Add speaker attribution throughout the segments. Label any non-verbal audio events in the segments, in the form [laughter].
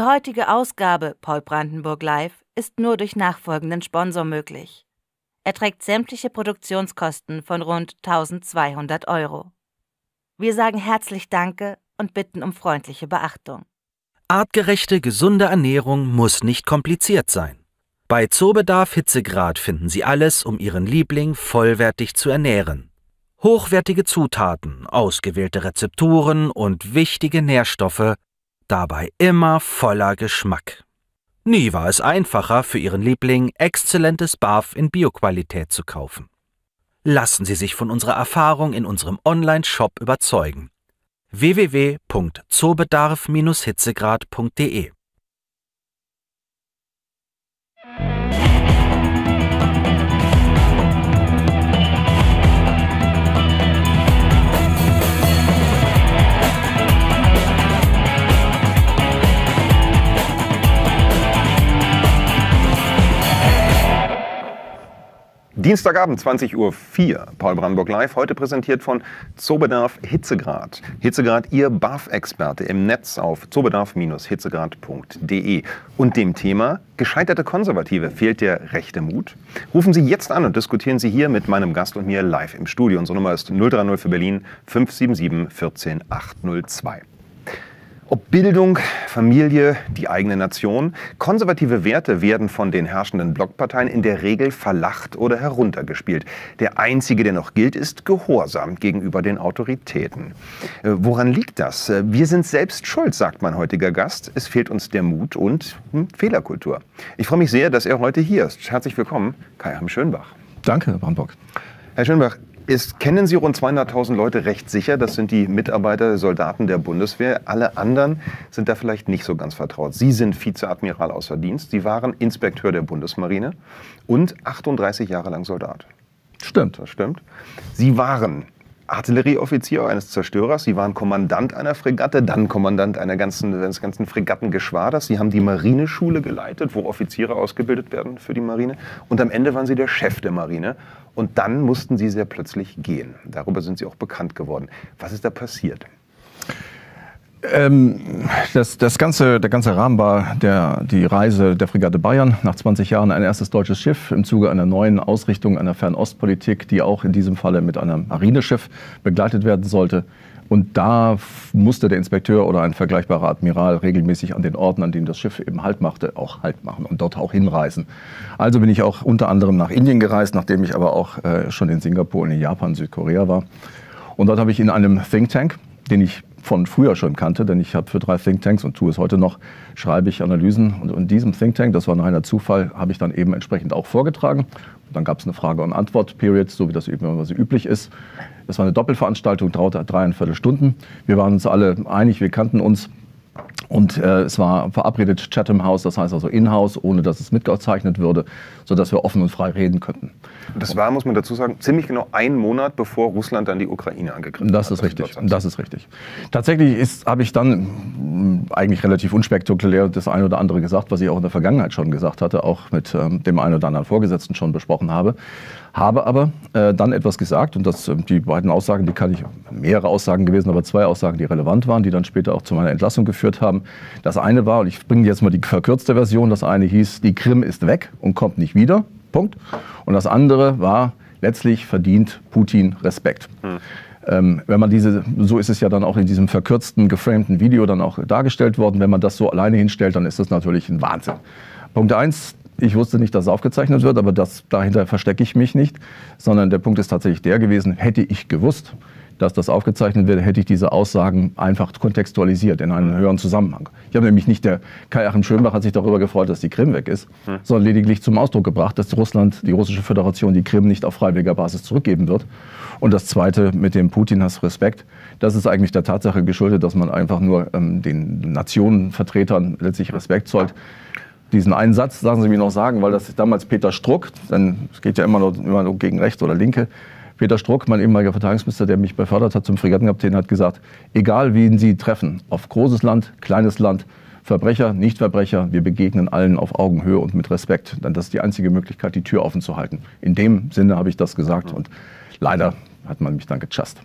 Speaker 1: Die heutige Ausgabe Paul Brandenburg Live ist nur durch nachfolgenden Sponsor möglich. Er trägt sämtliche Produktionskosten von rund 1200 Euro. Wir sagen herzlich Danke und bitten um freundliche Beachtung.
Speaker 2: Artgerechte, gesunde Ernährung muss nicht kompliziert sein. Bei Zoobedarf Hitzegrad finden Sie alles, um Ihren Liebling vollwertig zu ernähren. Hochwertige Zutaten, ausgewählte Rezepturen und wichtige Nährstoffe dabei immer voller Geschmack. Nie war es einfacher, für Ihren Liebling exzellentes Barf in Bioqualität zu kaufen. Lassen Sie sich von unserer Erfahrung in unserem Online-Shop überzeugen. www.zoobedarf-hitzegrad.de
Speaker 3: Dienstagabend, 20.04 Uhr, Paul Brandenburg Live, heute präsentiert von Zobedarf Hitzegrad. Hitzegrad, Ihr BAF-Experte im Netz auf zobedarf-hitzegrad.de. Und dem Thema Gescheiterte Konservative, fehlt der rechte Mut? Rufen Sie jetzt an und diskutieren Sie hier mit meinem Gast und mir live im Studio. Unsere Nummer ist 030 für Berlin 577 14 802. Ob Bildung, Familie, die eigene Nation, konservative Werte werden von den herrschenden Blockparteien in der Regel verlacht oder heruntergespielt. Der einzige, der noch gilt, ist Gehorsam gegenüber den Autoritäten. Äh, woran liegt das? Äh, wir sind selbst schuld, sagt mein heutiger Gast. Es fehlt uns der Mut und hm, Fehlerkultur. Ich freue mich sehr, dass er heute hier ist. Herzlich willkommen, Kai-Ham Schönbach.
Speaker 4: Danke, Herr Brandbock.
Speaker 3: Herr Schönbach, ist, kennen Sie rund 200.000 Leute recht sicher. Das sind die Mitarbeiter, Soldaten der Bundeswehr. Alle anderen sind da vielleicht nicht so ganz vertraut. Sie sind Vizeadmiral außer Dienst. Sie waren Inspekteur der Bundesmarine und 38 Jahre lang Soldat.
Speaker 4: Stimmt.
Speaker 3: Das stimmt. Sie waren Artillerieoffizier eines Zerstörers. Sie waren Kommandant einer Fregatte, dann Kommandant einer ganzen, eines ganzen Fregattengeschwaders. Sie haben die Marineschule geleitet, wo Offiziere ausgebildet werden für die Marine. Und am Ende waren Sie der Chef der Marine. Und dann mussten Sie sehr plötzlich gehen. Darüber sind Sie auch bekannt geworden. Was ist da passiert?
Speaker 4: Ähm, das, das ganze, der ganze Rahmen war der, die Reise der Fregatte Bayern. Nach 20 Jahren ein erstes deutsches Schiff im Zuge einer neuen Ausrichtung einer Fernostpolitik, die auch in diesem Falle mit einem Marineschiff begleitet werden sollte. Und da musste der Inspekteur oder ein vergleichbarer Admiral regelmäßig an den Orten, an denen das Schiff eben Halt machte, auch Halt machen und dort auch hinreisen. Also bin ich auch unter anderem nach Indien gereist, nachdem ich aber auch äh, schon in Singapur und in Japan, Südkorea war. Und dort habe ich in einem Think Tank, den ich von früher schon kannte, denn ich habe für drei Thinktanks und tue es heute noch, schreibe ich Analysen. Und in diesem Think Tank, das war ein reiner Zufall, habe ich dann eben entsprechend auch vorgetragen. Und dann gab es eine Frage- und Antwort-Period, so wie das üblicherweise üblich ist. Das war eine Doppelveranstaltung, dauerte dreieinviertel Stunden. Wir waren uns alle einig, wir kannten uns. Und äh, es war verabredet Chatham House, das heißt also in-house, ohne dass es mitgezeichnet würde, sodass wir offen und frei reden könnten.
Speaker 3: Das war, muss man dazu sagen, ziemlich genau ein Monat, bevor Russland dann die Ukraine angegriffen
Speaker 4: das hat. Ist richtig. Das ist richtig. Tatsächlich habe ich dann hm, eigentlich relativ unspektakulär das eine oder andere gesagt, was ich auch in der Vergangenheit schon gesagt hatte, auch mit ähm, dem einen oder anderen Vorgesetzten schon besprochen habe. Habe aber äh, dann etwas gesagt und das, äh, die beiden Aussagen, die kann ich, mehrere Aussagen gewesen, aber zwei Aussagen, die relevant waren, die dann später auch zu meiner Entlassung geführt haben. Das eine war, und ich bringe jetzt mal die verkürzte Version, das eine hieß, die Krim ist weg und kommt nicht wieder. Punkt. Und das andere war, letztlich verdient Putin Respekt. Hm. Ähm, wenn man diese, so ist es ja dann auch in diesem verkürzten, geframten Video dann auch dargestellt worden, wenn man das so alleine hinstellt, dann ist das natürlich ein Wahnsinn. Punkt eins, ich wusste nicht, dass es aufgezeichnet wird, aber das, dahinter verstecke ich mich nicht, sondern der Punkt ist tatsächlich der gewesen, hätte ich gewusst, dass das aufgezeichnet wird, hätte ich diese Aussagen einfach kontextualisiert in einen höheren Zusammenhang. Ich habe nämlich nicht, der Kai-Achim Schönbach hat sich darüber gefreut, dass die Krim weg ist, hm. sondern lediglich zum Ausdruck gebracht, dass Russland, die russische Föderation, die Krim nicht auf freiwilliger Basis zurückgeben wird. Und das Zweite mit dem Putin hast Respekt. Das ist eigentlich der Tatsache geschuldet, dass man einfach nur ähm, den Nationenvertretern letztlich Respekt zollt diesen einen Satz, sagen Sie mir noch sagen, weil das damals Peter Struck, denn es geht ja immer nur, immer nur gegen Rechts oder Linke, Peter Struck, mein ehemaliger Verteidigungsminister, der mich befördert hat zum Fregattenkapitän, hat gesagt, egal wen Sie treffen, auf großes Land, kleines Land, Verbrecher, Nichtverbrecher, wir begegnen allen auf Augenhöhe und mit Respekt. Denn das ist die einzige Möglichkeit, die Tür offen zu halten. In dem Sinne habe ich das gesagt und leider hat man mich dann gechast.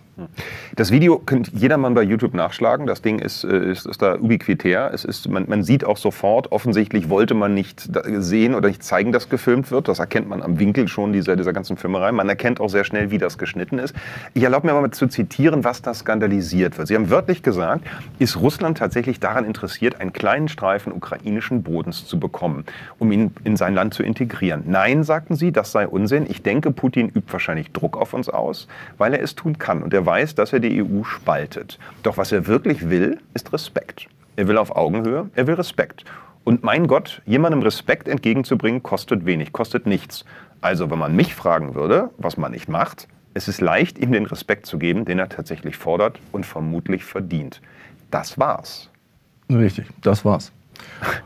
Speaker 3: Das Video könnte jedermann bei YouTube nachschlagen. Das Ding ist, äh, ist, ist da ubiquitär. Es ist, man, man, sieht auch sofort, offensichtlich wollte man nicht sehen oder nicht zeigen, dass gefilmt wird. Das erkennt man am Winkel schon dieser, dieser ganzen Filmerei. Man erkennt auch sehr schnell, wie das geschnitten ist. Ich erlaube mir mal zu zitieren, was da skandalisiert wird. Sie haben wörtlich gesagt, ist Russland tatsächlich daran interessiert, einen kleinen Streifen ukrainischen Bodens zu bekommen, um ihn in sein Land zu integrieren? Nein, sagten sie, das sei Unsinn. Ich denke, Putin übt wahrscheinlich Druck auf uns aus, weil er es tun kann. Und er weiß, dass er die EU spaltet. Doch was er wirklich will, ist Respekt. Er will auf Augenhöhe, er will Respekt. Und mein Gott, jemandem Respekt entgegenzubringen, kostet wenig, kostet nichts. Also wenn man mich fragen würde, was man nicht macht, es ist leicht, ihm den Respekt zu geben, den er tatsächlich fordert und vermutlich verdient. Das war's.
Speaker 4: Richtig, das war's.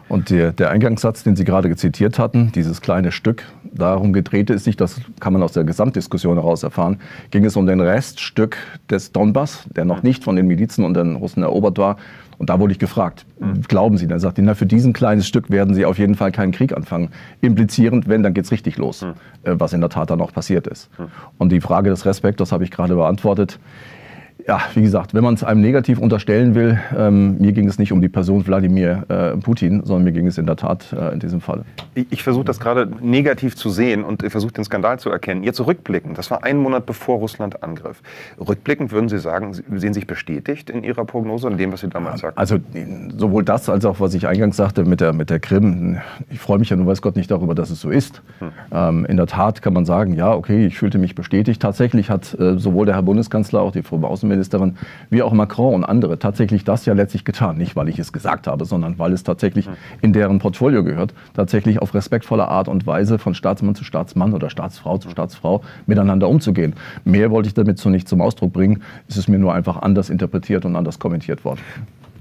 Speaker 4: Und der, der, Eingangssatz, den Sie gerade zitiert hatten, dieses kleine Stück, darum gedrehte es sich, das kann man aus der Gesamtdiskussion heraus erfahren, ging es um den Reststück des Donbass, der noch nicht von den Milizen und den Russen erobert war. Und da wurde ich gefragt, mhm. glauben Sie? Dann sagte ich, na, für diesen kleines Stück werden Sie auf jeden Fall keinen Krieg anfangen. Implizierend, wenn, dann geht es richtig los, mhm. was in der Tat dann auch passiert ist. Mhm. Und die Frage des Respekts, das habe ich gerade beantwortet ja, wie gesagt, wenn man es einem negativ unterstellen will, ähm, mir ging es nicht um die Person Wladimir äh, Putin, sondern mir ging es in der Tat äh, in diesem Fall.
Speaker 3: Ich, ich versuche das gerade negativ zu sehen und versuche den Skandal zu erkennen. Jetzt rückblickend, das war einen Monat bevor Russland angriff. Rückblickend würden Sie sagen, Sie sehen sich bestätigt in Ihrer Prognose und dem, was Sie damals sagten?
Speaker 4: Also sowohl das als auch, was ich eingangs sagte mit der, mit der Krim. Ich freue mich ja nun weiß Gott nicht darüber, dass es so ist. Hm. Ähm, in der Tat kann man sagen, ja, okay, ich fühlte mich bestätigt. Tatsächlich hat äh, sowohl der Herr Bundeskanzler, auch die Frau Außenministerin, Außenministerin, wie auch Macron und andere tatsächlich das ja letztlich getan. Nicht, weil ich es gesagt habe, sondern weil es tatsächlich hm. in deren Portfolio gehört, tatsächlich auf respektvolle Art und Weise von Staatsmann zu Staatsmann oder Staatsfrau zu Staatsfrau miteinander umzugehen. Mehr wollte ich damit so nicht zum Ausdruck bringen. Es ist mir nur einfach anders interpretiert und anders kommentiert worden.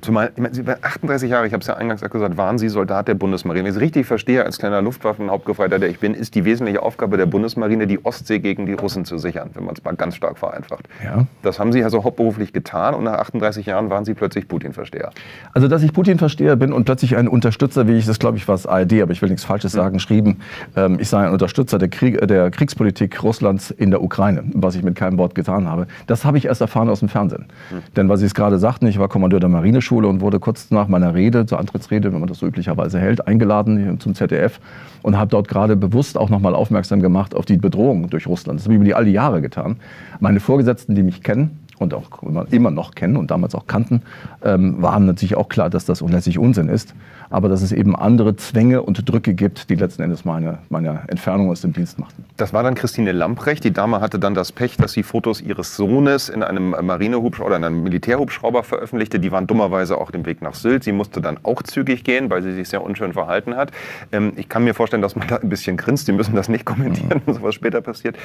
Speaker 3: Zumal, ich meine, Sie waren 38 Jahre, ich habe es ja eingangs gesagt, waren Sie Soldat der Bundesmarine. Wenn ich es richtig verstehe, als kleiner Luftwaffenhauptgefreiter, der ich bin, ist die wesentliche Aufgabe der Bundesmarine, die Ostsee gegen die Russen zu sichern, wenn man es mal ganz stark vereinfacht. Ja. Das haben Sie also hauptberuflich getan und nach 38 Jahren waren Sie plötzlich Putin-Versteher.
Speaker 4: Also, dass ich Putin-Versteher bin und plötzlich ein Unterstützer, wie ich das, glaube ich, war es ARD, aber ich will nichts Falsches sagen, mhm. schrieben, ähm, ich sei ein Unterstützer der, Krieg, der Kriegspolitik Russlands in der Ukraine, was ich mit keinem Wort getan habe. Das habe ich erst erfahren aus dem Fernsehen. Mhm. Denn, was Sie es gerade sagten, ich war Kommandeur der Marineschule und wurde kurz nach meiner Rede, zur Antrittsrede, wenn man das so üblicherweise hält, eingeladen zum ZDF und habe dort gerade bewusst auch nochmal aufmerksam gemacht auf die Bedrohung durch Russland. Das habe ich über die all Jahre getan. Meine Vorgesetzten, die mich kennen, und auch immer noch kennen und damals auch kannten, ähm, war natürlich auch klar, dass das unletztlich Unsinn ist aber dass es eben andere Zwänge und Drücke gibt, die letzten Endes meine, meine Entfernung aus dem Dienst machten.
Speaker 3: Das war dann Christine Lamprecht. Die Dame hatte dann das Pech, dass sie Fotos ihres Sohnes in einem Marinehubschrauber oder in einem Militärhubschrauber veröffentlichte. Die waren dummerweise auch dem Weg nach Sylt. Sie musste dann auch zügig gehen, weil sie sich sehr unschön verhalten hat. Ähm, ich kann mir vorstellen, dass man da ein bisschen grinst. Sie müssen das nicht kommentieren, mhm. [laughs] was später passiert.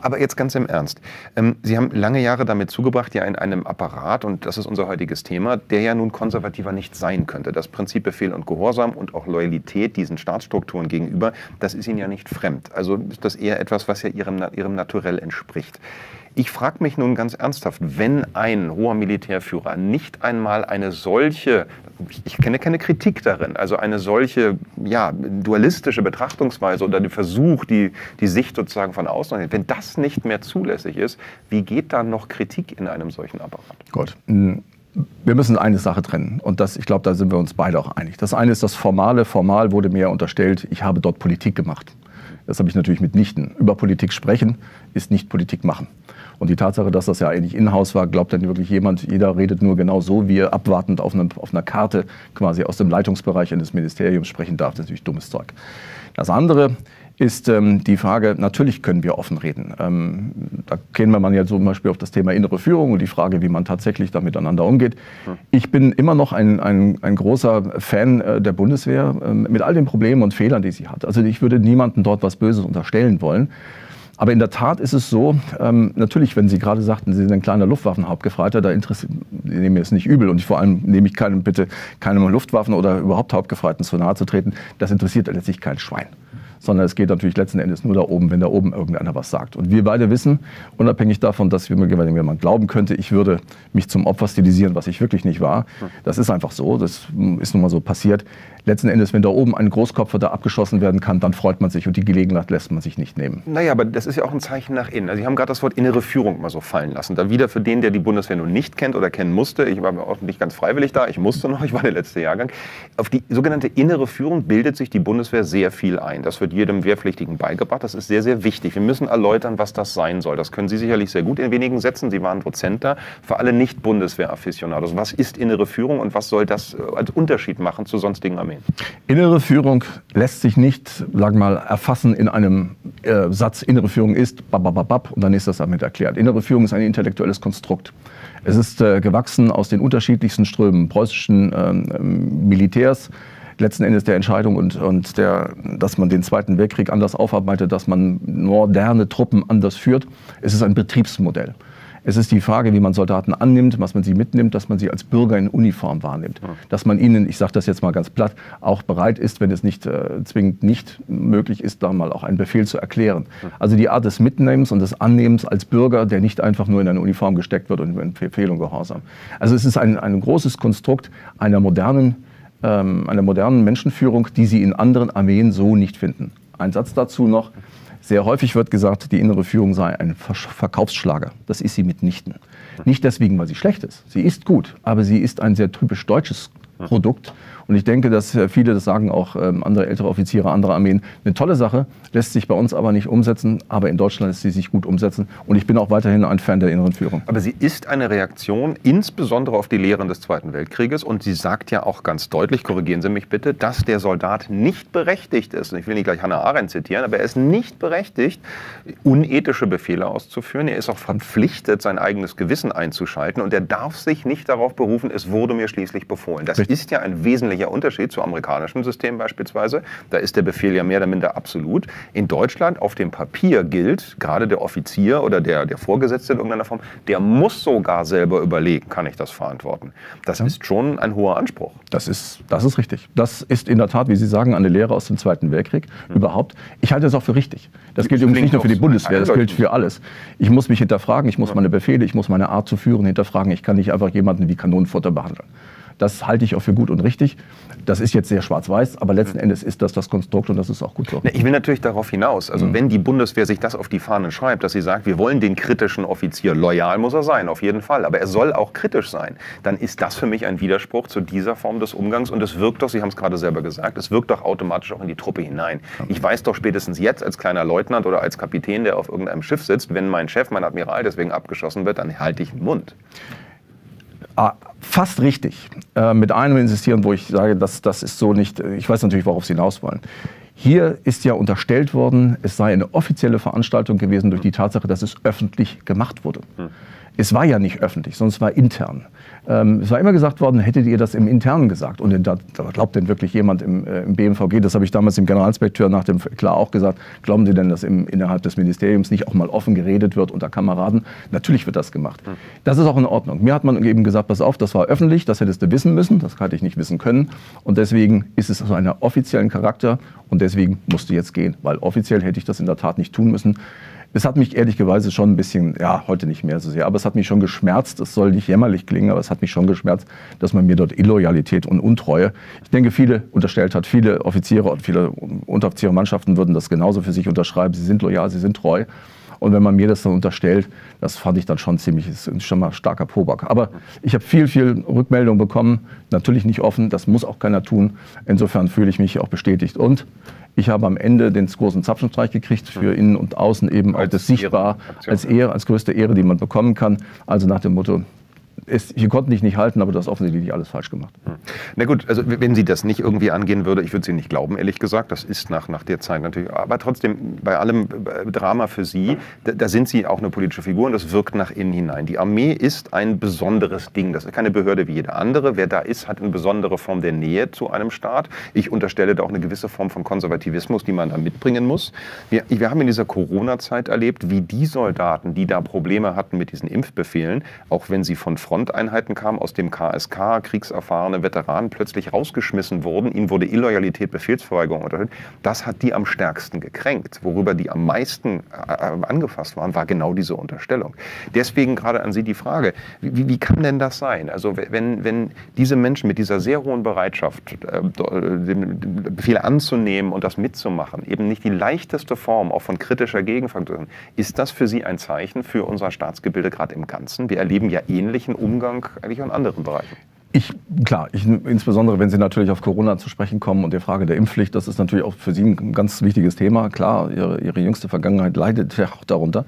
Speaker 3: Aber jetzt ganz im Ernst. Ähm, sie haben lange Jahre damit zugebracht, ja in einem Apparat, und das ist unser heutiges Thema, der ja nun konservativer nicht sein könnte. Das Prinzip Befehl und Gehorsam und auch Loyalität diesen Staatsstrukturen gegenüber, das ist Ihnen ja nicht fremd. Also ist das eher etwas, was ja Ihrem, Ihrem Naturell entspricht. Ich frage mich nun ganz ernsthaft, wenn ein hoher Militärführer nicht einmal eine solche, ich kenne keine Kritik darin, also eine solche ja, dualistische Betrachtungsweise oder den Versuch, die, die Sicht sozusagen von außen, wenn das nicht mehr zulässig ist, wie geht da noch Kritik in einem solchen Apparat?
Speaker 4: Gott, wir müssen eine Sache trennen. Und das, ich glaube, da sind wir uns beide auch einig. Das eine ist das Formale. Formal wurde mir unterstellt, ich habe dort Politik gemacht. Das habe ich natürlich mitnichten. Über Politik sprechen ist nicht Politik machen. Und die Tatsache, dass das ja eigentlich in-house war, glaubt dann wirklich jemand, jeder redet nur genau so, wie er abwartend auf, einem, auf einer Karte quasi aus dem Leitungsbereich eines Ministeriums sprechen darf. Das ist natürlich dummes Zeug. Das andere ist ähm, die Frage, natürlich können wir offen reden. Ähm, da käme man ja zum Beispiel auf das Thema innere Führung und die Frage, wie man tatsächlich da miteinander umgeht. Hm. Ich bin immer noch ein, ein, ein großer Fan äh, der Bundeswehr ähm, mit all den Problemen und Fehlern, die sie hat. Also ich würde niemandem dort was Böses unterstellen wollen. Aber in der Tat ist es so, ähm, natürlich, wenn Sie gerade sagten, Sie sind ein kleiner Luftwaffenhauptgefreiter, da interessiert, ich nehme mir es nicht übel und vor allem nehme ich keinem, bitte keinem Luftwaffen oder überhaupt Hauptgefreiten zu nahe zu treten, das interessiert letztlich kein Schwein sondern es geht natürlich letzten Endes nur da oben, wenn da oben irgendeiner was sagt. Und wir beide wissen, unabhängig davon, dass wir man glauben könnte, ich würde mich zum Opfer stilisieren, was ich wirklich nicht war. Das ist einfach so, das ist nun mal so passiert. Letzten Endes, wenn da oben ein Großkopfer da abgeschossen werden kann, dann freut man sich und die Gelegenheit lässt man sich nicht nehmen.
Speaker 3: Naja, aber das ist ja auch ein Zeichen nach innen. Also Sie haben gerade das Wort innere Führung mal so fallen lassen. Da wieder für den, der die Bundeswehr nun nicht kennt oder kennen musste, ich war auch nicht ganz freiwillig da, ich musste noch, ich war der letzte Jahrgang. Auf die sogenannte innere Führung bildet sich die Bundeswehr sehr viel ein. Das wird jedem Wehrpflichtigen beigebracht. Das ist sehr, sehr wichtig. Wir müssen erläutern, was das sein soll. Das können Sie sicherlich sehr gut in wenigen Sätzen. Sie waren Dozent da. Für alle Nicht-Bundeswehr-Afficionados. Was ist innere Führung und was soll das äh, als Unterschied machen zu sonstigen Armeen?
Speaker 4: Innere Führung lässt sich nicht, sagen mal, erfassen in einem äh, Satz, innere Führung ist, babababab, und dann ist das damit erklärt. Innere Führung ist ein intellektuelles Konstrukt. Es ist äh, gewachsen aus den unterschiedlichsten Strömen preußischen ähm, Militärs, letzten Endes der Entscheidung und, und der, dass man den Zweiten Weltkrieg anders aufarbeitet, dass man moderne Truppen anders führt. Es ist ein Betriebsmodell. Es ist die Frage, wie man Soldaten annimmt, was man sie mitnimmt, dass man sie als Bürger in Uniform wahrnimmt. Dass man ihnen, ich sage das jetzt mal ganz platt, auch bereit ist, wenn es nicht äh, zwingend nicht möglich ist, da mal auch einen Befehl zu erklären. Also die Art des Mitnehmens und des Annehmens als Bürger, der nicht einfach nur in eine Uniform gesteckt wird und in Befehl und Gehorsam. Also es ist ein, ein großes Konstrukt einer modernen ähm, einer modernen Menschenführung, die sie in anderen Armeen so nicht finden. Ein Satz dazu noch. Sehr häufig wird gesagt, die innere Führung sei ein Verkaufsschlager. Das ist sie mitnichten. Nicht deswegen, weil sie schlecht ist. Sie ist gut, aber sie ist ein sehr typisch deutsches Produkt und ich denke, dass äh, viele, das sagen auch ähm, andere ältere Offiziere anderer Armeen, eine tolle Sache, lässt sich bei uns aber nicht umsetzen, aber in Deutschland lässt sie sich gut umsetzen. Und ich bin auch weiterhin ein Fan der inneren Führung.
Speaker 3: Aber sie ist eine Reaktion insbesondere auf die Lehren des Zweiten Weltkrieges und sie sagt ja auch ganz deutlich, korrigieren Sie mich bitte, dass der Soldat nicht berechtigt ist, ich will nicht gleich Hannah Arendt zitieren, aber er ist nicht berechtigt, unethische Befehle auszuführen. Er ist auch verpflichtet, sein eigenes Gewissen einzuschalten und er darf sich nicht darauf berufen, es wurde mir schließlich befohlen. Das Richtig. ist ja ein wesentlicher wesentlicher Unterschied zu amerikanischen Systemen beispielsweise. Da ist der Befehl ja mehr oder minder absolut. In Deutschland auf dem Papier gilt, gerade der Offizier oder der, der Vorgesetzte in irgendeiner Form, der muss sogar selber überlegen, kann ich das verantworten. Das ja. ist schon ein hoher Anspruch.
Speaker 4: Das ist, das ist richtig. Das ist in der Tat, wie Sie sagen, eine Lehre aus dem Zweiten Weltkrieg. Hm. Überhaupt. Ich halte das auch für richtig. Das gilt übrigens nicht nur für die Bundeswehr, das gilt für alles. Ich muss mich hinterfragen, ich muss meine Befehle, ich muss meine Art zu führen hinterfragen. Ich kann nicht einfach jemanden wie Kanonenfutter behandeln. Das halte ich auch für gut und richtig. Das ist jetzt sehr schwarz-weiß, aber letzten Endes ist das das Konstrukt und das ist auch gut so.
Speaker 3: Ich will natürlich darauf hinaus, also mhm. wenn die Bundeswehr sich das auf die Fahnen schreibt, dass sie sagt, wir wollen den kritischen Offizier, loyal muss er sein, auf jeden Fall, aber er soll auch kritisch sein, dann ist das für mich ein Widerspruch zu dieser Form des Umgangs und es wirkt doch, Sie haben es gerade selber gesagt, es wirkt doch automatisch auch in die Truppe hinein. Ich weiß doch spätestens jetzt als kleiner Leutnant oder als Kapitän, der auf irgendeinem Schiff sitzt, wenn mein Chef, mein Admiral deswegen abgeschossen wird, dann halte ich den Mund.
Speaker 4: Ah, fast richtig. Äh, mit einem insistieren, wo ich sage, das, das ist so nicht, ich weiß natürlich, worauf Sie hinaus wollen. Hier ist ja unterstellt worden, es sei eine offizielle Veranstaltung gewesen durch die Tatsache, dass es öffentlich gemacht wurde. Hm. Es war ja nicht öffentlich, sondern es war intern. Ähm, es war immer gesagt worden, hättet ihr das im Internen gesagt? Und da, glaubt denn wirklich jemand im, äh, im BMVG, das habe ich damals dem Generalinspekteur nach dem Klar auch gesagt, glauben Sie denn, dass im, innerhalb des Ministeriums nicht auch mal offen geredet wird unter Kameraden? Natürlich wird das gemacht. Hm. Das ist auch in Ordnung. Mir hat man eben gesagt, pass auf, das war öffentlich, das hättest du wissen müssen, das hatte ich nicht wissen können. Und deswegen ist es so einen offiziellen Charakter und deswegen musst du jetzt gehen, weil offiziell hätte ich das in der Tat nicht tun müssen. Es hat mich ehrlicherweise schon ein bisschen, ja, heute nicht mehr so sehr, aber es hat mich schon geschmerzt. Es soll nicht jämmerlich klingen, aber es hat mich schon geschmerzt, dass man mir dort Illoyalität und Untreue, ich denke, viele unterstellt hat, viele Offiziere und viele Unteroffiziermannschaften würden das genauso für sich unterschreiben. Sie sind loyal, sie sind treu. Und wenn man mir das dann unterstellt, das fand ich dann schon ziemlich, ist schon mal starker Pobak. Aber ich habe viel, viel Rückmeldung bekommen. Natürlich nicht offen, das muss auch keiner tun. Insofern fühle ich mich auch bestätigt. Und ich habe am Ende den großen Zapfenstreich gekriegt für hm. innen und außen eben als auch das sichtbar als Ehre, als größte Ehre, die man bekommen kann. Also nach dem Motto, ist, hier konnten dich nicht halten, aber du hast offensichtlich alles falsch gemacht. Hm.
Speaker 3: Na gut, also wenn sie das nicht irgendwie angehen würde, ich würde sie nicht glauben, ehrlich gesagt. Das ist nach, nach der Zeit natürlich. Aber trotzdem, bei allem äh, Drama für sie, da, da sind sie auch eine politische Figur und das wirkt nach innen hinein. Die Armee ist ein besonderes Ding. Das ist keine Behörde wie jede andere. Wer da ist, hat eine besondere Form der Nähe zu einem Staat. Ich unterstelle da auch eine gewisse Form von Konservativismus, die man da mitbringen muss. Wir, wir haben in dieser Corona-Zeit erlebt, wie die Soldaten, die da Probleme hatten mit diesen Impfbefehlen, auch wenn sie von Fronteinheiten kamen, aus dem KSK, kriegserfahrene Veteranen plötzlich rausgeschmissen wurden. Ihnen wurde Illoyalität, Befehlsverweigerung unterstellt. Das hat die am stärksten gekränkt. Worüber die am meisten äh, angefasst waren, war genau diese Unterstellung. Deswegen gerade an Sie die Frage, wie, wie kann denn das sein? Also wenn, wenn diese Menschen mit dieser sehr hohen Bereitschaft, äh, den Befehl anzunehmen und das mitzumachen, eben nicht die leichteste Form auch von kritischer Gegenfaktoren, ist das für Sie ein Zeichen für unser Staatsgebilde gerade im Ganzen? Wir erleben ja ähnlichen ähnlichen Umgang eigentlich in anderen Bereichen.
Speaker 4: Ich, klar, ich, insbesondere wenn Sie natürlich auf Corona zu sprechen kommen und der Frage der Impfpflicht, das ist natürlich auch für Sie ein ganz wichtiges Thema. Klar, Ihre, Ihre jüngste Vergangenheit leidet ja auch darunter.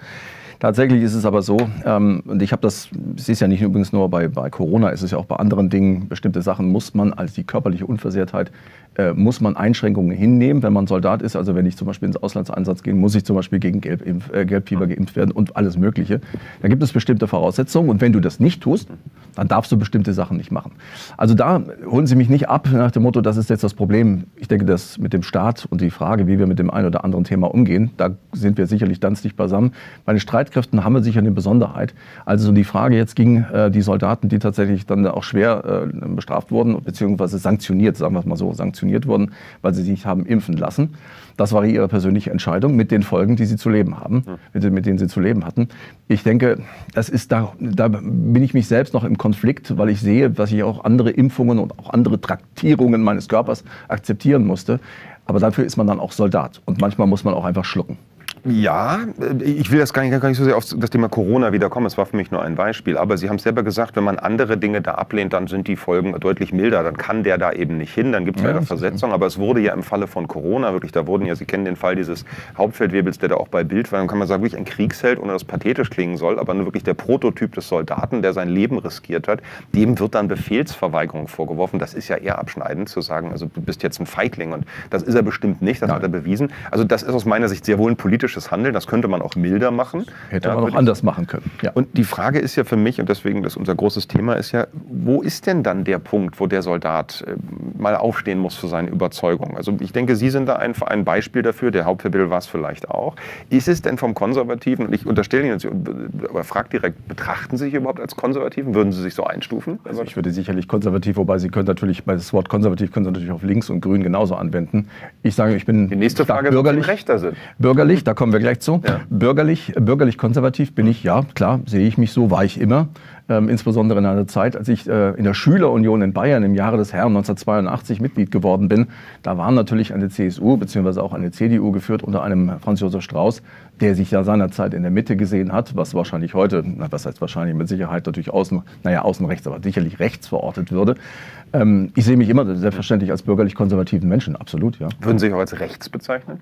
Speaker 4: Tatsächlich ist es aber so, ähm, und ich habe das, es ist ja nicht übrigens nur bei, bei Corona, es ist ja auch bei anderen Dingen, bestimmte Sachen muss man als die körperliche Unversehrtheit äh, muss man Einschränkungen hinnehmen, wenn man Soldat ist. Also wenn ich zum Beispiel ins Auslandseinsatz gehe, muss ich zum Beispiel gegen Gelbimpf, äh, Gelbfieber geimpft werden und alles Mögliche. Da gibt es bestimmte Voraussetzungen und wenn du das nicht tust, dann darfst du bestimmte Sachen nicht machen. Also da holen Sie mich nicht ab nach dem Motto, das ist jetzt das Problem. Ich denke, dass mit dem Staat und die Frage, wie wir mit dem einen oder anderen Thema umgehen, da sind wir sicherlich ganz dicht beisammen. Bei den Streitkräften haben wir sicher eine Besonderheit. Also die Frage jetzt ging äh, die Soldaten, die tatsächlich dann auch schwer äh, bestraft wurden, beziehungsweise sanktioniert, sagen wir es mal so, sanktioniert sanktioniert wurden, weil sie sich haben impfen lassen. Das war ihre persönliche Entscheidung mit den Folgen, die sie zu leben haben, mit, mit denen sie zu leben hatten. Ich denke, das ist da, da bin ich mich selbst noch im Konflikt, weil ich sehe, dass ich auch andere Impfungen und auch andere Traktierungen meines Körpers akzeptieren musste. Aber dafür ist man dann auch Soldat und manchmal muss man auch einfach schlucken.
Speaker 3: Ja, äh, ich will das gar nicht, gar nicht so sehr auf das Thema Corona wiederkommen. Es war für mich nur ein Beispiel. Aber Sie haben es selber gesagt, wenn man andere Dinge da ablehnt, dann sind die Folgen deutlich milder. Dann kann der da eben nicht hin. Dann gibt es ja, leider Versetzung. Aber es wurde ja im Falle von Corona wirklich, da wurden ja, Sie kennen den Fall dieses Hauptfeldwebels, der da auch bei Bild war. Dann kann man sagen, wirklich ein Kriegsheld, ohne dass pathetisch klingen soll, aber nur wirklich der Prototyp des Soldaten, der sein Leben riskiert hat. Dem wird dann Befehlsverweigerung vorgeworfen. Das ist ja eher abschneidend zu sagen, also du bist jetzt ein Feigling. Und das ist er bestimmt nicht. Das ja. hat er bewiesen. Also das ist aus meiner Sicht sehr wohl ein politisches politisches Handeln. Das könnte man auch milder machen.
Speaker 4: Hätte ja, man auch anders machen können.
Speaker 3: Ja. Und die Frage ist ja für mich, und deswegen das unser großes Thema ist ja, wo ist denn dann der Punkt, wo der Soldat äh, mal aufstehen muss für seine Überzeugung? Also ich denke, Sie sind da ein, ein Beispiel dafür, der Hauptverbild war es vielleicht auch. Ist es denn vom Konservativen, und ich unterstelle Ihnen, aber frage direkt, betrachten Sie sich überhaupt als Konservativen? Würden Sie sich so einstufen?
Speaker 4: Also ich würde sicherlich konservativ, wobei Sie können natürlich, das Wort konservativ können Sie natürlich auf links und grün genauso anwenden. Ich sage, ich bin
Speaker 3: die nächste Frage
Speaker 4: bürgerlich. Ist,
Speaker 3: Rechter sind.
Speaker 4: Bürgerlich, da kommen kommen wir gleich zu. Ja. Bürgerlich, bürgerlich konservativ bin ich, ja, klar, sehe ich mich so, war ich immer. Ähm, insbesondere in einer Zeit, als ich äh, in der Schülerunion in Bayern im Jahre des Herrn 1982 Mitglied geworden bin. Da war natürlich eine CSU bzw. auch eine CDU geführt unter einem Franz Josef Strauß, der sich ja seinerzeit in der Mitte gesehen hat, was wahrscheinlich heute, na, was heißt wahrscheinlich mit Sicherheit natürlich außen, naja, außen rechts, aber sicherlich rechts verortet würde. Ähm, ich sehe mich immer selbstverständlich als bürgerlich-konservativen Menschen, absolut, ja.
Speaker 3: Würden Sie sich auch als rechts bezeichnen?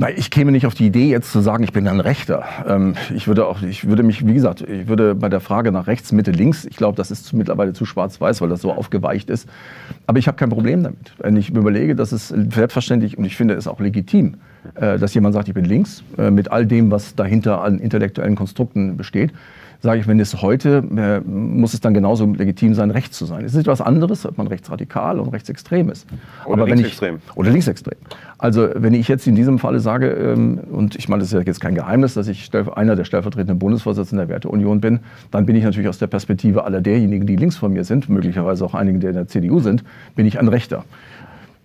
Speaker 4: Nein, ich käme nicht auf die Idee, jetzt zu sagen, ich bin ein Rechter. Ähm, ich würde auch, ich würde mich, wie gesagt, ich würde bei der Frage nach rechts, Mitte, links, ich glaube, das ist mittlerweile zu schwarz-weiß, weil das so aufgeweicht ist. Aber ich habe kein Problem damit. Wenn ich überlege, dass es selbstverständlich und ich finde es auch legitim, äh, dass jemand sagt, ich bin links, äh, mit all dem, was dahinter an intellektuellen Konstrukten besteht sage ich, wenn es heute, äh, muss es dann genauso legitim sein, rechts zu sein. Es ist etwas anderes, ob man rechtsradikal und rechtsextrem ist.
Speaker 3: Oder Aber linksextrem.
Speaker 4: Ich, oder linksextrem. Also wenn ich jetzt in diesem Falle sage, ähm, und ich meine, das ist ja jetzt kein Geheimnis, dass ich einer der stellvertretenden Bundesvorsitzenden der Werteunion bin, dann bin ich natürlich aus der Perspektive aller derjenigen, die links von mir sind, möglicherweise auch einigen, die in der CDU sind, bin ich ein Rechter.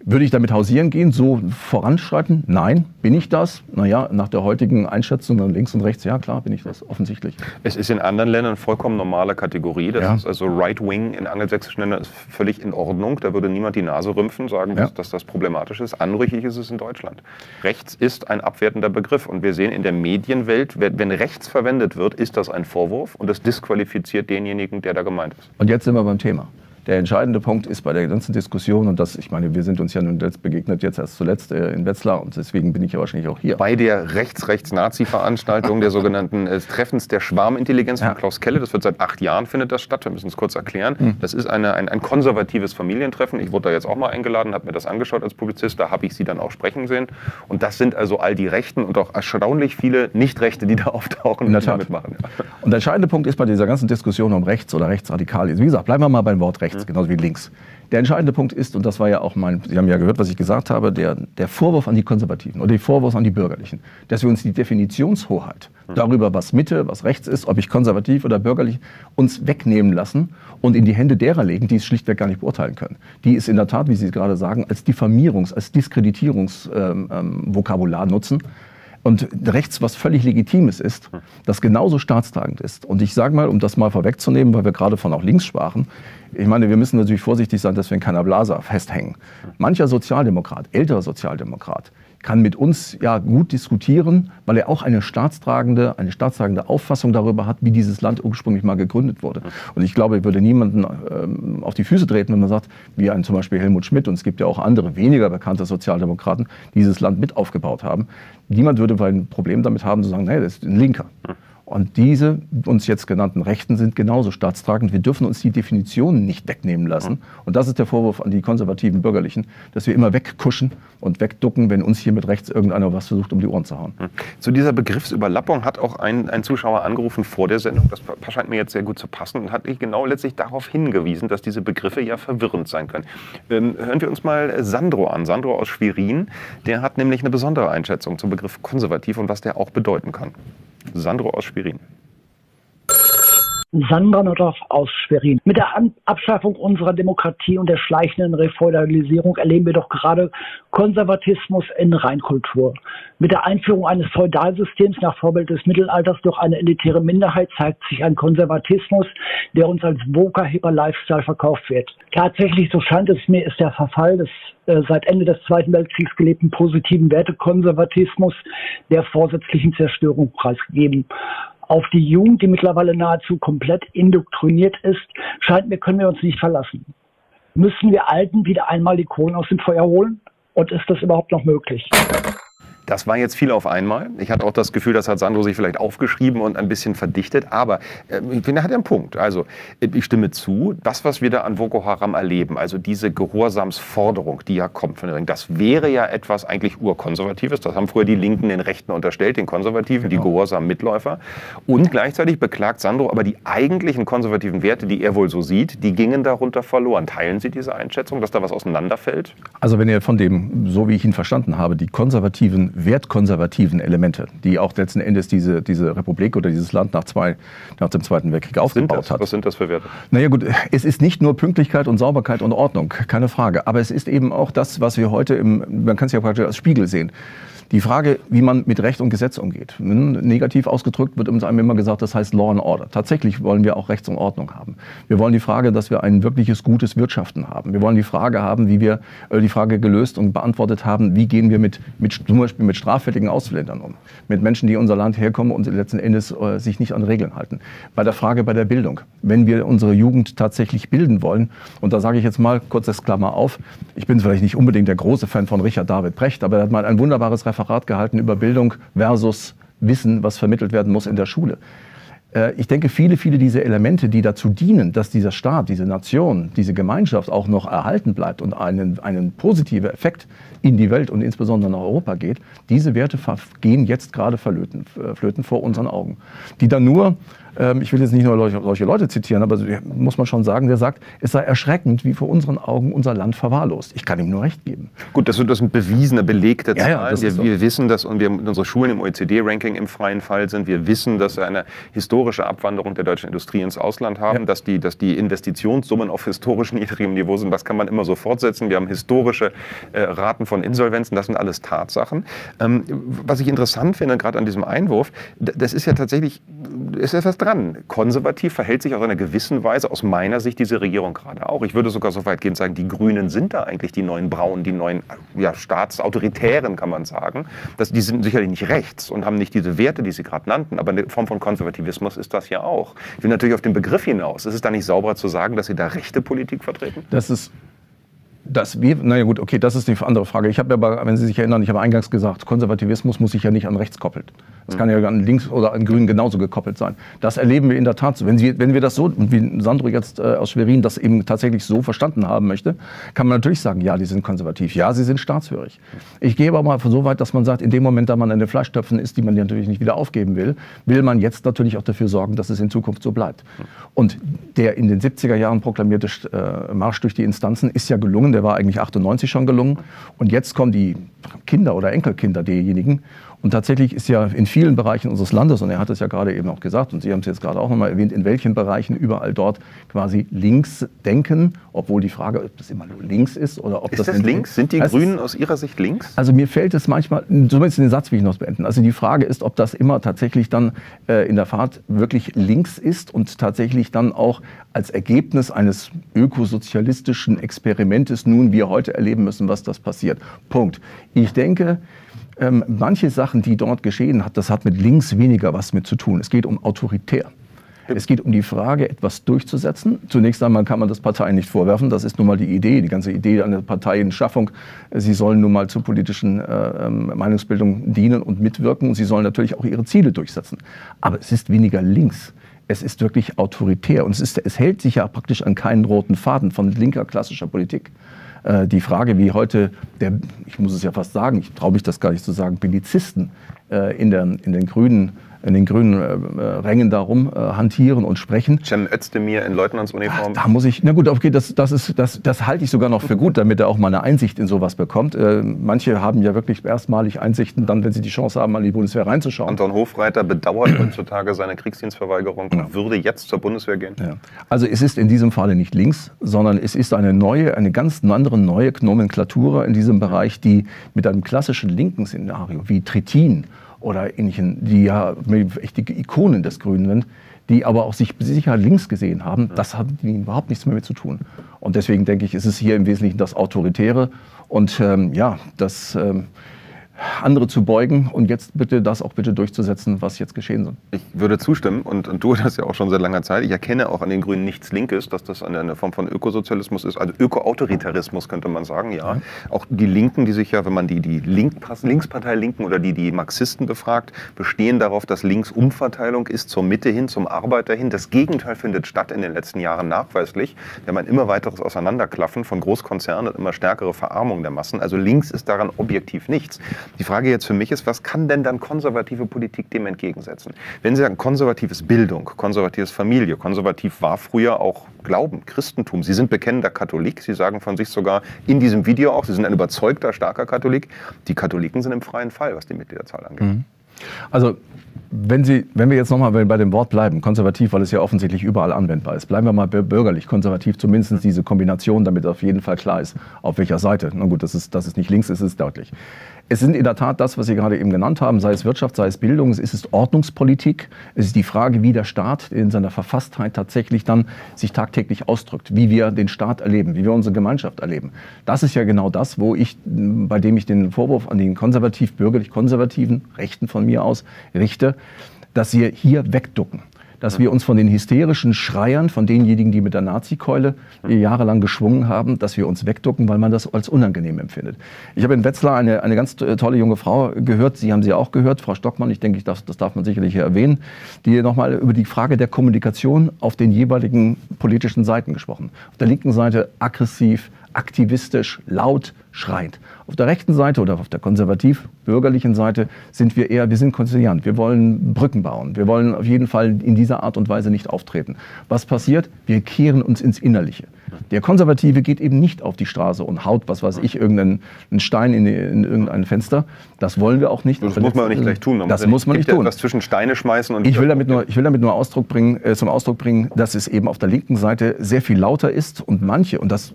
Speaker 4: Würde ich damit hausieren gehen, so voranschreiten? Nein. Bin ich das? Naja, nach der heutigen Einschätzung dann links und rechts, ja klar, bin ich das, offensichtlich.
Speaker 3: Es ist in anderen Ländern vollkommen normale Kategorie. Das ja. ist also Right-Wing in angelsächsischen Ländern ist völlig in Ordnung. Da würde niemand die Nase rümpfen, sagen, ja. dass, das problematisch ist. Anrüchig ist es in Deutschland. Rechts ist ein abwertender Begriff. Und wir sehen in der Medienwelt, wenn rechts verwendet wird, ist das ein Vorwurf und das disqualifiziert denjenigen, der da gemeint ist.
Speaker 4: Und jetzt sind wir beim Thema. Der entscheidende Punkt ist bei der ganzen Diskussion, und das, ich meine, wir sind uns ja nun jetzt begegnet, jetzt erst zuletzt äh, in Wetzlar, und deswegen bin ich ja wahrscheinlich auch hier.
Speaker 3: Bei der Rechts-Rechts-Nazi-Veranstaltung der sogenannten äh, Treffens der Schwarmintelligenz ja. von Klaus Kelle, das wird seit acht Jahren, findet das statt, wir müssen es kurz erklären. Mhm. Das ist eine, ein, ein konservatives Familientreffen. Ich wurde da jetzt auch mal eingeladen, habe mir das angeschaut als Publizist, da habe ich sie dann auch sprechen sehen. Und das sind also all die Rechten und auch erstaunlich viele Nicht-Rechte, die da [laughs] auftauchen
Speaker 4: und mitmachen. Ja. Und der entscheidende Punkt ist bei dieser ganzen Diskussion um rechts oder rechtsradikal, wie gesagt, bleiben wir mal beim Wort rechts rechts, genauso wie links. Der entscheidende Punkt ist, und das war ja auch mein, Sie haben ja gehört, was ich gesagt habe, der, der Vorwurf an die Konservativen oder der Vorwurf an die Bürgerlichen, dass wir uns die Definitionshoheit darüber, was Mitte, was rechts ist, ob ich konservativ oder bürgerlich, uns wegnehmen lassen und in die Hände derer legen, die es schlichtweg gar nicht beurteilen können. Die es in der Tat, wie Sie gerade sagen, als Diffamierungs-, als Diskreditierungsvokabular ähm, ähm, nutzen und rechts was völlig Legitimes ist, das genauso staatstragend ist. Und ich sage mal, um das mal vorwegzunehmen, weil wir gerade von auch links sprachen, ich meine, wir müssen natürlich vorsichtig sein, dass wir in keiner Blase festhängen. Mancher Sozialdemokrat, älterer Sozialdemokrat, kann mit uns ja gut diskutieren, weil er auch eine staatstragende, eine staatstragende Auffassung darüber hat, wie dieses Land ursprünglich mal gegründet wurde. Und ich glaube, ich würde niemanden ähm, auf die Füße treten, wenn man sagt, wie ein zum Beispiel Helmut Schmidt, und es gibt ja auch andere weniger bekannte Sozialdemokraten, die dieses Land mit aufgebaut haben. Niemand würde ein Problem damit haben, zu sagen, nee, das ist ein Linker. Und diese uns jetzt genannten Rechten sind genauso staatstragend. Wir dürfen uns die Definitionen nicht wegnehmen lassen. Und das ist der Vorwurf an die konservativen Bürgerlichen, dass wir immer wegkuschen und wegducken, wenn uns hier mit rechts irgendeiner was versucht, um die Ohren zu hauen. Hm.
Speaker 3: Zu dieser Begriffsüberlappung hat auch ein, ein Zuschauer angerufen vor der Sendung. Das scheint mir jetzt sehr gut zu passen und hat genau letztlich darauf hingewiesen, dass diese Begriffe ja verwirrend sein können. Ähm, hören wir uns mal Sandro an. Sandro aus Schwerin. Der hat nämlich eine besondere Einschätzung zum Begriff konservativ und was der auch bedeuten kann. Sandro aus Schwerin. Schwerin.
Speaker 5: Sandra Nordorf aus Schwerin. Mit der Abschaffung unserer Demokratie und der schleichenden Refeudalisierung erleben wir doch gerade Konservatismus in Reinkultur. Mit der Einführung eines Feudalsystems nach Vorbild des Mittelalters durch eine elitäre Minderheit zeigt sich ein Konservatismus, der uns als woker hipper Lifestyle verkauft wird. Tatsächlich, so scheint es mir, ist der Verfall des äh, seit Ende des Zweiten Weltkriegs gelebten positiven Wertekonservatismus der vorsätzlichen Zerstörung preisgegeben auf die Jugend, die mittlerweile nahezu komplett indoktriniert ist, scheint mir, können wir uns nicht verlassen. Müssen wir Alten wieder einmal die Kohlen aus dem Feuer holen? Und ist das überhaupt noch möglich?
Speaker 3: Das war jetzt viel auf einmal. Ich hatte auch das Gefühl, das hat Sandro sich vielleicht aufgeschrieben und ein bisschen verdichtet. Aber äh, ich finde, er hat ja einen Punkt. Also, äh, ich stimme zu. Das, was wir da an Boko Haram erleben, also diese Gehorsamsforderung, die ja kommt von den Ring, das wäre ja etwas eigentlich urkonservatives. Das haben früher die Linken den Rechten unterstellt, den Konservativen, genau. die gehorsamen Mitläufer. Und gleichzeitig beklagt Sandro aber die eigentlichen konservativen Werte, die er wohl so sieht, die gingen darunter verloren. Teilen Sie diese Einschätzung, dass da was auseinanderfällt?
Speaker 4: Also, wenn ihr von dem, so wie ich ihn verstanden habe, die konservativen wertkonservativen Elemente, die auch letzten Endes diese, diese Republik oder dieses Land nach, zwei, nach dem Zweiten Weltkrieg aufgebaut hat.
Speaker 3: Was sind das für Werte?
Speaker 4: Naja gut, es ist nicht nur Pünktlichkeit und Sauberkeit und Ordnung, keine Frage. Aber es ist eben auch das, was wir heute im, man kann es ja praktisch als Spiegel sehen. Die Frage, wie man mit Recht und Gesetz umgeht. Negativ ausgedrückt wird uns einem immer gesagt, das heißt Law and Order. Tatsächlich wollen wir auch Rechts und Ordnung haben. Wir wollen die Frage, dass wir ein wirkliches gutes Wirtschaften haben. Wir wollen die Frage haben, wie wir äh, die Frage gelöst und beantwortet haben, wie gehen wir mit, mit zum Beispiel mit straffälligen Ausländern um. Mit Menschen, die in unser Land herkommen und letzten Endes äh, sich nicht an Regeln halten. Bei der Frage bei der Bildung. Wenn wir unsere Jugend tatsächlich bilden wollen, und da sage ich jetzt mal kurz das Klammer auf, ich bin vielleicht nicht unbedingt der große Fan von Richard David Brecht, aber er hat mal ein wunderbares Referat Referat gehalten über Bildung versus Wissen, was vermittelt werden muss in der Schule. Äh, ich denke, viele, viele dieser Elemente, die dazu dienen, dass dieser Staat, diese Nation, diese Gemeinschaft auch noch erhalten bleibt und einen, einen positiven Effekt in die Welt und insbesondere nach Europa geht, diese Werte gehen jetzt gerade flöten, äh, flöten vor unseren Augen. Die dann nur ähm, ich will jetzt nicht nur solche Leute zitieren, aber muss man schon sagen, der sagt, es sei erschreckend, wie vor unseren Augen unser Land verwahrlost. Ich kann ihm nur recht geben.
Speaker 3: Gut, das, das sind bewiesene, belegte Zahlen.
Speaker 4: Ja, ja,
Speaker 3: wir, wir wissen das und wir unsere Schulen im OECD-Ranking im freien Fall sind. Wir wissen, dass wir eine historische Abwanderung der deutschen Industrie ins Ausland haben, ja. dass, die, dass die Investitionssummen auf historisch niedrigem Niveau sind. Das kann man immer so fortsetzen. Wir haben historische äh, Raten von Insolvenzen. Das sind alles Tatsachen. Ähm, was ich interessant finde, gerade an diesem Einwurf, das ist ja tatsächlich, ist etwas dran. Konservativ verhält sich aus einer gewissen Weise aus meiner Sicht diese Regierung gerade auch. Ich würde sogar so weit gehen sagen, die Grünen sind da eigentlich die neuen Braunen, die neuen ja, Staatsautoritären, kann man sagen. Das, die sind sicherlich nicht rechts und haben nicht diese Werte, die Sie gerade nannten, aber eine Form von Konservativismus ist das ja auch. Ich will natürlich auf den Begriff hinaus. Ist es da nicht sauberer zu sagen, dass Sie da rechte Politik vertreten?
Speaker 4: Das ist dass wir, naja gut, okay, das ist die andere Frage. Ich habe aber, wenn Sie sich erinnern, ich habe eingangs gesagt, Konservativismus muss sich ja nicht an rechts koppeln. Das kann ja an links oder an grün genauso gekoppelt sein. Das erleben wir in der Tat so. Wenn, Sie, wenn wir das so, wie Sandro jetzt äh, aus Schwerin das eben tatsächlich so verstanden haben möchte, kann man natürlich sagen, ja, die sind konservativ, ja, sie sind staatshörig. Ich gehe aber mal so weit, dass man sagt, in dem Moment, da man an den Fleischtöpfen ist, die man natürlich nicht wieder aufgeben will, will man jetzt natürlich auch dafür sorgen, dass es in Zukunft so bleibt. Und der in den 70er Jahren proklamierte äh, Marsch durch die Instanzen ist ja gelungen der war eigentlich 98 schon gelungen. Und jetzt kommen die Kinder oder Enkelkinder derjenigen und tatsächlich ist ja in vielen Bereichen unseres Landes, und er hat es ja gerade eben auch gesagt, und Sie haben es jetzt gerade auch nochmal erwähnt, in welchen Bereichen überall dort quasi links denken, obwohl die Frage, ob das immer nur links ist oder ob
Speaker 3: ist
Speaker 4: das.
Speaker 3: Ist das links? Sind die Grünen aus Ihrer Sicht links?
Speaker 4: Also mir fällt es manchmal, zumindest den Satz will ich noch beenden. Also die Frage ist, ob das immer tatsächlich dann äh, in der Fahrt wirklich links ist und tatsächlich dann auch als Ergebnis eines ökosozialistischen Experimentes nun wir heute erleben müssen, was das passiert. Punkt. Ich denke, ähm, manche Sachen, die dort geschehen hat, das hat mit links weniger was mit zu tun. Es geht um autoritär. Es geht um die Frage, etwas durchzusetzen. Zunächst einmal kann man das Parteien nicht vorwerfen. Das ist nun mal die Idee, die ganze Idee einer Parteienschaffung. Sie sollen nun mal zur politischen äh, ähm, Meinungsbildung dienen und mitwirken. Und sie sollen natürlich auch ihre Ziele durchsetzen. Aber es ist weniger links. Es ist wirklich autoritär. Und es, ist, es hält sich ja praktisch an keinen roten Faden von linker klassischer Politik. Äh, die Frage, wie heute der, ich muss es ja fast sagen, ich traue mich das gar nicht zu sagen, Belizisten äh, in, der, in den Grünen in den grünen äh, Rängen darum äh, hantieren und sprechen.
Speaker 3: Cem Özdemir in Leutnantsuniform.
Speaker 4: Da muss ich, na gut, okay, das, das, ist, das, das halte ich sogar noch für gut, damit er auch mal eine Einsicht in sowas bekommt. Äh, manche haben ja wirklich erstmalig Einsichten, dann, wenn sie die Chance haben, mal in die Bundeswehr reinzuschauen.
Speaker 3: Anton Hofreiter bedauert [clears throat] heutzutage seine Kriegsdienstverweigerung und würde jetzt zur Bundeswehr gehen.
Speaker 4: Ja. Also es ist in diesem Falle nicht links, sondern es ist eine neue, eine ganz andere neue Nomenklatur in diesem Bereich, die mit einem klassischen linken Szenario wie Trittin oder ähnlichen, die ja echte Ikonen des Grünen sind, die aber auch sich sicher links gesehen haben, das hat ihnen überhaupt nichts mehr mit zu tun. Und deswegen denke ich, ist es hier im Wesentlichen das Autoritäre und ähm, ja, das ähm, andere zu beugen und jetzt bitte das auch bitte durchzusetzen, was jetzt geschehen soll.
Speaker 3: Ich würde zustimmen und, und tue das [laughs] ja auch schon seit langer Zeit. Ich erkenne auch an den Grünen nichts Linkes, dass das eine, Form von Ökosozialismus ist, also Ökoautoritarismus könnte man sagen, ja. Auch die Linken, die sich ja, wenn man die, die Link, Linkspartei Linken oder die, die Marxisten befragt, bestehen darauf, dass links Umverteilung ist zur Mitte hin, zum Arbeiter hin. Das Gegenteil findet statt in den letzten Jahren nachweislich. Wir haben ein immer weiteres Auseinanderklaffen von Großkonzernen und immer stärkere Verarmung der Massen. Also links ist daran objektiv nichts. Die Frage jetzt für mich ist, was kann denn dann konservative Politik dem entgegensetzen? Wenn Sie sagen, konservatives Bildung, konservatives Familie, konservativ war früher auch Glauben, Christentum. Sie sind bekennender Katholik. Sie sagen von sich sogar in diesem Video auch, Sie sind ein überzeugter, starker Katholik. Die Katholiken sind im freien Fall, was die Mitgliederzahl angeht. Mhm.
Speaker 4: Also wenn, Sie, wenn wir jetzt nochmal bei dem Wort bleiben, konservativ, weil es ja offensichtlich überall anwendbar ist, bleiben wir mal bürgerlich, konservativ, zumindest diese Kombination, damit auf jeden Fall klar ist, auf welcher Seite. Na gut, das ist, das ist nicht links, es ist deutlich. Es sind in der Tat das, was Sie gerade eben genannt haben, sei es Wirtschaft, sei es Bildung, es ist Ordnungspolitik. Es ist die Frage, wie der Staat in seiner Verfasstheit tatsächlich dann sich tagtäglich ausdrückt, wie wir den Staat erleben, wie wir unsere Gemeinschaft erleben. Das ist ja genau das, wo ich, bei dem ich den Vorwurf an den konservativ, bürgerlich-konservativen Rechten von mir aus richte, dass wir hier wegducken dass wir uns von den hysterischen Schreiern, von denjenigen, die mit der Nazikeule jahrelang geschwungen haben, dass wir uns wegducken, weil man das als unangenehm empfindet. Ich habe in Wetzlar eine, eine ganz tolle junge Frau gehört, Sie haben sie auch gehört, Frau Stockmann, ich denke, das, das darf man sicherlich hier erwähnen, die nochmal über die Frage der Kommunikation auf den jeweiligen politischen Seiten gesprochen. Auf der linken Seite aggressiv, aktivistisch, laut, schreit. Auf der rechten Seite oder auf der konservativ-bürgerlichen Seite sind wir eher, wir sind konziliant. Wir wollen Brücken bauen. Wir wollen auf jeden Fall in dieser Art und Weise nicht auftreten. Was passiert? Wir kehren uns ins Innerliche. Der Konservative geht eben nicht auf die Straße und haut, was weiß ich, irgendeinen Stein in, in irgendein Fenster. Das wollen wir auch nicht.
Speaker 3: Das muss man auch nicht gleich tun.
Speaker 4: Man das muss, muss man nicht tun.
Speaker 3: Was zwischen Steine schmeißen und
Speaker 4: ich will damit nur, ich will damit nur Ausdruck bringen, äh, zum Ausdruck bringen, dass es eben auf der linken Seite sehr viel lauter ist und manche, und das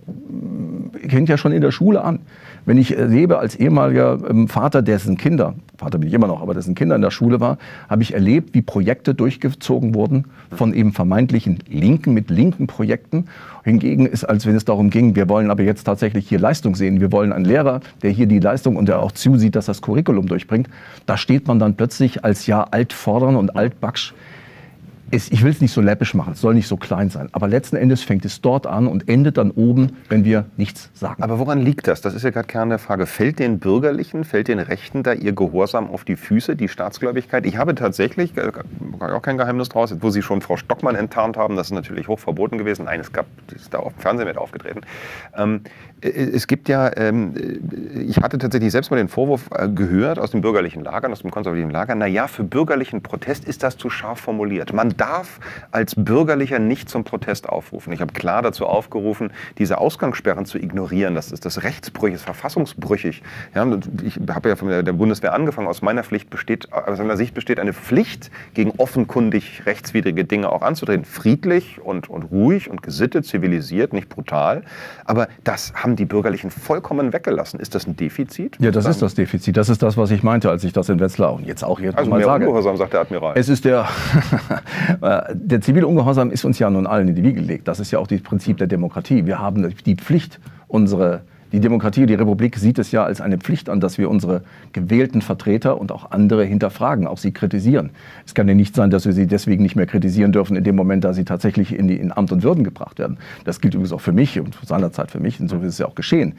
Speaker 4: kennt ja schon in der Schule an. Wenn ich erlebe als ehemaliger ähm, Vater, dessen Kinder, Vater bin ich immer noch, aber dessen Kinder in der Schule war, habe ich erlebt, wie Projekte durchgezogen wurden von eben vermeintlichen Linken mit linken Projekten. Hingegen ist, als wenn es darum ging, wir wollen aber jetzt tatsächlich hier Leistung sehen, wir wollen einen Lehrer, der hier die Leistung und der auch zusieht, dass das Curriculum durchbringt, da steht man dann plötzlich als ja altfordern und altbacksch es, ich will es nicht so läppisch machen, es soll nicht so klein sein. Aber letzten Endes fängt es dort an und endet dann oben, wenn wir nichts sagen.
Speaker 3: Aber woran liegt das? Das ist ja gerade Kern der Frage. Fällt den Bürgerlichen, fällt den Rechten da ihr Gehorsam auf die Füße, die Staatsgläubigkeit? Ich habe tatsächlich, äh, auch kein Geheimnis draus, wo Sie schon Frau Stockmann enttarnt haben, das ist natürlich hoch verboten gewesen. Nein, es gab, die ist da auf dem Fernsehen mit aufgetreten. Ähm, äh, es gibt ja, ähm, äh, ich hatte tatsächlich selbst mal den Vorwurf gehört aus dem bürgerlichen Lager, aus dem konservativen Lager, naja, für bürgerlichen Protest ist das zu scharf formuliert. Man darf als Bürgerlicher nicht zum Protest aufrufen. Ich habe klar dazu aufgerufen, diese Ausgangssperren zu ignorieren. Das ist das rechtsbrüchig, ist verfassungsbrüchig. Ja, ich habe ja von der Bundeswehr angefangen. Aus meiner, Pflicht besteht, aus meiner Sicht besteht eine Pflicht, gegen offenkundig rechtswidrige Dinge auch anzutreten. Friedlich und, und ruhig und gesittet, zivilisiert, nicht brutal. Aber das haben die Bürgerlichen vollkommen weggelassen. Ist das ein Defizit?
Speaker 4: Ja, das ist das Defizit. Das ist das, was ich meinte, als ich das in Wetzlar und jetzt auch hier
Speaker 3: also mal sage. Ungehorsam, sagt der Admiral.
Speaker 4: Es ist der [laughs] der zivile Ungehorsam ist uns ja nun allen in die Wiege gelegt. Das ist ja auch das Prinzip der Demokratie. Wir haben die Pflicht, unsere die Demokratie, die Republik sieht es ja als eine Pflicht an, dass wir unsere gewählten Vertreter und auch andere hinterfragen, auch sie kritisieren. Es kann ja nicht sein, dass wir sie deswegen nicht mehr kritisieren dürfen in dem Moment, da sie tatsächlich in, die, in Amt und Würden gebracht werden. Das gilt übrigens auch für mich und seinerzeit für mich, und so ist es ja auch geschehen.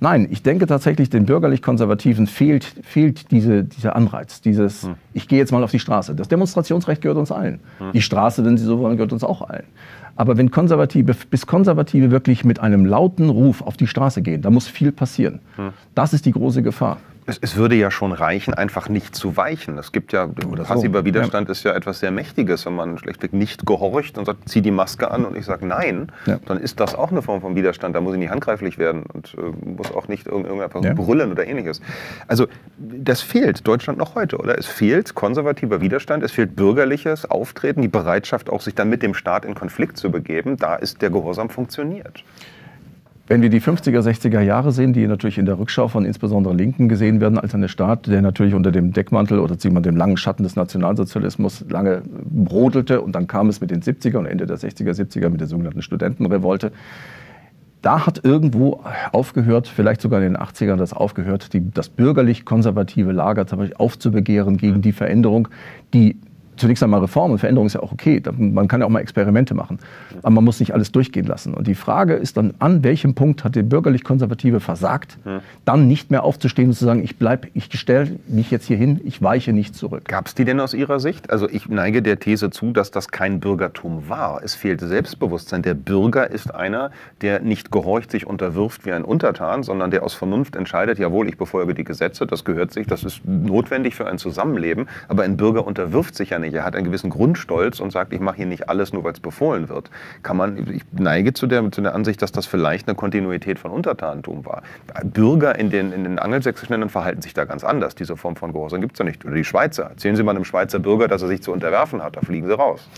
Speaker 4: Nein, ich denke tatsächlich, den bürgerlich-konservativen fehlt, fehlt diese, dieser Anreiz, dieses, hm. ich gehe jetzt mal auf die Straße. Das Demonstrationsrecht gehört uns allen. Hm. Die Straße, wenn Sie so wollen, gehört uns auch allen. Aber wenn Konservative, bis Konservative wirklich mit einem lauten Ruf auf die Straße gehen, da muss viel passieren. Hm. Das ist die große Gefahr.
Speaker 3: Es, es, würde ja schon reichen, einfach nicht zu weichen. Es gibt ja, passiver so. Widerstand ja. ist ja etwas sehr Mächtiges. Wenn man schlechtweg nicht gehorcht und sagt, zieh die Maske an und ich sage nein, ja. dann ist das auch eine Form von Widerstand. Da muss ich nicht handgreiflich werden und äh, muss auch nicht irgendetwas ja. brüllen oder ähnliches. Also das fehlt Deutschland noch heute, oder? Es fehlt konservativer Widerstand, es fehlt bürgerliches Auftreten, die Bereitschaft auch sich dann mit dem Staat in Konflikt zu begeben. Da ist der Gehorsam funktioniert.
Speaker 4: Wenn wir die 50er, 60er Jahre sehen, die natürlich in der Rückschau von insbesondere Linken gesehen werden, als eine Staat, der natürlich unter dem Deckmantel oder dem langen Schatten des Nationalsozialismus lange brodelte und dann kam es mit den 70er und Ende der 60er, 70er mit der sogenannten Studentenrevolte. Da hat irgendwo aufgehört, vielleicht sogar in den 80ern das aufgehört, die, das bürgerlich-konservative Lager aufzubegehren gegen die Veränderung, die zunächst einmal Reform und Veränderung ist ja auch okay. Man kann ja auch mal Experimente machen. Aber man muss nicht alles durchgehen lassen. Und die Frage ist dann, an welchem Punkt hat der bürgerlich-konservative versagt, hm. dann nicht mehr aufzustehen und zu sagen, ich bleibe, ich stelle mich jetzt hier hin, ich weiche nicht zurück.
Speaker 3: Gab es die denn aus Ihrer Sicht? Also ich neige der These zu, dass das kein Bürgertum war. Es fehlte Selbstbewusstsein. Der Bürger ist einer, der nicht gehorcht, sich unterwirft wie ein Untertan, sondern der aus Vernunft entscheidet, jawohl, ich befolge die Gesetze, das gehört sich, das ist notwendig für ein Zusammenleben. Aber ein Bürger unterwirft sich ja nicht. Er hat einen gewissen Grundstolz und sagt, ich mache hier nicht alles nur, weil es befohlen wird. Kann man, ich neige zu der, zu der Ansicht, dass das vielleicht eine Kontinuität von Untertanentum war. Bürger in den, in den angelsächsischen Ländern verhalten sich da ganz anders. Diese Form von Gehorsam gibt es ja nicht. Oder die Schweizer. Erzählen Sie mal einem Schweizer Bürger, dass er sich zu unterwerfen hat. Da fliegen sie raus.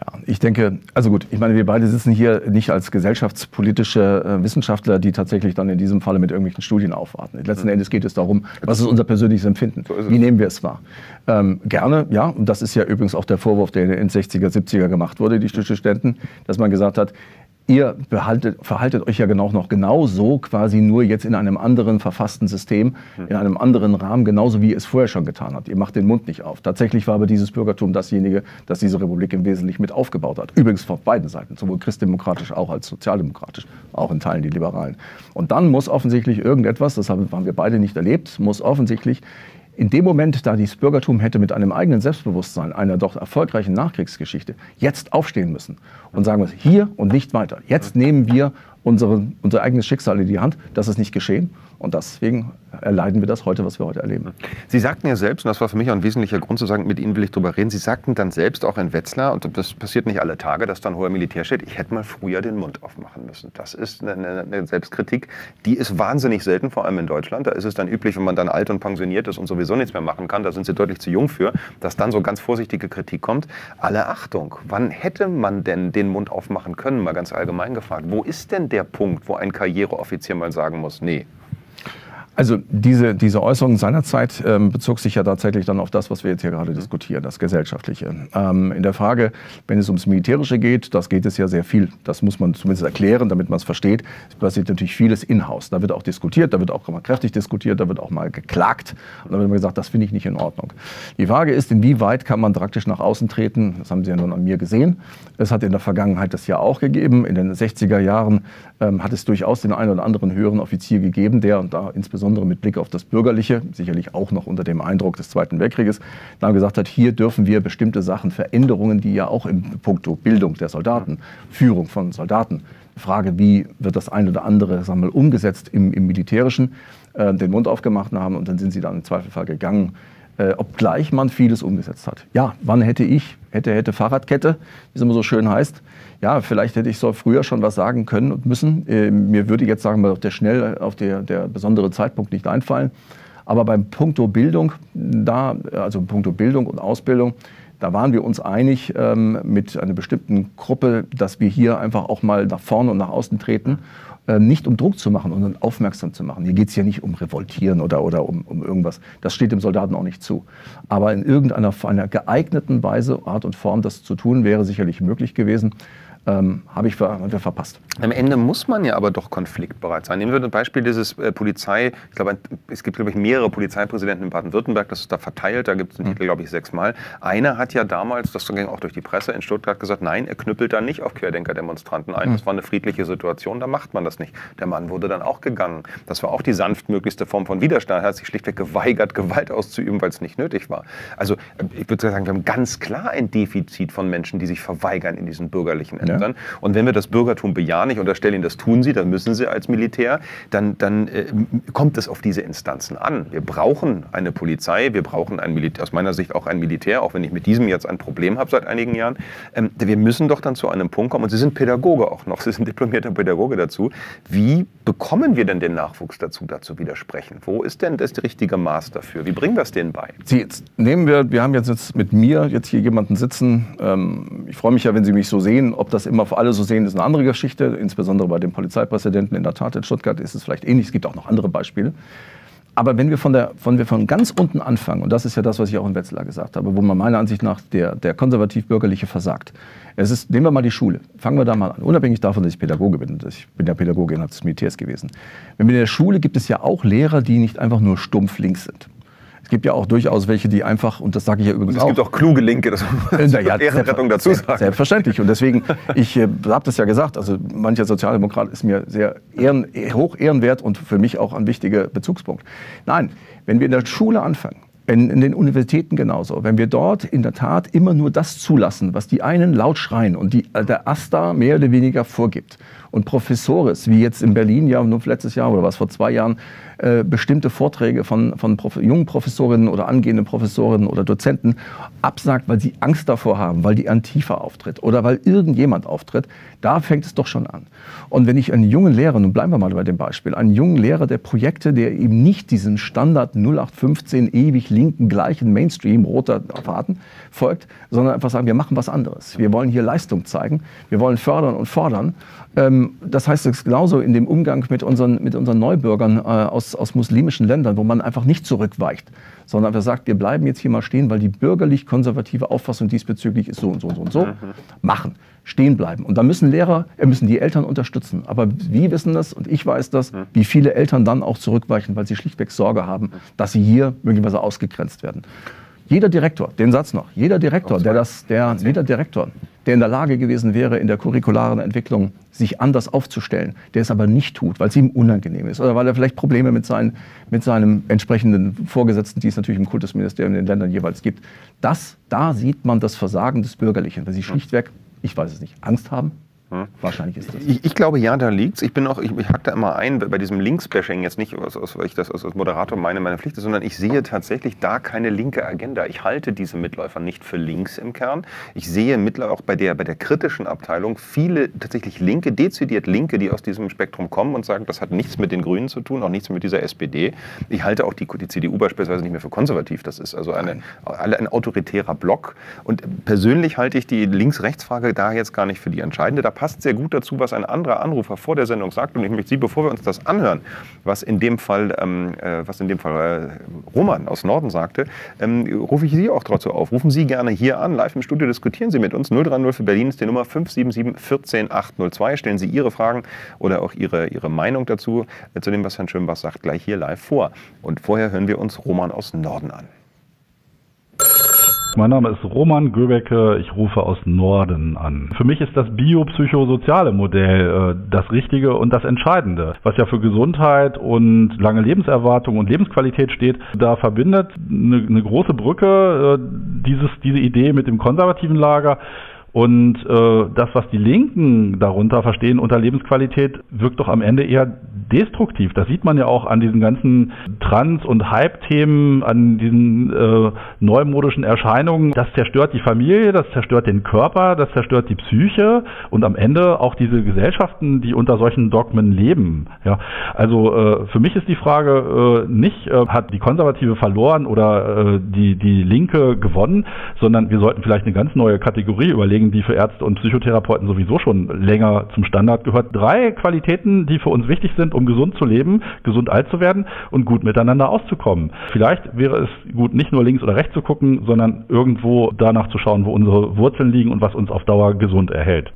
Speaker 4: Ja, ich denke, also gut, ich meine, wir beide sitzen hier nicht als gesellschaftspolitische äh, Wissenschaftler, die tatsächlich dann in diesem Falle mit irgendwelchen Studien aufwarten. Letzten mhm. Endes geht es darum, was ist unser persönliches Empfinden? So Wie nehmen wir es wahr? Ähm, gerne, ja, und das ist ja übrigens auch der Vorwurf, der in den 60er, 70er gemacht wurde, die Studenten, dass man gesagt hat, ihr behaltet, verhaltet euch ja genau noch genauso, quasi nur jetzt in einem anderen verfassten System, in einem anderen Rahmen, genauso wie ihr es vorher schon getan habt. Ihr macht den Mund nicht auf. Tatsächlich war aber dieses Bürgertum dasjenige, das diese Republik im Wesentlichen mit aufgebaut hat. Übrigens von beiden Seiten, sowohl christdemokratisch auch als sozialdemokratisch, auch in Teilen die Liberalen. Und dann muss offensichtlich irgendetwas, das haben wir beide nicht erlebt, muss offensichtlich in dem Moment, da dieses Bürgertum hätte mit einem eigenen Selbstbewusstsein einer doch erfolgreichen Nachkriegsgeschichte jetzt aufstehen müssen und sagen wir hier und nicht weiter. Jetzt nehmen wir unsere, unser eigenes Schicksal in die Hand. Das ist nicht geschehen. Und deswegen erleiden wir das heute, was wir heute erleben.
Speaker 3: Sie sagten ja selbst, und das war für mich auch ein wesentlicher Grund zu sagen, mit Ihnen will ich drüber reden, Sie sagten dann selbst auch in Wetzlar, und das passiert nicht alle Tage, dass dann hoher Militär steht, ich hätte mal früher den Mund aufmachen müssen. Das ist eine, eine, Selbstkritik, die ist wahnsinnig selten, vor allem in Deutschland. Da ist es dann üblich, wenn man dann alt und pensioniert ist und sowieso nichts mehr machen kann, da sind Sie deutlich zu jung für, dass dann so ganz vorsichtige Kritik kommt. Alle Achtung, wann hätte man denn den Mund aufmachen können, mal ganz allgemein gefragt. Wo ist denn der Punkt, wo ein Karriereoffizier mal sagen muss, nee,
Speaker 4: also diese, diese Äußerung seinerzeit ähm, bezog sich ja tatsächlich dann auf das, was wir jetzt hier gerade diskutieren, das Gesellschaftliche. Ähm, in der Frage, wenn es ums Militärische geht, das geht es ja sehr viel. Das muss man zumindest erklären, damit man es versteht. Es passiert natürlich vieles in-house. Da wird auch diskutiert, da wird auch mal kräftig diskutiert, da wird auch mal geklagt. Und da wird immer gesagt, das finde ich nicht in Ordnung. Die Frage ist, inwieweit kann man praktisch nach außen treten? Das haben Sie ja nun an mir gesehen. Es hat in der Vergangenheit das ja auch gegeben. In den 60er Jahren ähm, hat es durchaus den einen oder anderen höheren Offizier gegeben, der, und da insbesondere mit Blick auf das Bürgerliche, sicherlich auch noch unter dem Eindruck des Zweiten Weltkrieges, dann gesagt hat, hier dürfen wir bestimmte Sachen, Veränderungen, die ja auch im Punkto Bildung der Soldaten, Führung von Soldaten, Frage, wie wird das ein oder andere sagen wir, umgesetzt im, im Militärischen, äh, den Mund aufgemacht haben und dann sind sie dann im Zweifelfall gegangen äh, obgleich man vieles umgesetzt hat. Ja, wann hätte ich, hätte, hätte Fahrradkette, wie es immer so schön heißt, ja, vielleicht hätte ich so früher schon was sagen können und müssen. Äh, mir würde jetzt sagen wir auf der schnell auf der, der besondere Zeitpunkt nicht einfallen. Aber beim Punkto Bildung, da, also Punkto Bildung und Ausbildung, da waren wir uns einig ähm, mit einer bestimmten Gruppe, dass wir hier einfach auch mal nach vorne und nach außen treten nicht um Druck zu machen, sondern aufmerksam zu machen. Hier geht es ja nicht um Revoltieren oder, oder um, um irgendwas. Das steht dem Soldaten auch nicht zu. Aber in irgendeiner einer geeigneten Weise, Art und Form das zu tun, wäre sicherlich möglich gewesen ähm, habe ich ver wir verpasst.
Speaker 3: Am Ende muss man ja aber doch konfliktbereit sein. Nehmen wir ein Beispiel dieses äh, Polizei, ich glaube, es gibt, glaube ich, mehrere Polizeipräsidenten in Baden-Württemberg, das ist da verteilt, da gibt es den mhm. Titel, glaube ich, sechsmal. Einer hat ja damals, das ging auch durch die Presse in Stuttgart, gesagt, nein, er knüppelt da nicht auf Querdenker-Demonstranten ein. Mhm. Das war eine friedliche Situation, da macht man das nicht. Der Mann wurde dann auch gegangen. Das war auch die sanftmöglichste Form von Widerstand. Er hat sich schlichtweg geweigert, Gewalt auszuüben, weil es nicht nötig war. Also äh, ich würde sagen, wir haben ganz klar ein Defizit von Menschen, die sich verweigern in diesen bürgerlichen Ämtern. Ja. Und wenn wir das Bürgertum bejahen, ich unterstelle Ihnen, das tun Sie, dann müssen Sie als Militär, dann, dann äh, kommt es auf diese Instanzen an. Wir brauchen eine Polizei, wir brauchen ein Militär, aus meiner Sicht auch ein Militär, auch wenn ich mit diesem jetzt ein Problem habe seit einigen Jahren. Ähm, wir müssen doch dann zu einem Punkt kommen, und Sie sind Pädagoge auch noch, [laughs] Sie sind diplomierter Pädagoge dazu. Wie bekommen wir denn den Nachwuchs dazu, dazu widersprechen? Wo ist denn das richtige Maß dafür? Wie bringen wir das denen bei?
Speaker 4: Sie, jetzt nehmen wir, wir haben jetzt mit mir jetzt hier jemanden sitzen. Ähm, ich freue mich ja, wenn Sie mich so sehen, ob das immer für alle so sehen, ist eine andere Geschichte. Insbesondere bei dem Polizeipräsidenten in der Tat in Stuttgart ist es vielleicht ähnlich. Es gibt auch noch andere Beispiele. Aber wenn wir von, der, von, wir von ganz unten anfangen, und das ist ja das, was ich auch in Wetzlar gesagt habe, wo man meiner Ansicht nach der, der konservativ-bürgerliche versagt. Es ist, nehmen wir mal die Schule. Fangen wir da mal an. Unabhängig davon, dass ich Pädagoge bin. Ich bin ja Pädagoge innerhalb des Militärs gewesen. Wenn wir in der Schule gibt es ja auch Lehrer, die nicht einfach nur stumpf links sind. Es gibt ja auch durchaus welche, die einfach, und das sage ich ja übrigens
Speaker 3: und es gibt auch kluge Linke, das [laughs] muss
Speaker 4: man ja,
Speaker 3: Ehrenrettung dazu sagen.
Speaker 4: Selbstverständlich. Und deswegen, [laughs] ich äh, habe das ja gesagt, also mancher Sozialdemokrat ist mir sehr ehren, hoch ehrenwert und für mich auch ein wichtiger Bezugspunkt. Nein, wenn wir in der Schule anfangen, in, in, den Universitäten genauso. Wenn wir dort in der Tat immer nur das zulassen, was die einen laut schreien und die, äh, der AStA mehr oder weniger vorgibt und Professores, wie jetzt in Berlin ja nur letztes Jahr oder was vor zwei Jahren, äh, bestimmte Vorträge von, von Prof jungen Professorinnen oder angehenden Professorinnen oder Dozenten absagt, weil sie Angst davor haben, weil die Antifa auftritt oder weil irgendjemand auftritt, da fängt es doch schon an. Und wenn ich einen jungen Lehrer, nun bleiben wir mal bei dem Beispiel, einen jungen Lehrer der Projekte, der eben nicht diesen Standard 0815 ewig linken gleichen Mainstream roter Faden folgt, sondern einfach sagen, wir machen was anderes. Wir wollen hier Leistung zeigen, wir wollen fördern und fordern. Ähm, das heißt es genauso in dem Umgang mit unseren, mit unseren Neubürgern äh, aus, aus muslimischen Ländern, wo man einfach nicht zurückweicht, sondern einfach sagt, wir bleiben jetzt hier mal stehen, weil die bürgerlich-konservative Auffassung diesbezüglich ist so und so und so und so. Mhm. Machen stehen bleiben. Und da müssen Lehrer, äh, müssen die Eltern unterstützen. Aber wir wissen das und ich weiß das, mhm. wie viele Eltern dann auch zurückweichen, weil sie schlichtweg Sorge haben, dass sie hier möglicherweise ausgegrenzt werden. Jeder Direktor, den Satz noch, jeder Direktor, der das, der, jeder Direktor, der in der Lage gewesen wäre, in der curricularen Entwicklung sich anders aufzustellen, der es aber nicht tut, weil es ihm unangenehm ist oder weil er vielleicht Probleme mit, seinen, mit seinem entsprechenden Vorgesetzten, die es natürlich im Kultusministerium in den Ländern jeweils gibt, das, da sieht man das Versagen des Bürgerlichen, weil sie schlichtweg, ich weiß es nicht, Angst haben, hm? Wahrscheinlich ist das.
Speaker 3: Ich, ich, glaube, ja, da liegt's. Ich bin auch, ich, ich hack da immer ein bei diesem Linksbashing jetzt nicht, aus, aus, weil ich das als Moderator meine, meine Pflicht ist, sondern ich sehe tatsächlich da keine linke Agenda. Ich halte diese Mitläufer nicht für links im Kern. Ich sehe mittlerweile auch bei der, bei der kritischen Abteilung viele tatsächlich Linke, dezidiert Linke, die aus diesem Spektrum kommen und sagen, das hat nichts mit den Grünen zu tun, auch nichts mit dieser SPD. Ich halte auch die, die CDU beispielsweise nicht mehr für konservativ. Das ist also eine, ein autoritärer Block. Und persönlich halte ich die Links-Rechts-Frage da jetzt gar nicht für die entscheidende. Da passt sehr gut dazu, was ein anderer Anrufer vor der Sendung sagt. Und ich möchte Sie, bevor wir uns das anhören, was in dem Fall, ähm, äh, was in dem Fall äh, Roman aus Norden sagte, ähm, rufe ich Sie auch dazu auf. Rufen Sie gerne hier an, live im Studio diskutieren Sie mit uns. 030 für Berlin ist die Nummer 577 14802. Stellen Sie Ihre Fragen oder auch Ihre, Ihre Meinung dazu, äh, zu dem, was Herrn Schönbach sagt, gleich hier live vor. Und vorher hören wir uns Roman aus Norden an.
Speaker 6: Mein Name ist Roman Göbecke, ich rufe aus Norden an. Für mich ist das biopsychosoziale Modell äh, das Richtige und das Entscheidende, was ja für Gesundheit und lange Lebenserwartung und Lebensqualität steht. Da verbindet eine, eine große Brücke äh, dieses, diese Idee mit dem konservativen Lager und äh, das, was die Linken darunter verstehen unter Lebensqualität, wirkt doch am Ende eher destruktiv. Das sieht man ja auch an diesen ganzen Trans- und Hype-Themen, an diesen äh, neumodischen Erscheinungen. Das zerstört die Familie, das zerstört den Körper, das zerstört die Psyche und am Ende auch diese Gesellschaften, die unter solchen Dogmen leben. Ja, also äh, für mich ist die Frage äh, nicht, äh, hat die Konservative verloren oder äh, die, die Linke gewonnen, sondern wir sollten vielleicht eine ganz neue Kategorie überlegen, Dingen, die für Ärzte und Psychotherapeuten sowieso schon länger zum Standard gehört. Drei Qualitäten, die für uns wichtig sind, um gesund zu leben, gesund alt zu werden und gut miteinander auszukommen. Vielleicht wäre es gut, nicht nur links oder rechts zu gucken, sondern irgendwo danach zu schauen, wo unsere Wurzeln liegen und was uns auf Dauer gesund erhält.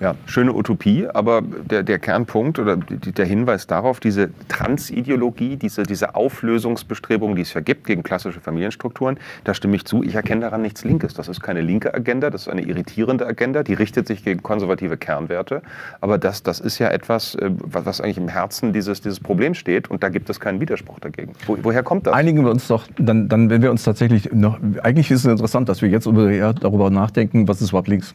Speaker 3: Ja, schöne Utopie, aber der, der Kernpunkt oder der Hinweis darauf, diese Transideologie, diese, diese Auflösungsbestrebung, die es ja gibt gegen klassische Familienstrukturen, da stimme ich zu. Ich erkenne daran nichts Linkes. Das ist keine linke Agenda, das ist eine irritierende Agenda, die richtet sich gegen konservative Kernwerte. Aber das, das ist ja etwas, äh, was eigentlich im Herzen dieses, dieses Problems steht und da gibt es keinen Widerspruch dagegen. Wo, woher kommt das?
Speaker 4: Einigen wir uns doch, dann, dann wenn wir uns tatsächlich noch, eigentlich ist es interessant, dass wir jetzt darüber nachdenken, was ist überhaupt links.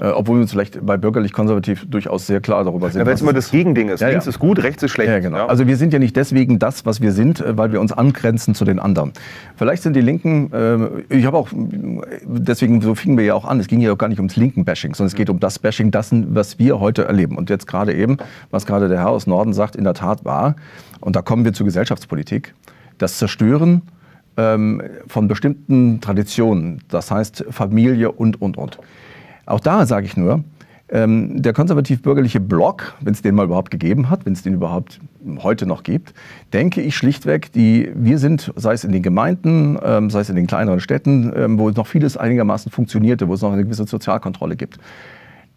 Speaker 4: Äh, obwohl wir uns vielleicht bei bürgerlich-konservativ durchaus sehr klar darüber sind.
Speaker 3: Ja, weil es immer das Gegending ist. Ja, Links ja. ist gut, rechts ist schlecht.
Speaker 4: Ja, genau. Also wir sind ja nicht deswegen das, was wir sind, äh, weil wir uns angrenzen zu den anderen. Vielleicht sind die Linken, äh, ich habe auch, deswegen so fingen wir ja auch an, es ging ja auch gar nicht ums Linken-Bashing, sondern es geht um das Bashing, das, was wir heute erleben. Und jetzt gerade eben, was gerade der Herr aus Norden sagt, in der Tat war, und da kommen wir zur Gesellschaftspolitik, das Zerstören ähm, von bestimmten Traditionen, das heißt Familie und, und, und. Auch da sage ich nur, ähm, der konservativ-bürgerliche Block, wenn es den mal überhaupt gegeben hat, wenn es den überhaupt heute noch gibt, denke ich schlichtweg, die, wir sind, sei es in den Gemeinden, ähm, sei es in den kleineren Städten, ähm, wo noch vieles einigermaßen funktionierte, wo es noch eine gewisse Sozialkontrolle gibt.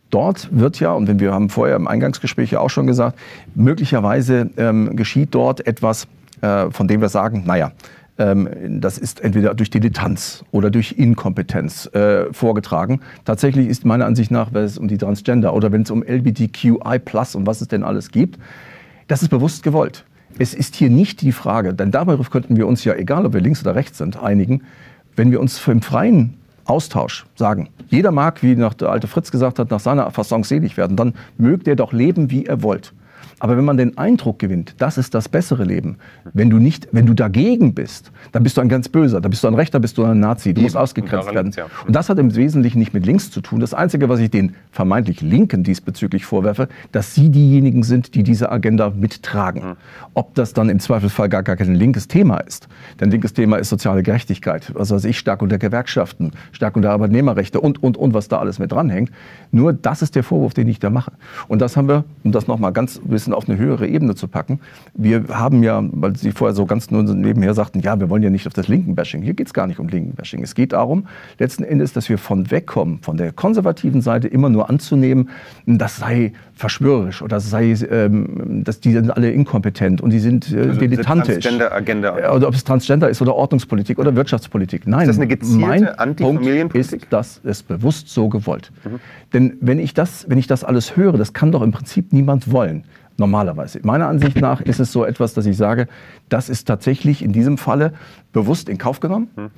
Speaker 4: Dort wird ja, und wir haben vorher im Eingangsgespräch ja auch schon gesagt, möglicherweise ähm, geschieht dort etwas, äh, von dem wir sagen, naja, das ist entweder durch Dilettanz oder durch Inkompetenz äh, vorgetragen. Tatsächlich ist meiner Ansicht nach, wenn es um die Transgender oder wenn es um LGBTQI Plus und was es denn alles gibt, das ist bewusst gewollt. Es ist hier nicht die Frage, denn darauf könnten wir uns ja, egal ob wir links oder rechts sind, einigen, wenn wir uns im freien Austausch sagen, jeder mag, wie nach der alte Fritz gesagt hat, nach seiner Fasson selig werden, dann mögt er doch leben, wie er wollt. Aber wenn man den Eindruck gewinnt, das ist das bessere Leben, wenn du nicht, wenn du dagegen bist, dann bist du ein ganz Böser, dann bist du ein Rechter, bist du ein Nazi, du musst ausgegrenzt werden. Ja. Und das hat im Wesentlichen nicht mit links zu tun. Das Einzige, was ich den vermeintlich Linken diesbezüglich vorwerfe, dass sie diejenigen sind, die diese Agenda mittragen. Mhm. Ob das dann im Zweifelsfall gar, gar kein linkes Thema ist. Denn linkes Thema ist soziale Gerechtigkeit, was weiß ich, Stärkung der Gewerkschaften, Stärkung der Arbeitnehmerrechte und, und, und, was da alles mit dranhängt. Nur das ist der Vorwurf, den ich da mache. Und das haben wir, um das nochmal ganz ein bisschen auf eine höhere Ebene zu packen. Wir haben ja, weil Sie vorher so ganz nur nebenher sagten, ja, wir wollen ja nicht auf das Linken-Bashing. Hier geht es gar nicht um Linken-Bashing. Es geht darum, letzten Endes, dass wir von wegkommen, von der konservativen Seite immer nur anzunehmen, das sei verschwörerisch oder sei, ähm, dass die sind alle inkompetent und die sind äh, also dilettantisch. Transgender-Agenda. Oder ob es Transgender ist oder Ordnungspolitik oder Wirtschaftspolitik. Nein, ist das eine gezielte Antifamilienpolitik? ist, dass es bewusst so gewollt. Mhm. Denn wenn ich, das, wenn ich das alles höre, das kann doch im Prinzip niemand wollen. Normalerweise. Meiner Ansicht nach ist es so etwas, dass ich sage, das ist tatsächlich in diesem Falle bewusst in Kauf genommen. Hm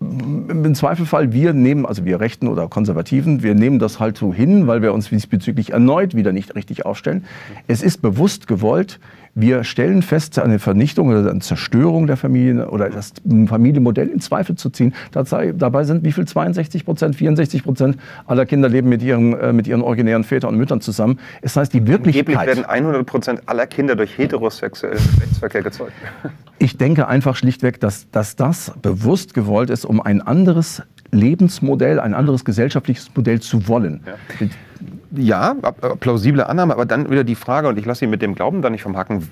Speaker 4: im Zweifelfall, wir nehmen, also wir Rechten oder Konservativen, wir nehmen das halt so hin, weil wir uns diesbezüglich erneut wieder nicht richtig aufstellen. Es ist bewusst gewollt, wir stellen fest, eine Vernichtung oder eine Zerstörung der Familie oder das Familienmodell in Zweifel zu ziehen. Dabei sind wie viel 62 Prozent, 64 Prozent aller Kinder leben mit ihren, äh, mit ihren originären Vätern und Müttern zusammen. Es heißt, die Wirklichkeit...
Speaker 3: Angeblich werden 100 Prozent aller Kinder durch heterosexuellen Rechtsverkehr gezeugt.
Speaker 4: Ich denke einfach schlichtweg, dass, dass das bewusst gewollt ist, um ein anderes Lebensmodell, ein anderes gesellschaftliches Modell zu wollen. Ja
Speaker 3: ja, plausible Annahme, aber dann wieder die Frage, und ich lasse Sie mit dem Glauben da nicht vom Hacken,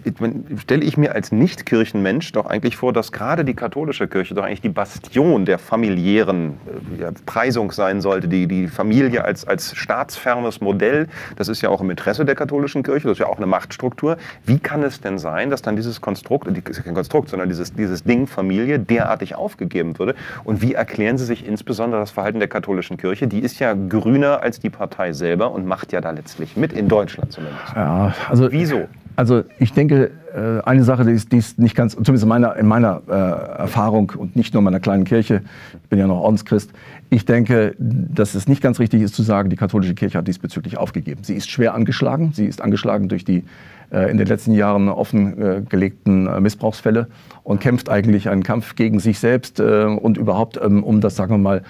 Speaker 3: stelle ich mir als Nicht-Kirchenmensch doch eigentlich vor, dass gerade die katholische Kirche doch eigentlich die Bastion der familiären äh, Preisung sein sollte, die, die Familie als, als staatsfernes Modell, das ist ja auch im Interesse der katholischen Kirche, das ist ja auch eine Machtstruktur. Wie kann es denn sein, dass dann dieses Konstrukt, kein Konstrukt, sondern dieses, dieses Ding Familie derartig aufgegeben würde? Und wie erklären Sie sich insbesondere das Verhalten der katholischen Kirche? Die ist ja grüner als die Partei selber und macht ja da letztlich mit, in Deutschland zumindest.
Speaker 4: Ja, also, Wieso? Also ich denke, äh, eine Sache, die ist, die ist nicht ganz, zumindest in meiner, in meiner äh, Erfahrung und nicht nur in meiner kleinen Kirche, ich bin ja noch Ordenschrist, ich denke, dass es nicht ganz richtig ist zu sagen, die katholische Kirche hat diesbezüglich aufgegeben. Sie ist schwer angeschlagen. Sie ist angeschlagen durch die äh, in den letzten Jahren offengelegten äh, Missbrauchsfälle und kämpft eigentlich einen Kampf gegen sich selbst und überhaupt ähm, um das, sagen wir mal,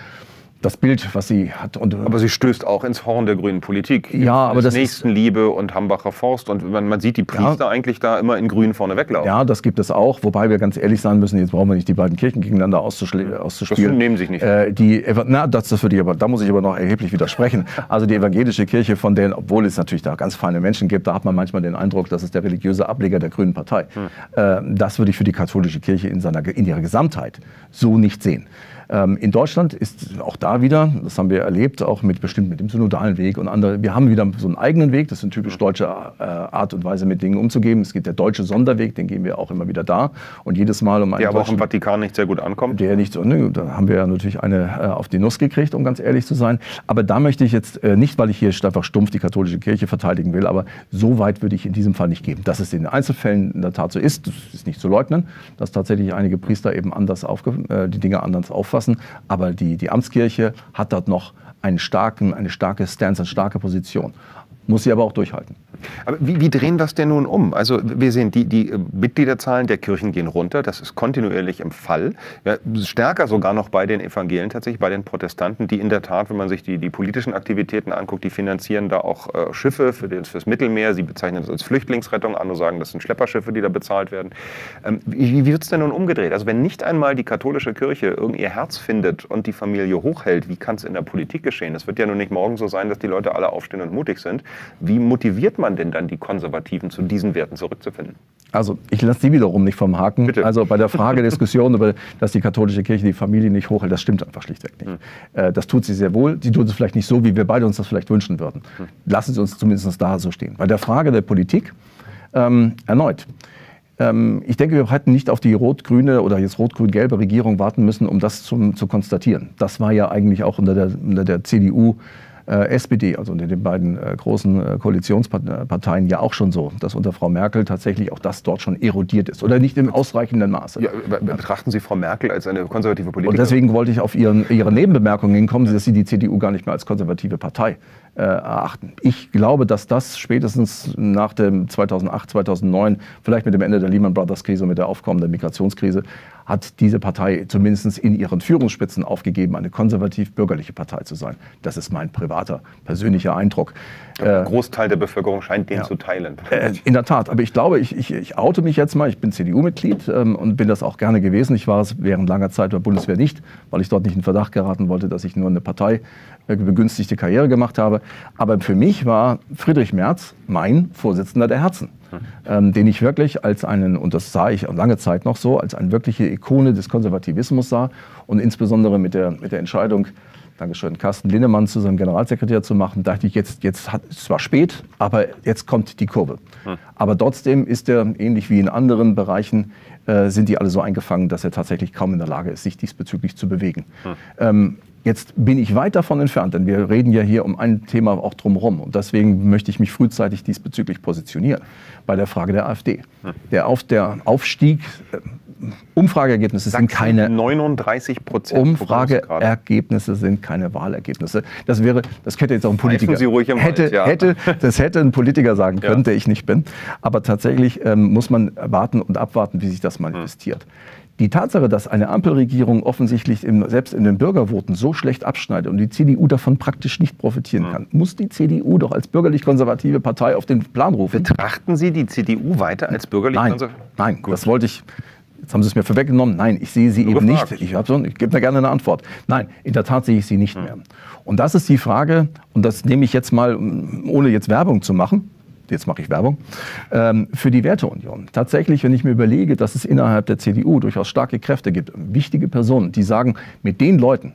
Speaker 4: das Bild, was sie hat.
Speaker 3: Und, aber sie stößt auch ins Horn der grünen Politik.
Speaker 4: Ja, aber das
Speaker 3: Nächstenliebe und Hambacher Forst und man, man sieht die Priester ja, eigentlich da immer in Grün vorne weglaufen.
Speaker 4: Ja, das gibt es auch, wobei wir ganz ehrlich sein müssen, jetzt brauchen wir nicht die beiden Kirchen gegeneinander auszuspielen. Das
Speaker 3: nehmen sich nicht.
Speaker 4: Äh, die, na, das, das würde ich aber, da muss ich aber noch erheblich widersprechen. [laughs] Also die evangelische Kirche, von denen, obwohl es natürlich da ganz feine Menschen gibt, da hat man manchmal den Eindruck, das ist der religiöse Ableger der Grünen Partei. Hm. Äh, das würde ich für die katholische Kirche in, seiner, in ihrer Gesamtheit so nicht sehen. Ähm, in Deutschland ist auch da wieder, das haben wir erlebt, auch mit bestimmt mit dem synodalen Weg und andere. Wir haben wieder so einen eigenen Weg. Das ist eine typisch deutsche äh, Art und Weise, mit Dingen umzugehen. Es gibt der deutsche Sonderweg, den gehen wir auch immer wieder da. Und jedes Mal um
Speaker 3: einen. Der aber auch im Vatikan nicht sehr gut ankommt.
Speaker 4: Der nicht so, ne, da haben wir ja natürlich eine äh, auf die Nuss gekriegt, um ganz ehrlich zu sein. Aber da möchte ich jetzt äh, nicht, weil ich hier einfach stumpf die katholische Kirche verteidigen will, aber so weit würde ich in diesem Fall nicht geben. Dass es in Einzelfällen in der Tat so ist, das ist nicht zu leugnen, dass tatsächlich einige Priester eben anders aufge, äh, die Dinge anders auffassen auffassen. Aber die, die Amtskirche hat dort noch einen starken, eine starke Stance, eine starke Position. Muss sie aber auch durchhalten.
Speaker 3: Aber wie, wie drehen das denn nun um? Also wir sehen, die, die Mitgliederzahlen der Kirchen gehen runter. Das ist kontinuierlich im Fall. Ja, stärker sogar noch bei den Evangelien tatsächlich, bei den Protestanten, die in der Tat, wenn man sich die, die politischen Aktivitäten anguckt, die finanzieren da auch äh, Schiffe für das, fürs Mittelmeer. Sie bezeichnen das als Flüchtlingsrettung. Andere sagen, das sind Schlepperschiffe, die da bezahlt werden. Ähm, wie wie wird es denn nun umgedreht? Also wenn nicht einmal die katholische Kirche irgendwie ihr Herz findet und die Familie hochhält, wie kann es in der Politik geschehen? Es wird ja nun nicht morgen so sein, dass die Leute alle aufstehen und mutig sind. Wie motiviert man denn dann die Konservativen zu diesen Werten zurückzufinden?
Speaker 4: Also ich lasse Sie wiederum nicht vom Haken. Bitte. Also bei der Frage [laughs] Diskussion über, dass die katholische Kirche die Familie nicht hochhält, das stimmt einfach schlichtweg nicht. Hm. Das tut sie sehr wohl. Sie tut es vielleicht nicht so, wie wir beide uns das vielleicht wünschen würden. Hm. Lassen Sie uns zumindest da so stehen. Bei der Frage der Politik, ähm, erneut, Ähm, ich denke, wir hätten nicht auf die rot-grüne oder jetzt rot-grün-gelbe Regierung warten müssen, um das zum, zu konstatieren. Das war ja eigentlich auch unter der, unter der CDU äh, SPD, also unter den beiden äh, großen äh, Koalitionsparteien, ja auch schon so, dass unter Frau Merkel tatsächlich auch das dort schon erodiert ist oder nicht im ausreichenden Maße.
Speaker 3: Ja, betrachten Sie Frau Merkel als eine konservative Politikerin?
Speaker 4: Und deswegen wollte ich auf Ihren, Ihre Nebenbemerkungen hinkommen, dass Sie die CDU gar nicht mehr als konservative Partei äh, erachten. Ich glaube, dass das spätestens nach dem 2008, 2009, vielleicht mit dem Ende der Lehman Brothers Krise, mit der aufkommenden Migrationskrise, hat diese Partei zumindest in ihren Führungsspitzen aufgegeben, eine konservativ-bürgerliche Partei zu sein. Das ist mein privater, persönlicher Eindruck.
Speaker 3: Ein Großteil der Bevölkerung scheint den ja. zu teilen.
Speaker 4: Äh, in der Tat, aber ich glaube, ich, ich, ich oute mich jetzt mal, ich bin CDU-Mitglied ähm, und bin das auch gerne gewesen. Ich war es während langer Zeit bei Bundeswehr nicht, weil ich dort nicht in Verdacht geraten wollte, dass ich nur eine Partei äh, begünstigte Karriere gemacht habe. Aber für mich war Friedrich Merz mein Vorsitzender der Herzen, ähm, den ich wirklich als einen, und das sah ich lange Zeit noch so, als eine wirkliche Ikone des Konservativismus sah und insbesondere mit der, mit der Entscheidung, Dankeschön, Carsten Linnemann zu seinem Generalsekretär zu machen, dachte ich, jetzt, jetzt hat, es war spät, aber jetzt kommt die Kurve. Hm. Aber trotzdem ist er, ähnlich wie in anderen Bereichen, äh, sind die alle so eingefangen, dass er tatsächlich kaum in der Lage ist, sich diesbezüglich zu bewegen. Hm. Ähm, Jetzt bin ich weit davon entfernt, denn wir reden ja hier um ein Thema auch drumherum. Und deswegen möchte ich mich frühzeitig diesbezüglich positionieren bei der Frage der AfD. Hm. Der, Auf, der Aufstieg, äh, Umfrageergebnisse sind keine
Speaker 3: 39 Prozent.
Speaker 4: Umfrageergebnisse sind keine Wahlergebnisse. Das wäre, das hätte jetzt auch ein Politiker.
Speaker 3: Sie ruhig im
Speaker 4: hätte,
Speaker 3: Wald, ja.
Speaker 4: hätte, das hätte ein Politiker sagen können, ja. der ich nicht bin. Aber tatsächlich ähm, muss man warten und abwarten, wie sich das manifestiert. Hm. Die Tatsache, dass eine Ampelregierung offensichtlich im, selbst in den Bürgervoten so schlecht abschneidet und die CDU davon praktisch nicht profitieren kann, muss die CDU doch als bürgerlich-konservative Partei auf den Plan rufen.
Speaker 3: Betrachten Sie die CDU weiter als bürgerlich-konservativ?
Speaker 4: Nein, nein das wollte ich. Jetzt haben Sie es mir vorweggenommen. Nein, ich sehe sie Nur eben gefragt. nicht. Ich, so, ich gebe da gerne eine Antwort. Nein, in der Tat sehe ich sie nicht hm. mehr. Und das ist die Frage, und das nehme ich jetzt mal, ohne jetzt Werbung zu machen, jetzt mache ich Werbung, ähm, für die Werteunion. Tatsächlich, wenn ich mir überlege, dass es innerhalb der CDU durchaus starke Kräfte gibt, wichtige Personen, die sagen, mit den Leuten,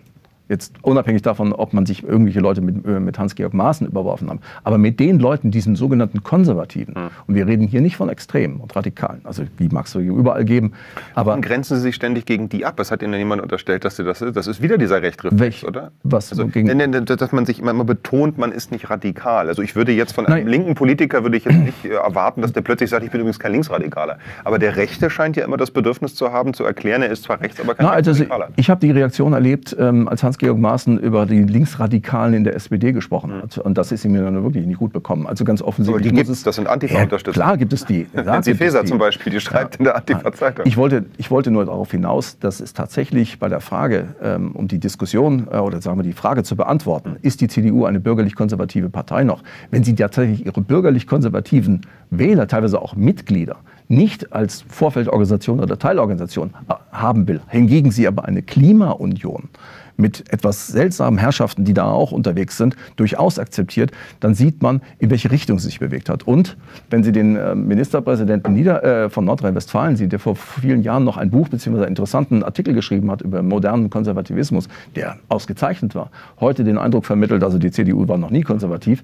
Speaker 4: Jetzt unabhängig davon, ob man sich irgendwelche Leute mit, äh, mit Hans-Georg Maaßen überworfen haben. Aber mit den Leuten, diesen sogenannten Konservativen, mhm. und wir reden hier nicht von Extremen und Radikalen, also die mag es überall geben.
Speaker 3: Aber Warum grenzen Sie sich ständig gegen die ab? Es hat Ihnen jemand unterstellt, dass Sie das ist. Das ist wieder dieser Rechtreflex, oder?
Speaker 4: Was?
Speaker 3: Also, gegen dass man sich immer betont, man ist nicht radikal. Also ich würde jetzt von einem Nein. linken Politiker würde ich jetzt nicht äh, erwarten, dass der plötzlich sagt, ich bin übrigens kein Linksradikaler. Aber der Rechte scheint ja immer das Bedürfnis zu haben, zu erklären, er ist zwar rechts, aber kein
Speaker 4: Na, also Radikaler. Ich habe die Reaktion erlebt, ähm, als Hans Hans-Georg Maaßen über die Linksradikalen in der SPD gesprochen hat. Und das ist ihm dann wirklich nicht gut bekommen. Also ganz offensichtlich.
Speaker 3: Aber die gibt es, das sind Antifa-Unterstützer.
Speaker 4: Ja, klar gibt es die. [laughs]
Speaker 3: Nancy Faeser zum Beispiel, die schreibt ja, in der Antifa-Zeitung.
Speaker 4: Ich wollte, ich wollte nur darauf hinaus, dass es tatsächlich bei der Frage, ähm, um die Diskussion äh, oder sagen wir die Frage zu beantworten, ist die CDU eine bürgerlich-konservative Partei noch? Wenn sie tatsächlich ihre bürgerlich-konservativen Wähler, teilweise auch Mitglieder, nicht als Vorfeldorganisation oder Teilorganisation äh, haben will, hingegen sie aber eine Klimaunion mit etwas seltsamen Herrschaften, die da auch unterwegs sind, durchaus akzeptiert, dann sieht man, in welche Richtung sie sich bewegt hat. Und wenn Sie den äh, Ministerpräsidenten Nieder äh, von Nordrhein-Westfalen sieht, der vor vielen Jahren noch ein Buch bzw. einen interessanten Artikel geschrieben hat über modernen Konservativismus, der ausgezeichnet war, heute den Eindruck vermittelt, also die CDU war noch nie konservativ,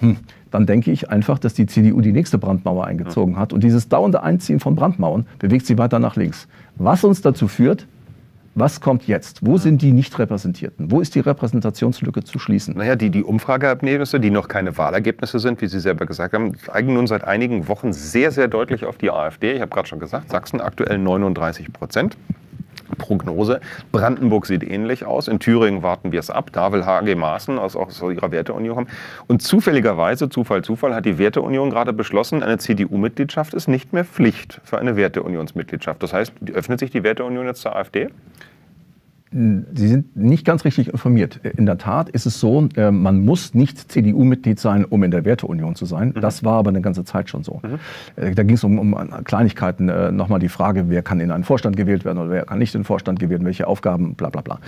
Speaker 4: hm, dann denke ich einfach, dass die CDU die nächste Brandmauer eingezogen hat. Und dieses dauernde Einziehen von Brandmauern bewegt sie weiter nach links. Was uns dazu führt, was kommt jetzt? Wo sind die Nicht-Repräsentierten? Wo ist die Repräsentationslücke zu schließen?
Speaker 3: Naja, die, die Umfrageergebnisse, die noch keine Wahlergebnisse sind, wie Sie selber gesagt haben, zeigen nun seit einigen Wochen sehr, sehr deutlich auf die AfD. Ich habe gerade schon gesagt, Sachsen aktuell 39 Prozent. Prognose. Brandenburg sieht ähnlich aus. In Thüringen warten wir es ab. Da will HG Maaßen aus, ihrer Werteunion haben. Und zufälligerweise, Zufall, Zufall, hat die Werteunion gerade beschlossen, eine CDU-Mitgliedschaft ist nicht mehr Pflicht für eine Werteunionsmitgliedschaft. Das heißt, öffnet sich die Werteunion jetzt zur AfD?
Speaker 4: Sie sind nicht ganz richtig informiert. In der Tat ist es so, äh, man muss nicht CDU-Mitglied sein, um in der Werteunion zu sein. Mhm. Das war aber eine ganze Zeit schon so. Mhm. Äh, da ging es um, um, Kleinigkeiten, äh, nochmal die Frage, wer kann in einen Vorstand gewählt werden oder wer kann nicht in den Vorstand gewählt werden, welche Aufgaben, bla bla bla.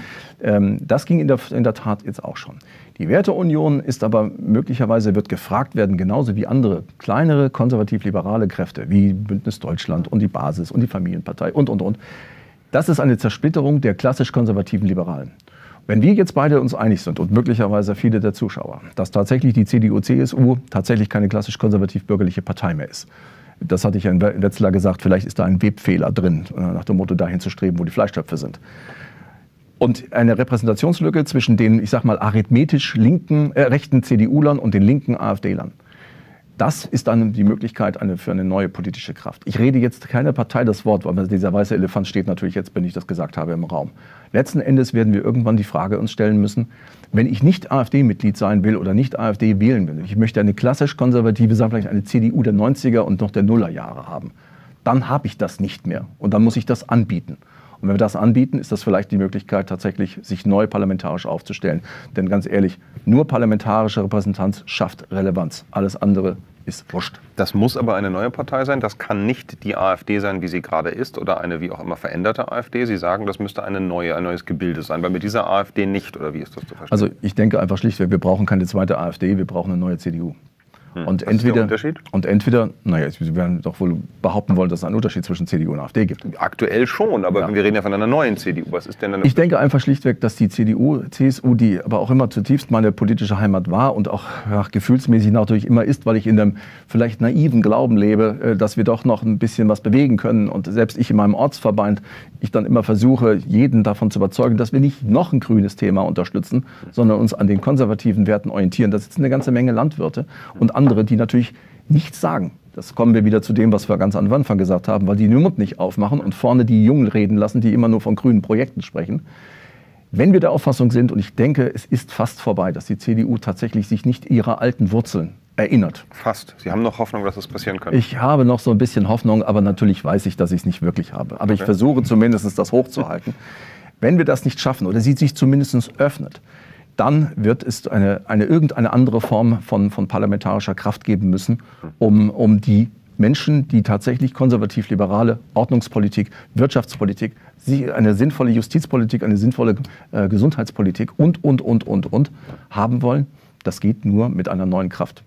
Speaker 4: Ähm, das ging in der, in der Tat jetzt auch schon. Die Werteunion ist aber möglicherweise, wird gefragt werden, genauso wie andere kleinere konservativ-liberale Kräfte, wie Bündnis Deutschland und die Basis und die Familienpartei und, und, und das ist eine Zersplitterung der klassisch konservativen Liberalen. Wenn wir jetzt beide uns einig sind und möglicherweise viele der Zuschauer, dass tatsächlich die CDU-CSU tatsächlich keine klassisch konservativ-bürgerliche Partei mehr ist, Das hatte ich ja in Wetzlar gesagt, vielleicht ist da ein Webfehler drin, äh, nach dem Motto, dahin zu streben, wo die Fleischtöpfe sind. Und eine Repräsentationslücke zwischen den, ich sag mal, arithmetisch linken, äh, rechten CDU-Lern und den linken AfD-Lern. Das ist dann die Möglichkeit eine, für eine neue politische Kraft. Ich rede jetzt keine Partei das Wort, weil dieser weiße Elefant steht natürlich jetzt, wenn ich das gesagt habe, im Raum. Letzten Endes werden wir irgendwann die Frage uns stellen müssen, wenn ich nicht AfD-Mitglied sein will oder nicht AfD wählen will, ich möchte eine klassisch konservative, sagen vielleicht eine CDU der 90er und noch der Nullerjahre haben, dann habe ich das nicht mehr und dann muss ich das anbieten. Und wenn wir das anbieten, ist das vielleicht die Möglichkeit, tatsächlich sich neu parlamentarisch aufzustellen. Denn ganz ehrlich, nur parlamentarische Repräsentanz schafft Relevanz. Alles andere ist wurscht.
Speaker 3: Das muss aber eine neue Partei sein. Das kann nicht die AfD sein, wie sie gerade ist, oder eine wie auch immer veränderte AfD. Sie sagen, das müsste eine neue, ein neues Gebilde sein, weil mit dieser AfD nicht, oder wie ist das zu verstehen?
Speaker 4: Also ich denke einfach schlichtweg, wir brauchen keine zweite AfD, wir brauchen eine neue CDU.
Speaker 3: Hm.
Speaker 4: Und entweder? Und entweder, naja, Sie werden doch wohl behaupten wollen, dass es einen Unterschied zwischen CDU und AfD gibt.
Speaker 3: Aktuell schon, aber
Speaker 4: Ja.
Speaker 3: wir reden ja von einer neuen CDU. Was ist denn eine
Speaker 4: Ich denke einfach schlichtweg, dass die CDU, CSU, die aber auch immer zutiefst meine politische Heimat war und auch ja, gefühlsmäßig natürlich immer ist, weil ich in einem vielleicht naiven Glauben lebe, äh, dass wir doch noch ein bisschen was bewegen können. Und selbst ich in meinem Ortsverband, ich dann immer versuche, jeden davon zu überzeugen, dass wir nicht noch ein grünes Thema unterstützen, sondern uns an den konservativen Werten orientieren. Da sitzen eine ganze Menge Landwirte und andere, die natürlich nichts sagen. Das kommen wir wieder zu dem, was wir ganz am Anfang gesagt haben, weil die den Mund nicht aufmachen und vorne die Jungen reden lassen, die immer nur von grünen Projekten sprechen. Wenn wir der Auffassung sind, und ich denke, es ist fast vorbei, dass die CDU tatsächlich sich nicht ihrer alten Wurzeln erinnert.
Speaker 3: Fast. Sie haben noch Hoffnung, dass das passieren kann.
Speaker 4: Ich habe noch so ein bisschen Hoffnung, aber natürlich weiß ich, dass ich es nicht wirklich habe. Aber ich
Speaker 3: Okay.
Speaker 4: versuche zumindest das hochzuhalten. Wenn wir das nicht schaffen oder sie sich zumindest öffnet, dann wird es eine, eine irgendeine andere Form von, von parlamentarischer Kraft geben müssen, um, um die Menschen, die tatsächlich konservativ-liberale Ordnungspolitik, Wirtschaftspolitik, eine sinnvolle Justizpolitik, eine sinnvolle äh, Gesundheitspolitik und, und, und, und, und haben wollen. Das geht nur mit einer neuen Kraft.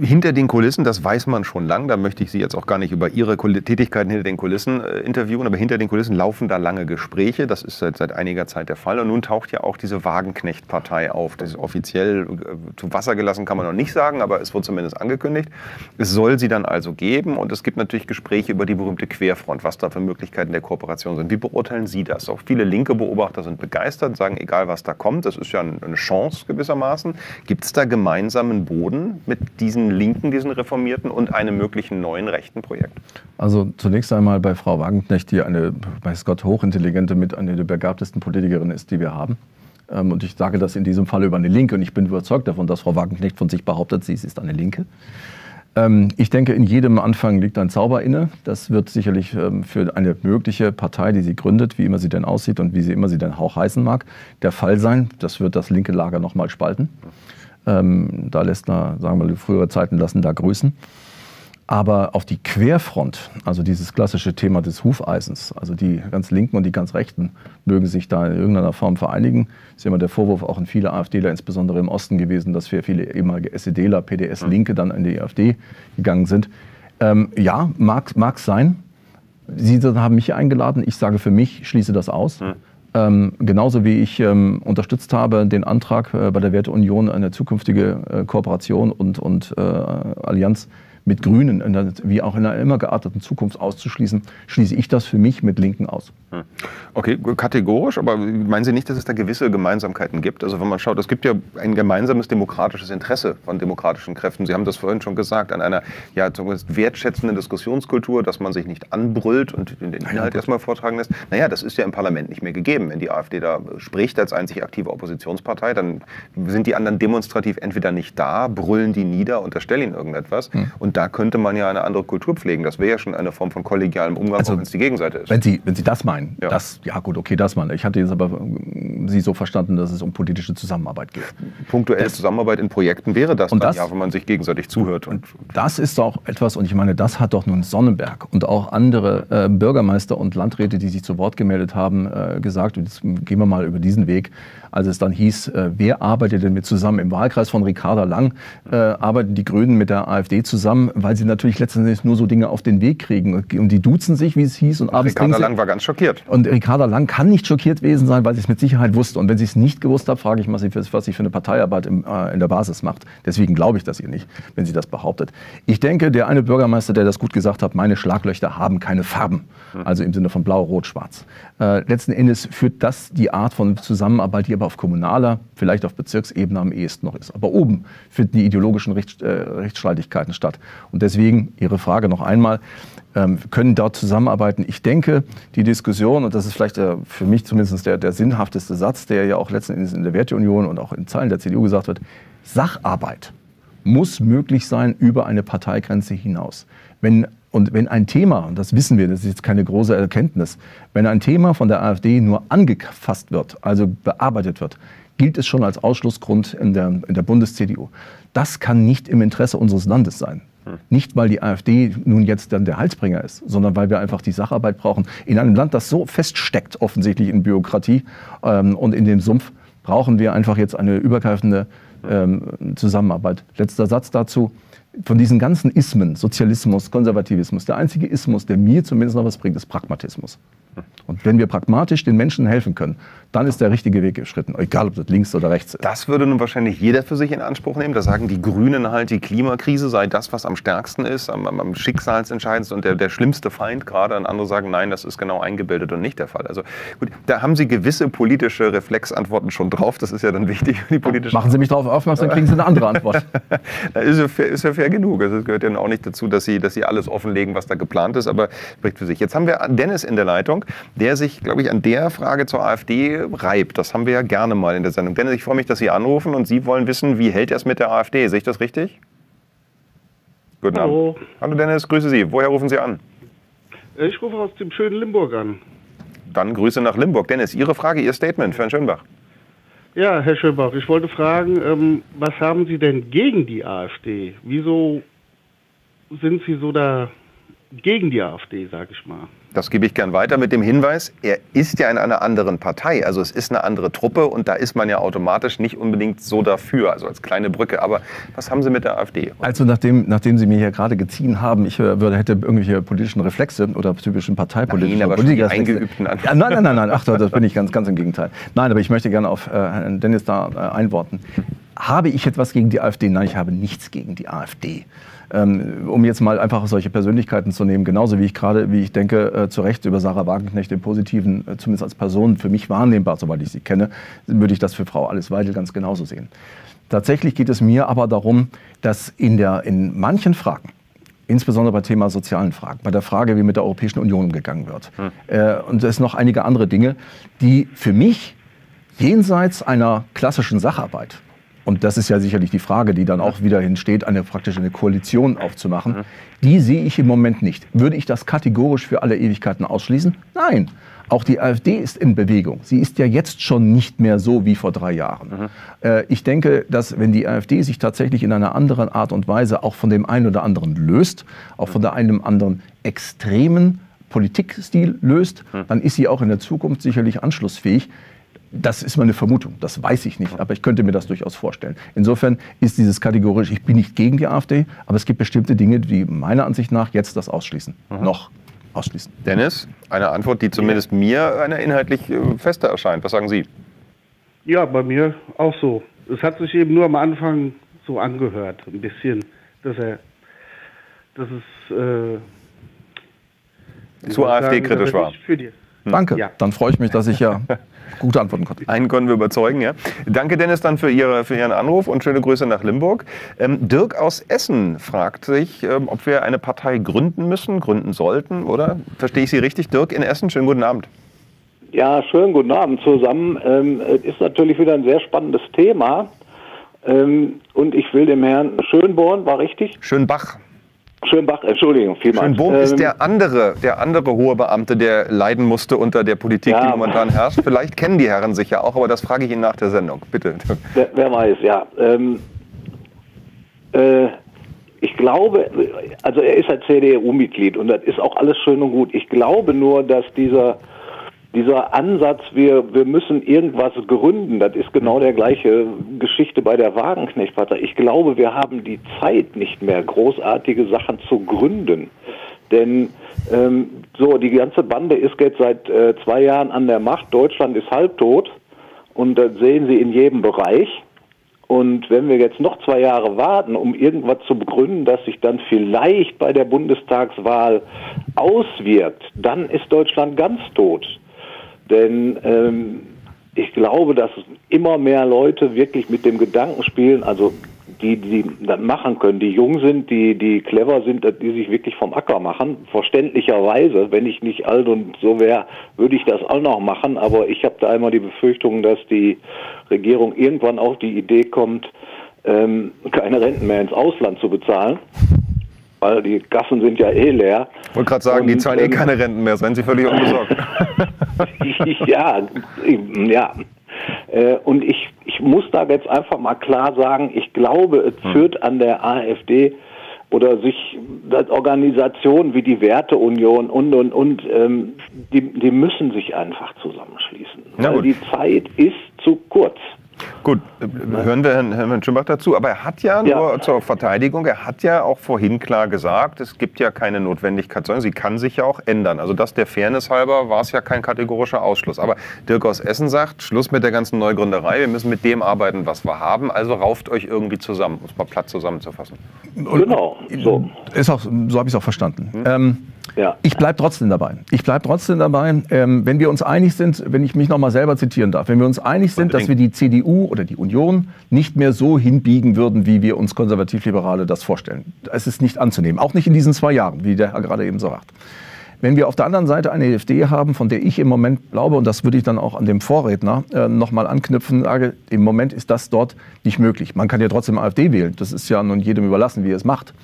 Speaker 3: Hinter den Kulissen, das weiß man schon lang, da möchte ich Sie jetzt auch gar nicht über Ihre Tätigkeiten hinter den Kulissen äh, interviewen, aber hinter den Kulissen laufen da lange Gespräche, das ist seit, seit einiger Zeit der Fall und nun taucht ja auch diese Wagenknecht-Partei auf. Das ist offiziell äh, zu Wasser gelassen kann man noch nicht sagen, aber es wird zumindest angekündigt. Es soll sie dann also geben und es gibt natürlich Gespräche über die berühmte Querfront, was da für Möglichkeiten der Kooperation sind. Wie beurteilen Sie das? Auch viele linke Beobachter sind begeistert, sagen, egal was da kommt, das ist ja ein- eine Chance gewissermaßen. Gibt es da gemeinsamen Boden mit diesen Linken, diesen Reformierten und einem möglichen neuen rechten Projekt?
Speaker 4: Also zunächst einmal bei Frau Wagenknecht, die eine, weiß Gott, hochintelligente, mit einer der begabtesten Politikerin ist, die wir haben. Ähm, Und ich sage das in diesem Fall über eine Linke und ich bin überzeugt davon, dass Frau Wagenknecht von sich behauptet, sie ist eine Linke. Ähm, Ich denke, in jedem Anfang liegt ein Zauber inne. Das wird sicherlich ähm, für eine mögliche Partei, die sie gründet, wie immer sie denn aussieht und wie sie immer sie denn auch heißen mag, der Fall sein. Das wird das linke Lager nochmal spalten. Ähm, Da lässt, na, sagen wir mal, frühere Zeiten lassen da grüßen. Aber auf die Querfront, also dieses klassische Thema des Hufeisens, also die ganz Linken und die ganz Rechten mögen sich da in irgendeiner Form vereinigen. Ist ja immer der Vorwurf auch in viele AfDler, insbesondere im Osten gewesen, dass wir viele ehemalige SEDler, PDS-Linke dann in die AfD gegangen sind. Ähm, ja, mag, mag sein. Sie haben mich eingeladen. Ich sage für mich, schließe das aus. Ähm, genauso wie ich ähm, unterstützt habe, den Antrag äh, bei der Werteunion eine zukünftige äh, Kooperation und, und äh, Allianz mit Grünen, der, wie auch in einer immer gearteten Zukunft auszuschließen, schließe ich das für mich mit Linken aus.
Speaker 3: Okay, kategorisch, aber meinen Sie nicht, dass es da gewisse Gemeinsamkeiten gibt? Also wenn man schaut, es gibt ja ein gemeinsames demokratisches Interesse von demokratischen Kräften. Sie haben das vorhin schon gesagt, an einer ja, zumindest wertschätzenden Diskussionskultur, dass man sich nicht anbrüllt und den Inhalt erstmal vortragen lässt. Naja, das ist ja im Parlament nicht mehr gegeben. Wenn die AfD da spricht als einzig aktive Oppositionspartei, dann sind die anderen demonstrativ entweder nicht da, brüllen die nieder, unterstellen ihnen irgendetwas. Und da könnte man ja eine andere Kultur pflegen. Das wäre ja schon eine Form von kollegialem Umgang,
Speaker 4: Also,
Speaker 3: auch wenn es die Gegenseite ist.
Speaker 4: Wenn Sie, wenn Sie das meinen,
Speaker 3: Ja.
Speaker 4: das, ja gut, okay, das meinen. Ich hatte jetzt aber äh, Sie so verstanden, dass es um politische Zusammenarbeit geht.
Speaker 3: Punktuelle Zusammenarbeit in Projekten wäre das
Speaker 4: Und
Speaker 3: dann
Speaker 4: das-
Speaker 3: ja, wenn man sich gegenseitig zuhört. Und
Speaker 4: Das ist auch etwas, und ich meine, das hat doch nun Sonnenberg und auch andere äh, Bürgermeister und Landräte, die sich zu Wort gemeldet haben, äh, gesagt. Und jetzt gehen wir mal über diesen Weg. Als es dann hieß, äh, wer arbeitet denn mit zusammen? Im Wahlkreis von Ricarda Lang äh, arbeiten die Grünen mit der AfD zusammen. weil sie natürlich letztendlich nur so Dinge auf den Weg kriegen. Und die duzen sich, wie es hieß. Und abends
Speaker 3: Ricarda Lang war ganz schockiert.
Speaker 4: Und Ricarda Lang kann nicht schockiert gewesen sein, weil sie es mit Sicherheit wusste. Und wenn sie es nicht gewusst hat, frage ich mal, was sie für eine Parteiarbeit im, äh, in der Basis macht. Deswegen glaube ich das ihr nicht, wenn sie das behauptet. Ich denke, der eine Bürgermeister, der das gut gesagt hat, meine Schlaglöcher haben keine Farben. Also im Sinne von blau, rot, schwarz. Äh, letzten Endes führt das die Art von Zusammenarbeit, die aber auf kommunaler, vielleicht auf Bezirksebene am ehesten noch ist. Aber oben finden die ideologischen Richt, äh, Rechtsstreitigkeiten statt. Und deswegen Ihre Frage noch einmal, ähm, können dort zusammenarbeiten. Ich denke, die Diskussion, und das ist vielleicht der, für mich zumindest der, der sinnhafteste Satz, der ja auch letzten Endes in der Werteunion und auch in Zeilen der CDU gesagt wird, Sacharbeit muss möglich sein über eine Parteigrenze hinaus. Wenn und wenn ein Thema, und das wissen wir, das ist jetzt keine große Erkenntnis, wenn ein Thema von der AfD nur angefasst wird, also bearbeitet wird, gilt es schon als Ausschlussgrund in der, in der Bundes-CDU. Das kann nicht im Interesse unseres Landes sein. Nicht, weil die AfD nun jetzt dann der Halsbringer ist, sondern weil wir einfach die Sacharbeit brauchen. In einem Land, das so feststeckt, offensichtlich in Bürokratie ähm, und in dem Sumpf, brauchen wir einfach jetzt eine übergreifende ähm, Zusammenarbeit. Letzter Satz dazu von diesen ganzen Ismen, Sozialismus, Konservativismus, der einzige Ismus, der mir zumindest noch was bringt, ist Pragmatismus. Und wenn wir pragmatisch den Menschen helfen können, dann ist der richtige Weg geschritten, egal ob das links oder rechts ist.
Speaker 3: Das würde nun wahrscheinlich jeder für sich in Anspruch nehmen. Da sagen die Grünen halt, die Klimakrise sei das, was am stärksten ist, am, am schicksalsentscheidendsten und der, der schlimmste Feind gerade. Und andere sagen, nein, das ist genau eingebildet und nicht der Fall. Also gut, da haben Sie gewisse politische Reflexantworten schon drauf. Das ist ja dann wichtig
Speaker 4: für die politische. Machen Sie mich darauf aufmerksam, dann kriegen Sie eine andere Antwort. [laughs]
Speaker 3: ist, ja fair, ist ja fair genug. Also es gehört ja auch nicht dazu, dass Sie, dass Sie alles offenlegen, was da geplant ist, aber spricht für sich. Jetzt haben wir Dennis in der Leitung, der sich, glaube ich, an der Frage zur AfD reibt. Das haben wir ja gerne mal in der Sendung. Dennis, ich freue mich, dass Sie anrufen und Sie wollen wissen, wie hält er es mit der AfD? Sehe ich das richtig? Guten Hallo. Abend. Hallo Dennis, grüße Sie. Woher rufen Sie an?
Speaker 7: Ich rufe aus dem schönen Limburg an.
Speaker 3: Dann Grüße nach Limburg. Dennis, Ihre Frage, Ihr Statement für Herrn Schönbach.
Speaker 7: Ja, Herr Schönbach, ich wollte fragen, ähm, was haben Sie denn gegen die AfD? Wieso sind Sie so da gegen die AfD, sage ich mal?
Speaker 3: Das gebe ich gern weiter mit dem Hinweis, er ist ja in einer anderen Partei. Also es ist eine andere Truppe und da ist man ja automatisch nicht unbedingt so dafür, also als kleine Brücke. Aber was haben Sie mit der AfD?
Speaker 4: Also nachdem, nachdem Sie mir hier gerade geziehen haben, ich äh, würde, hätte irgendwelche politischen Reflexe oder typischen parteipolitischen
Speaker 3: nein, aber Politiker eingeübten
Speaker 4: ja, Nein, nein, nein, nein, ach, das bin ich ganz, ganz im Gegenteil. Nein, aber ich möchte gerne auf äh, Herrn Dennis da äh, einworten. Habe ich etwas gegen die AfD? Nein, ich habe nichts gegen die AfD. Ähm, um jetzt mal einfach solche Persönlichkeiten zu nehmen, genauso wie ich gerade, wie ich denke, äh, zu Recht über Sarah Wagenknecht im Positiven, äh, zumindest als Person für mich wahrnehmbar, soweit ich sie kenne, würde ich das für Frau Alice Weidel ganz genauso sehen. Tatsächlich geht es mir aber darum, dass in, der, in manchen Fragen, insbesondere bei Thema sozialen Fragen, bei der Frage, wie mit der Europäischen Union umgegangen wird, hm. äh, und es noch einige andere Dinge, die für mich jenseits einer klassischen Sacharbeit, und das ist ja sicherlich die Frage, die dann auch wieder hinsteht, eine praktisch eine Koalition aufzumachen. Mhm. Die sehe ich im Moment nicht. Würde ich das kategorisch für alle Ewigkeiten ausschließen? Nein. Auch die AfD ist in Bewegung. Sie ist ja jetzt schon nicht mehr so wie vor drei Jahren. Mhm. Äh, ich denke, dass wenn die AfD sich tatsächlich in einer anderen Art und Weise auch von dem einen oder anderen löst, auch von der einem anderen extremen Politikstil löst, mhm. dann ist sie auch in der Zukunft sicherlich anschlussfähig. Das ist meine Vermutung, das weiß ich nicht, aber ich könnte mir das durchaus vorstellen. Insofern ist dieses kategorisch, ich bin nicht gegen die AfD, aber es gibt bestimmte Dinge, die meiner Ansicht nach jetzt das ausschließen. Mhm. Noch ausschließen.
Speaker 3: Dennis, eine Antwort, die zumindest mir eine inhaltlich äh, fester erscheint. Was sagen Sie?
Speaker 7: Ja, bei mir auch so. Es hat sich eben nur am Anfang so angehört, ein bisschen, dass er, dass es äh,
Speaker 3: zu AfD-kritisch war.
Speaker 4: Danke, ja. dann freue ich mich, dass ich ja [laughs] gute Antworten konnte.
Speaker 3: Einen konnten wir überzeugen, ja. Danke, Dennis, dann für, Ihre, für Ihren Anruf und schöne Grüße nach Limburg. Ähm, Dirk aus Essen fragt sich, ähm, ob wir eine Partei gründen müssen, gründen sollten, oder? Verstehe ich Sie richtig? Dirk in Essen, schönen guten Abend.
Speaker 8: Ja, schönen guten Abend zusammen. Ähm, ist natürlich wieder ein sehr spannendes Thema. Ähm, und ich will dem Herrn Schönborn, war richtig?
Speaker 3: Schönbach.
Speaker 8: Schönbach, Entschuldigung,
Speaker 3: vielmals. Schönbohm ähm, ist der andere, der andere hohe Beamte, der leiden musste unter der Politik, ja, die momentan herrscht. Vielleicht kennen die Herren sich ja auch, aber das frage ich Ihnen nach der Sendung. Bitte.
Speaker 8: Wer, wer weiß, ja. Ähm, äh, ich glaube, also er ist ein CDU-Mitglied und das ist auch alles schön und gut. Ich glaube nur, dass dieser dieser Ansatz, wir, wir müssen irgendwas gründen, das ist genau der gleiche Geschichte bei der Wagenknechtpartei. Ich glaube, wir haben die Zeit nicht mehr, großartige Sachen zu gründen. Denn ähm, so, die ganze Bande ist jetzt seit äh, zwei Jahren an der Macht. Deutschland ist halbtot und das sehen Sie in jedem Bereich. Und wenn wir jetzt noch zwei Jahre warten, um irgendwas zu begründen, das sich dann vielleicht bei der Bundestagswahl auswirkt, dann ist Deutschland ganz tot. Denn ähm, ich glaube, dass immer mehr Leute wirklich mit dem Gedanken spielen, also die, die das machen können, die jung sind, die, die clever sind, die sich wirklich vom Acker machen, verständlicherweise. Wenn ich nicht alt und so wäre, würde ich das auch noch machen. Aber ich habe da einmal die Befürchtung, dass die Regierung irgendwann auf die Idee kommt, ähm, keine Renten mehr ins Ausland zu bezahlen. Weil die Gassen sind ja eh leer.
Speaker 3: Ich wollte gerade sagen, und, die zahlen eh ähm, keine Renten mehr, seien Sie völlig [laughs] unbesorgt. [laughs]
Speaker 8: ja, ja. Äh, und ich, ich muss da jetzt einfach mal klar sagen, ich glaube, es hm. führt an der AfD oder sich Organisationen wie die Werteunion und und und, ähm, die, die müssen sich einfach zusammenschließen. Weil die Zeit ist zu kurz.
Speaker 3: Gut, hören wir Herrn, Herrn Schimbach dazu. Aber er hat ja, ja, nur zur Verteidigung, er hat ja auch vorhin klar gesagt, es gibt ja keine Notwendigkeit, sondern sie kann sich ja auch ändern. Also das der Fairness halber war es ja kein kategorischer Ausschluss. Aber Dirk aus Essen sagt, Schluss mit der ganzen Neugründerei, wir müssen mit dem arbeiten, was wir haben. Also rauft euch irgendwie zusammen, um es mal platt zusammenzufassen.
Speaker 8: Genau,
Speaker 4: so. Ist auch, so habe ich es auch verstanden. Hm? Ähm, ja. Ich bleibe trotzdem dabei. Ich bleibe trotzdem dabei, ähm, wenn wir uns einig sind, wenn ich mich noch mal selber zitieren darf, wenn wir uns einig sind, dass wir die CDU oder die Union nicht mehr so hinbiegen würden, wie wir uns Konservativliberale das vorstellen. Es ist nicht anzunehmen, auch nicht in diesen zwei Jahren, wie der Herr gerade eben sagt. Wenn wir auf der anderen Seite eine AfD haben, von der ich im Moment glaube, und das würde ich dann auch an dem Vorredner äh, nochmal anknüpfen, sage, im Moment ist das dort nicht möglich. Man kann ja trotzdem AfD wählen. Das ist ja nun jedem überlassen, wie er es macht.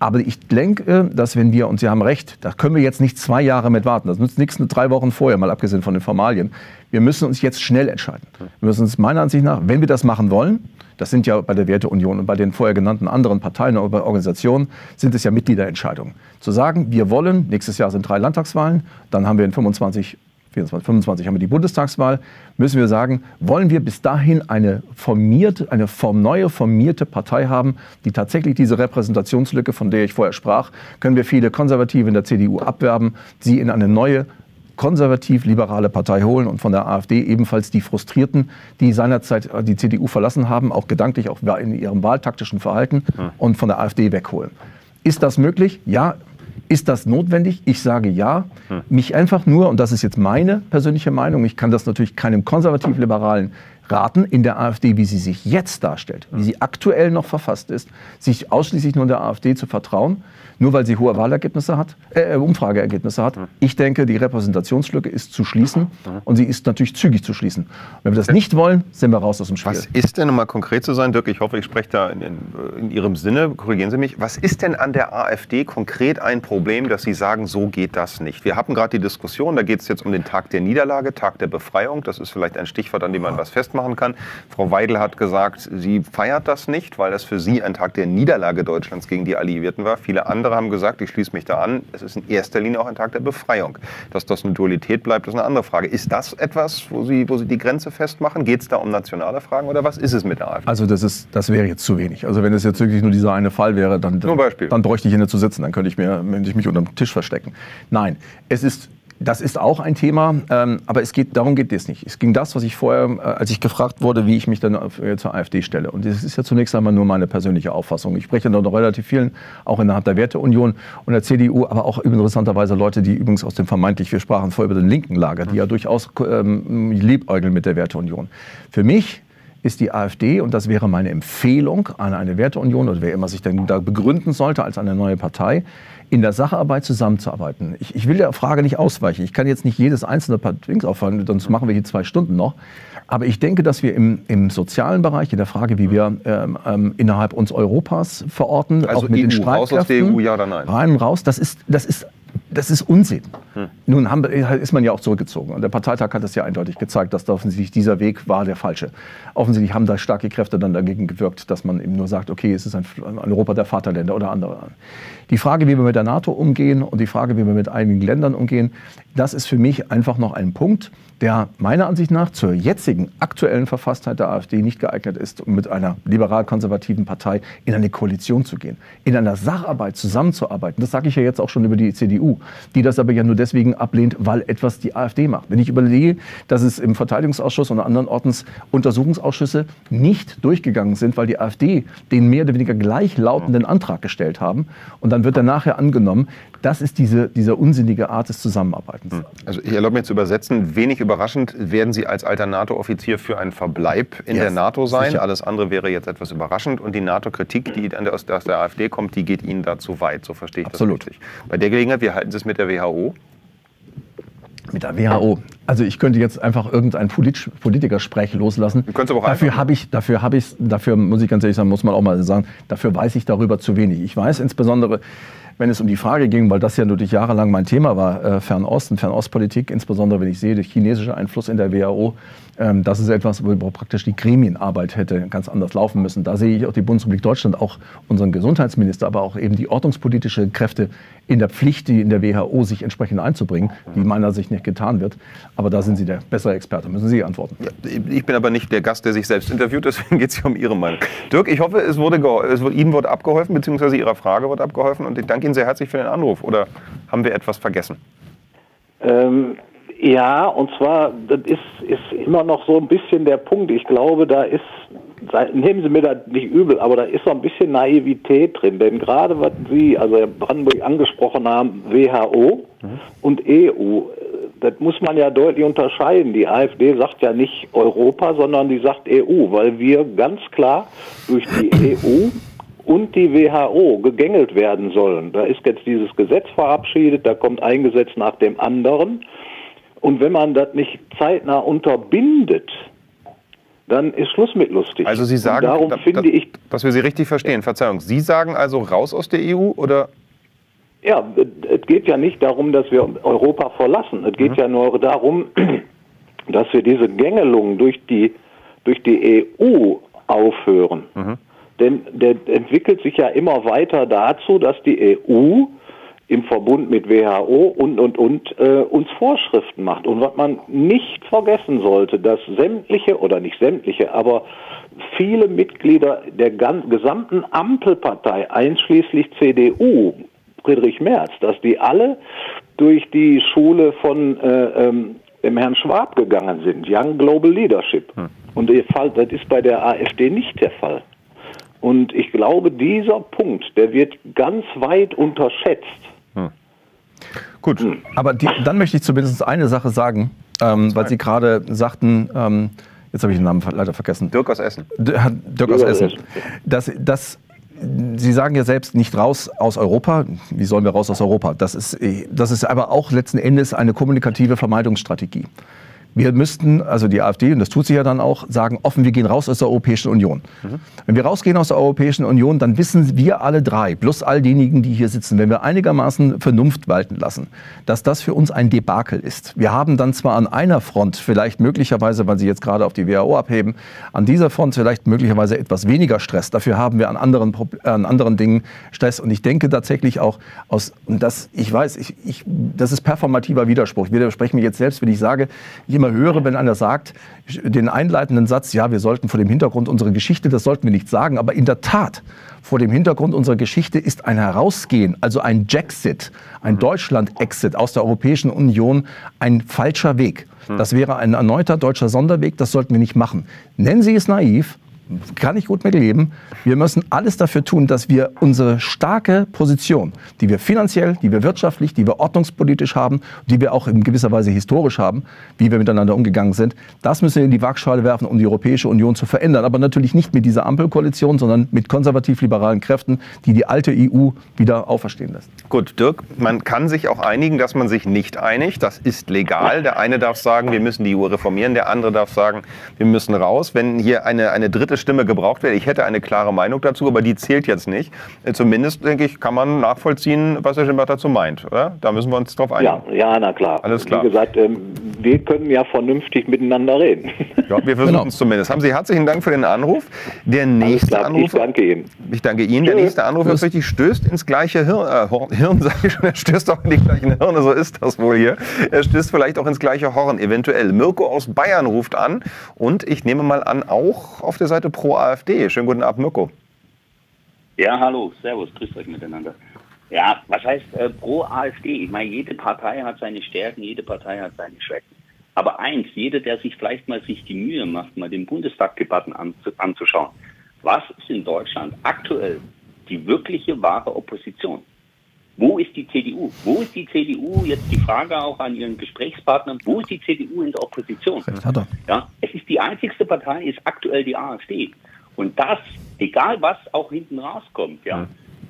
Speaker 4: Aber ich denke, dass wenn wir, und Sie haben recht, da können wir jetzt nicht zwei Jahre mit warten. Das nützt nichts, drei Wochen vorher, mal abgesehen von den Formalien. Wir müssen uns jetzt schnell entscheiden. Wir müssen uns meiner Ansicht nach, wenn wir das machen wollen, das sind ja bei der Werteunion und bei den vorher genannten anderen Parteien oder Organisationen, sind es ja Mitgliederentscheidungen. Zu sagen, wir wollen, nächstes Jahr sind drei Landtagswahlen, dann haben wir in 25 24, 25 haben wir die Bundestagswahl, müssen wir sagen, wollen wir bis dahin eine formierte, eine neue formierte Partei haben, die tatsächlich diese Repräsentationslücke, von der ich vorher sprach, können wir viele Konservative in der CDU abwerben, sie in eine neue konservativ-liberale Partei holen und von der AfD ebenfalls die Frustrierten, die seinerzeit die CDU verlassen haben, auch gedanklich, auch in ihrem wahltaktischen Verhalten und von der AfD wegholen. Ist das möglich? Ja, ist das notwendig? Ich sage ja. Hm. Mich einfach nur, und das ist jetzt meine persönliche Meinung, ich kann das natürlich keinem konservativ-liberalen raten, in der AfD, wie sie sich jetzt darstellt, wie sie aktuell noch verfasst ist, sich ausschließlich nur der AfD zu vertrauen nur weil sie hohe Wahlergebnisse hat, äh, Umfrageergebnisse hat. Ich denke, die Repräsentationslücke ist zu schließen und sie ist natürlich zügig zu schließen. Wenn wir das nicht wollen, sind wir raus aus dem Spiel.
Speaker 3: Was ist denn, um mal konkret zu sein, Dirk, ich hoffe, ich spreche da in, in, in Ihrem Sinne, korrigieren Sie mich, was ist denn an der AfD konkret ein Problem, dass Sie sagen, so geht das nicht? Wir hatten gerade die Diskussion, da geht es jetzt um den Tag der Niederlage, Tag der Befreiung. Das ist vielleicht ein Stichwort, an dem man was festmachen kann. Frau Weidel hat gesagt, sie feiert das nicht, weil das für sie ein Tag der Niederlage Deutschlands gegen die Alliierten war. Viele andere andere haben gesagt, ich schließe mich da an, es ist in erster Linie auch ein Tag der Befreiung. Dass das eine Dualität bleibt, ist eine andere Frage. Ist das etwas, wo Sie, wo Sie die Grenze festmachen? Geht es da um nationale Fragen oder was ist es mit der AfD?
Speaker 4: Also das, ist, das wäre jetzt zu wenig. Also wenn es jetzt wirklich nur dieser eine Fall wäre, dann, dann, dann bräuchte ich hier nicht zu sitzen, dann könnte ich, mir, könnte ich mich unter dem Tisch verstecken. Nein, es ist das ist auch ein Thema, ähm, aber es geht, darum geht es nicht. Es ging das, was ich vorher, äh, als ich gefragt wurde, wie ich mich dann äh, zur AfD stelle. Und das ist ja zunächst einmal nur meine persönliche Auffassung. Ich spreche noch relativ vielen, auch innerhalb der Werteunion und der CDU, aber auch interessanterweise Leute, die übrigens aus dem vermeintlich, wir sprachen vorher über den linken Lager, die ja durchaus ähm, liebäugeln mit der Werteunion. Für mich ist die AfD, und das wäre meine Empfehlung an eine Werteunion oder wer immer sich denn da begründen sollte als eine neue Partei, in der Sacharbeit zusammenzuarbeiten. Ich, ich will der Frage nicht ausweichen. Ich kann jetzt nicht jedes einzelne Dings auffahren, sonst machen wir hier zwei Stunden noch. Aber ich denke, dass wir im, im sozialen Bereich, in der Frage, wie wir ähm, ähm, innerhalb uns Europas verorten,
Speaker 3: also auch mit EU, den Streitkräften, raus aus der EU, ja oder nein?
Speaker 4: Rein und raus, das ist, das ist das ist Unsinn. Hm. Nun haben, ist man ja auch zurückgezogen. Und der Parteitag hat das ja eindeutig gezeigt, dass da offensichtlich dieser Weg war der falsche. Offensichtlich haben da starke Kräfte dann dagegen gewirkt, dass man eben nur sagt, okay, es ist ein Europa der Vaterländer oder andere. Die Frage, wie wir mit der NATO umgehen und die Frage, wie wir mit einigen Ländern umgehen, das ist für mich einfach noch ein Punkt, der meiner Ansicht nach zur jetzigen aktuellen Verfasstheit der AfD nicht geeignet ist, um mit einer liberal-konservativen Partei in eine Koalition zu gehen, in einer Sacharbeit zusammenzuarbeiten. Das sage ich ja jetzt auch schon über die CDU, die das aber ja nur deswegen ablehnt, weil etwas die AfD macht. Wenn ich überlege, dass es im Verteidigungsausschuss und anderen Ortens Untersuchungsausschüsse nicht durchgegangen sind, weil die AfD den mehr oder weniger gleichlautenden Antrag gestellt haben und dann wird er nachher angenommen, das ist diese, diese unsinnige Art des Zusammenarbeitens. Hm.
Speaker 3: Also ich erlaube mir zu übersetzen, wenig überraschend werden Sie als alter NATO-Offizier für einen Verbleib in yes, der NATO sein. Sicher. Alles andere wäre jetzt etwas überraschend. Und die NATO-Kritik, die aus der AfD kommt, die geht Ihnen da zu weit. So verstehe ich
Speaker 4: Absolut.
Speaker 3: das richtig. Bei der Gelegenheit, wie halten Sie es mit der WHO?
Speaker 4: Mit der WHO. Also ich könnte jetzt einfach irgendein Politikersprech loslassen. Dafür habe ich, dafür habe ich, dafür muss ich ganz ehrlich sagen, muss man auch mal sagen, dafür weiß ich darüber zu wenig. Ich weiß insbesondere, wenn es um die Frage ging, weil das ja natürlich jahrelang mein Thema war, äh, Fernosten, Fernostpolitik, insbesondere wenn ich sehe, der chinesische Einfluss in der WHO, ähm, das ist etwas, wo praktisch die Gremienarbeit hätte ganz anders laufen müssen. Da sehe ich auch die Bundesrepublik Deutschland, auch unseren Gesundheitsminister, aber auch eben die ordnungspolitische Kräfte in der Pflicht, die in der WHO sich entsprechend einzubringen, die meiner Sicht nicht getan wird. Aber da sind Sie der bessere Experte. Müssen Sie antworten.
Speaker 3: Ich bin aber nicht der Gast, der sich selbst interviewt, deswegen geht es hier um Ihre Meinung. Dirk, ich hoffe, es wurde es Ihnen wurde abgeholfen, beziehungsweise Ihrer Frage wurde abgeholfen. Und ich danke Ihnen sehr herzlich für den Anruf. Oder haben wir etwas vergessen?
Speaker 8: Ähm, ja, und zwar, das ist, ist immer noch so ein bisschen der Punkt. Ich glaube, da ist, nehmen Sie mir das nicht übel, aber da ist so ein bisschen Naivität drin. Denn gerade was Sie, also Herr Brandenburg angesprochen haben, WHO mhm. und EU, das muss man ja deutlich unterscheiden. Die AfD sagt ja nicht Europa, sondern die sagt EU, weil wir ganz klar durch die EU [clears throat] und die WHO gegängelt werden sollen. Da ist jetzt dieses Gesetz verabschiedet, da kommt ein Gesetz nach dem anderen. Und wenn man das nicht zeitnah unterbindet, dann ist Schluss mit lustig.
Speaker 3: Also Sie sagen,
Speaker 8: und darum da, finde da, ich,
Speaker 3: dass wir Sie richtig verstehen, Verzeihung, Sie sagen also raus aus der EU oder?
Speaker 8: Ja, es geht ja nicht darum, dass wir Europa verlassen. Es geht mhm. ja nur darum, [clears throat] dass wir diese Gängelung durch die, durch die EU aufhören. Mhm. Denn der entwickelt sich ja immer weiter dazu, dass die EU im Verbund mit WHO und, und, und äh, uns Vorschriften macht. Und was man nicht vergessen sollte, dass sämtliche, oder nicht sämtliche, aber viele Mitglieder der gesamten Ampelpartei, einschließlich CDU, Friedrich Merz, dass die alle durch die Schule von äh, ähm, dem Herrn Schwab gegangen sind, Young Global Leadership. Hm. Und der Fall, das ist bei der AfD nicht der Fall. Und ich glaube, dieser Punkt, der wird ganz weit unterschätzt.
Speaker 4: Gut, hm. aber die, dann möchte ich zumindest eine Sache sagen, ähm, weil Sie gerade sagten, ähm, jetzt habe ich den Namen leider vergessen.
Speaker 3: Dirk aus Essen.
Speaker 4: Dirk, Dirk aus Essen. Dass, dass Sie sagen ja selbst nicht raus aus Europa. Wie sollen wir raus aus Europa? Das ist, das ist aber auch letzten Endes eine kommunikative Vermeidungsstrategie. Wir müssten, also die AfD, und das tut sie ja dann auch, sagen offen, wir gehen raus aus der Europäischen Union. Mhm. Wenn wir rausgehen aus der Europäischen Union, dann wissen wir alle drei, plus all diejenigen, die hier sitzen, wenn wir einigermaßen Vernunft walten lassen, dass das für uns ein Debakel ist. Wir haben dann zwar an einer Front vielleicht möglicherweise, weil Sie jetzt gerade auf die WHO abheben, an dieser Front vielleicht möglicherweise etwas weniger Stress. Dafür haben wir an anderen, an anderen Dingen Stress. Und ich denke tatsächlich auch aus, und das, ich weiß, ich, ich, das ist performativer Widerspruch. Ich widerspreche mir jetzt selbst, wenn ich sage, ich immer immer höre, wenn einer sagt, den einleitenden Satz, ja, wir sollten vor dem Hintergrund unserer Geschichte, das sollten wir nicht sagen, aber in der Tat, vor dem Hintergrund unserer Geschichte ist ein Herausgehen, also ein Jacksit, ein mhm. Deutschland-Exit aus der Europäischen Union ein falscher Weg. Mhm. Das wäre ein erneuter deutscher Sonderweg, das sollten wir nicht machen. Nennen Sie es naiv, kann ich gut mitleben. Wir müssen alles dafür tun, dass wir unsere starke Position, die wir finanziell, die wir wirtschaftlich, die wir ordnungspolitisch haben, die wir auch in gewisser Weise historisch haben, wie wir miteinander umgegangen sind, das müssen wir in die Waagschale werfen, um die Europäische Union zu verändern. Aber natürlich nicht mit dieser Ampelkoalition, sondern mit konservativ-liberalen Kräften, die die alte EU wieder auferstehen lassen.
Speaker 3: Gut, Dirk, man kann sich auch einigen, dass man sich nicht einigt. Das ist legal. Der eine darf sagen, wir müssen die EU reformieren, der andere darf sagen, wir müssen raus. Wenn hier eine, eine dritte Stimme gebraucht wird. Ich hätte eine klare Meinung dazu, aber die zählt jetzt nicht. Äh, Zumindest, denke ich, kann man nachvollziehen, was Herr Schimbach dazu meint. Oder? Da müssen wir uns drauf einigen.
Speaker 8: Ja, ja, na klar.
Speaker 3: Alles klar.
Speaker 8: Wie gesagt, ähm, wir können ja vernünftig miteinander reden.
Speaker 3: Ja, wir versuchen
Speaker 4: Genau.
Speaker 3: es zumindest. Haben Sie herzlichen Dank für den Anruf. Der nächste
Speaker 8: klar,
Speaker 3: Anruf.
Speaker 8: ich danke Ihnen.
Speaker 3: Ich danke Ihnen. Der nächste Anruf ist richtig, stößt ins gleiche Hirn, äh, [laughs] Hirn sage ich schon, er stößt auch in die gleichen Hirne, so ist das wohl hier. Er stößt vielleicht auch ins gleiche Horn, eventuell. Mirko aus Bayern ruft an und ich nehme mal an, auch auf der Seite pro AfD. Schönen guten Abend, Mirko.
Speaker 9: Ja, hallo, servus, grüßt euch miteinander. Ja, was heißt äh, pro AfD? Ich meine, jede Partei hat seine Stärken, jede Partei hat seine Schwächen. Aber eins, jeder, der sich vielleicht mal sich die Mühe macht, mal den Bundestagdebatten anzu anzuschauen, was ist in Deutschland aktuell die wirkliche wahre Opposition? Wo ist die CDU? Wo ist die CDU? Jetzt die Frage auch an Ihren Gesprächspartnern. Wo ist die CDU in der Opposition?
Speaker 4: Hat er.
Speaker 9: Ja, es ist die einzigste Partei, ist aktuell die AfD. Und das, egal was auch hinten rauskommt, ja,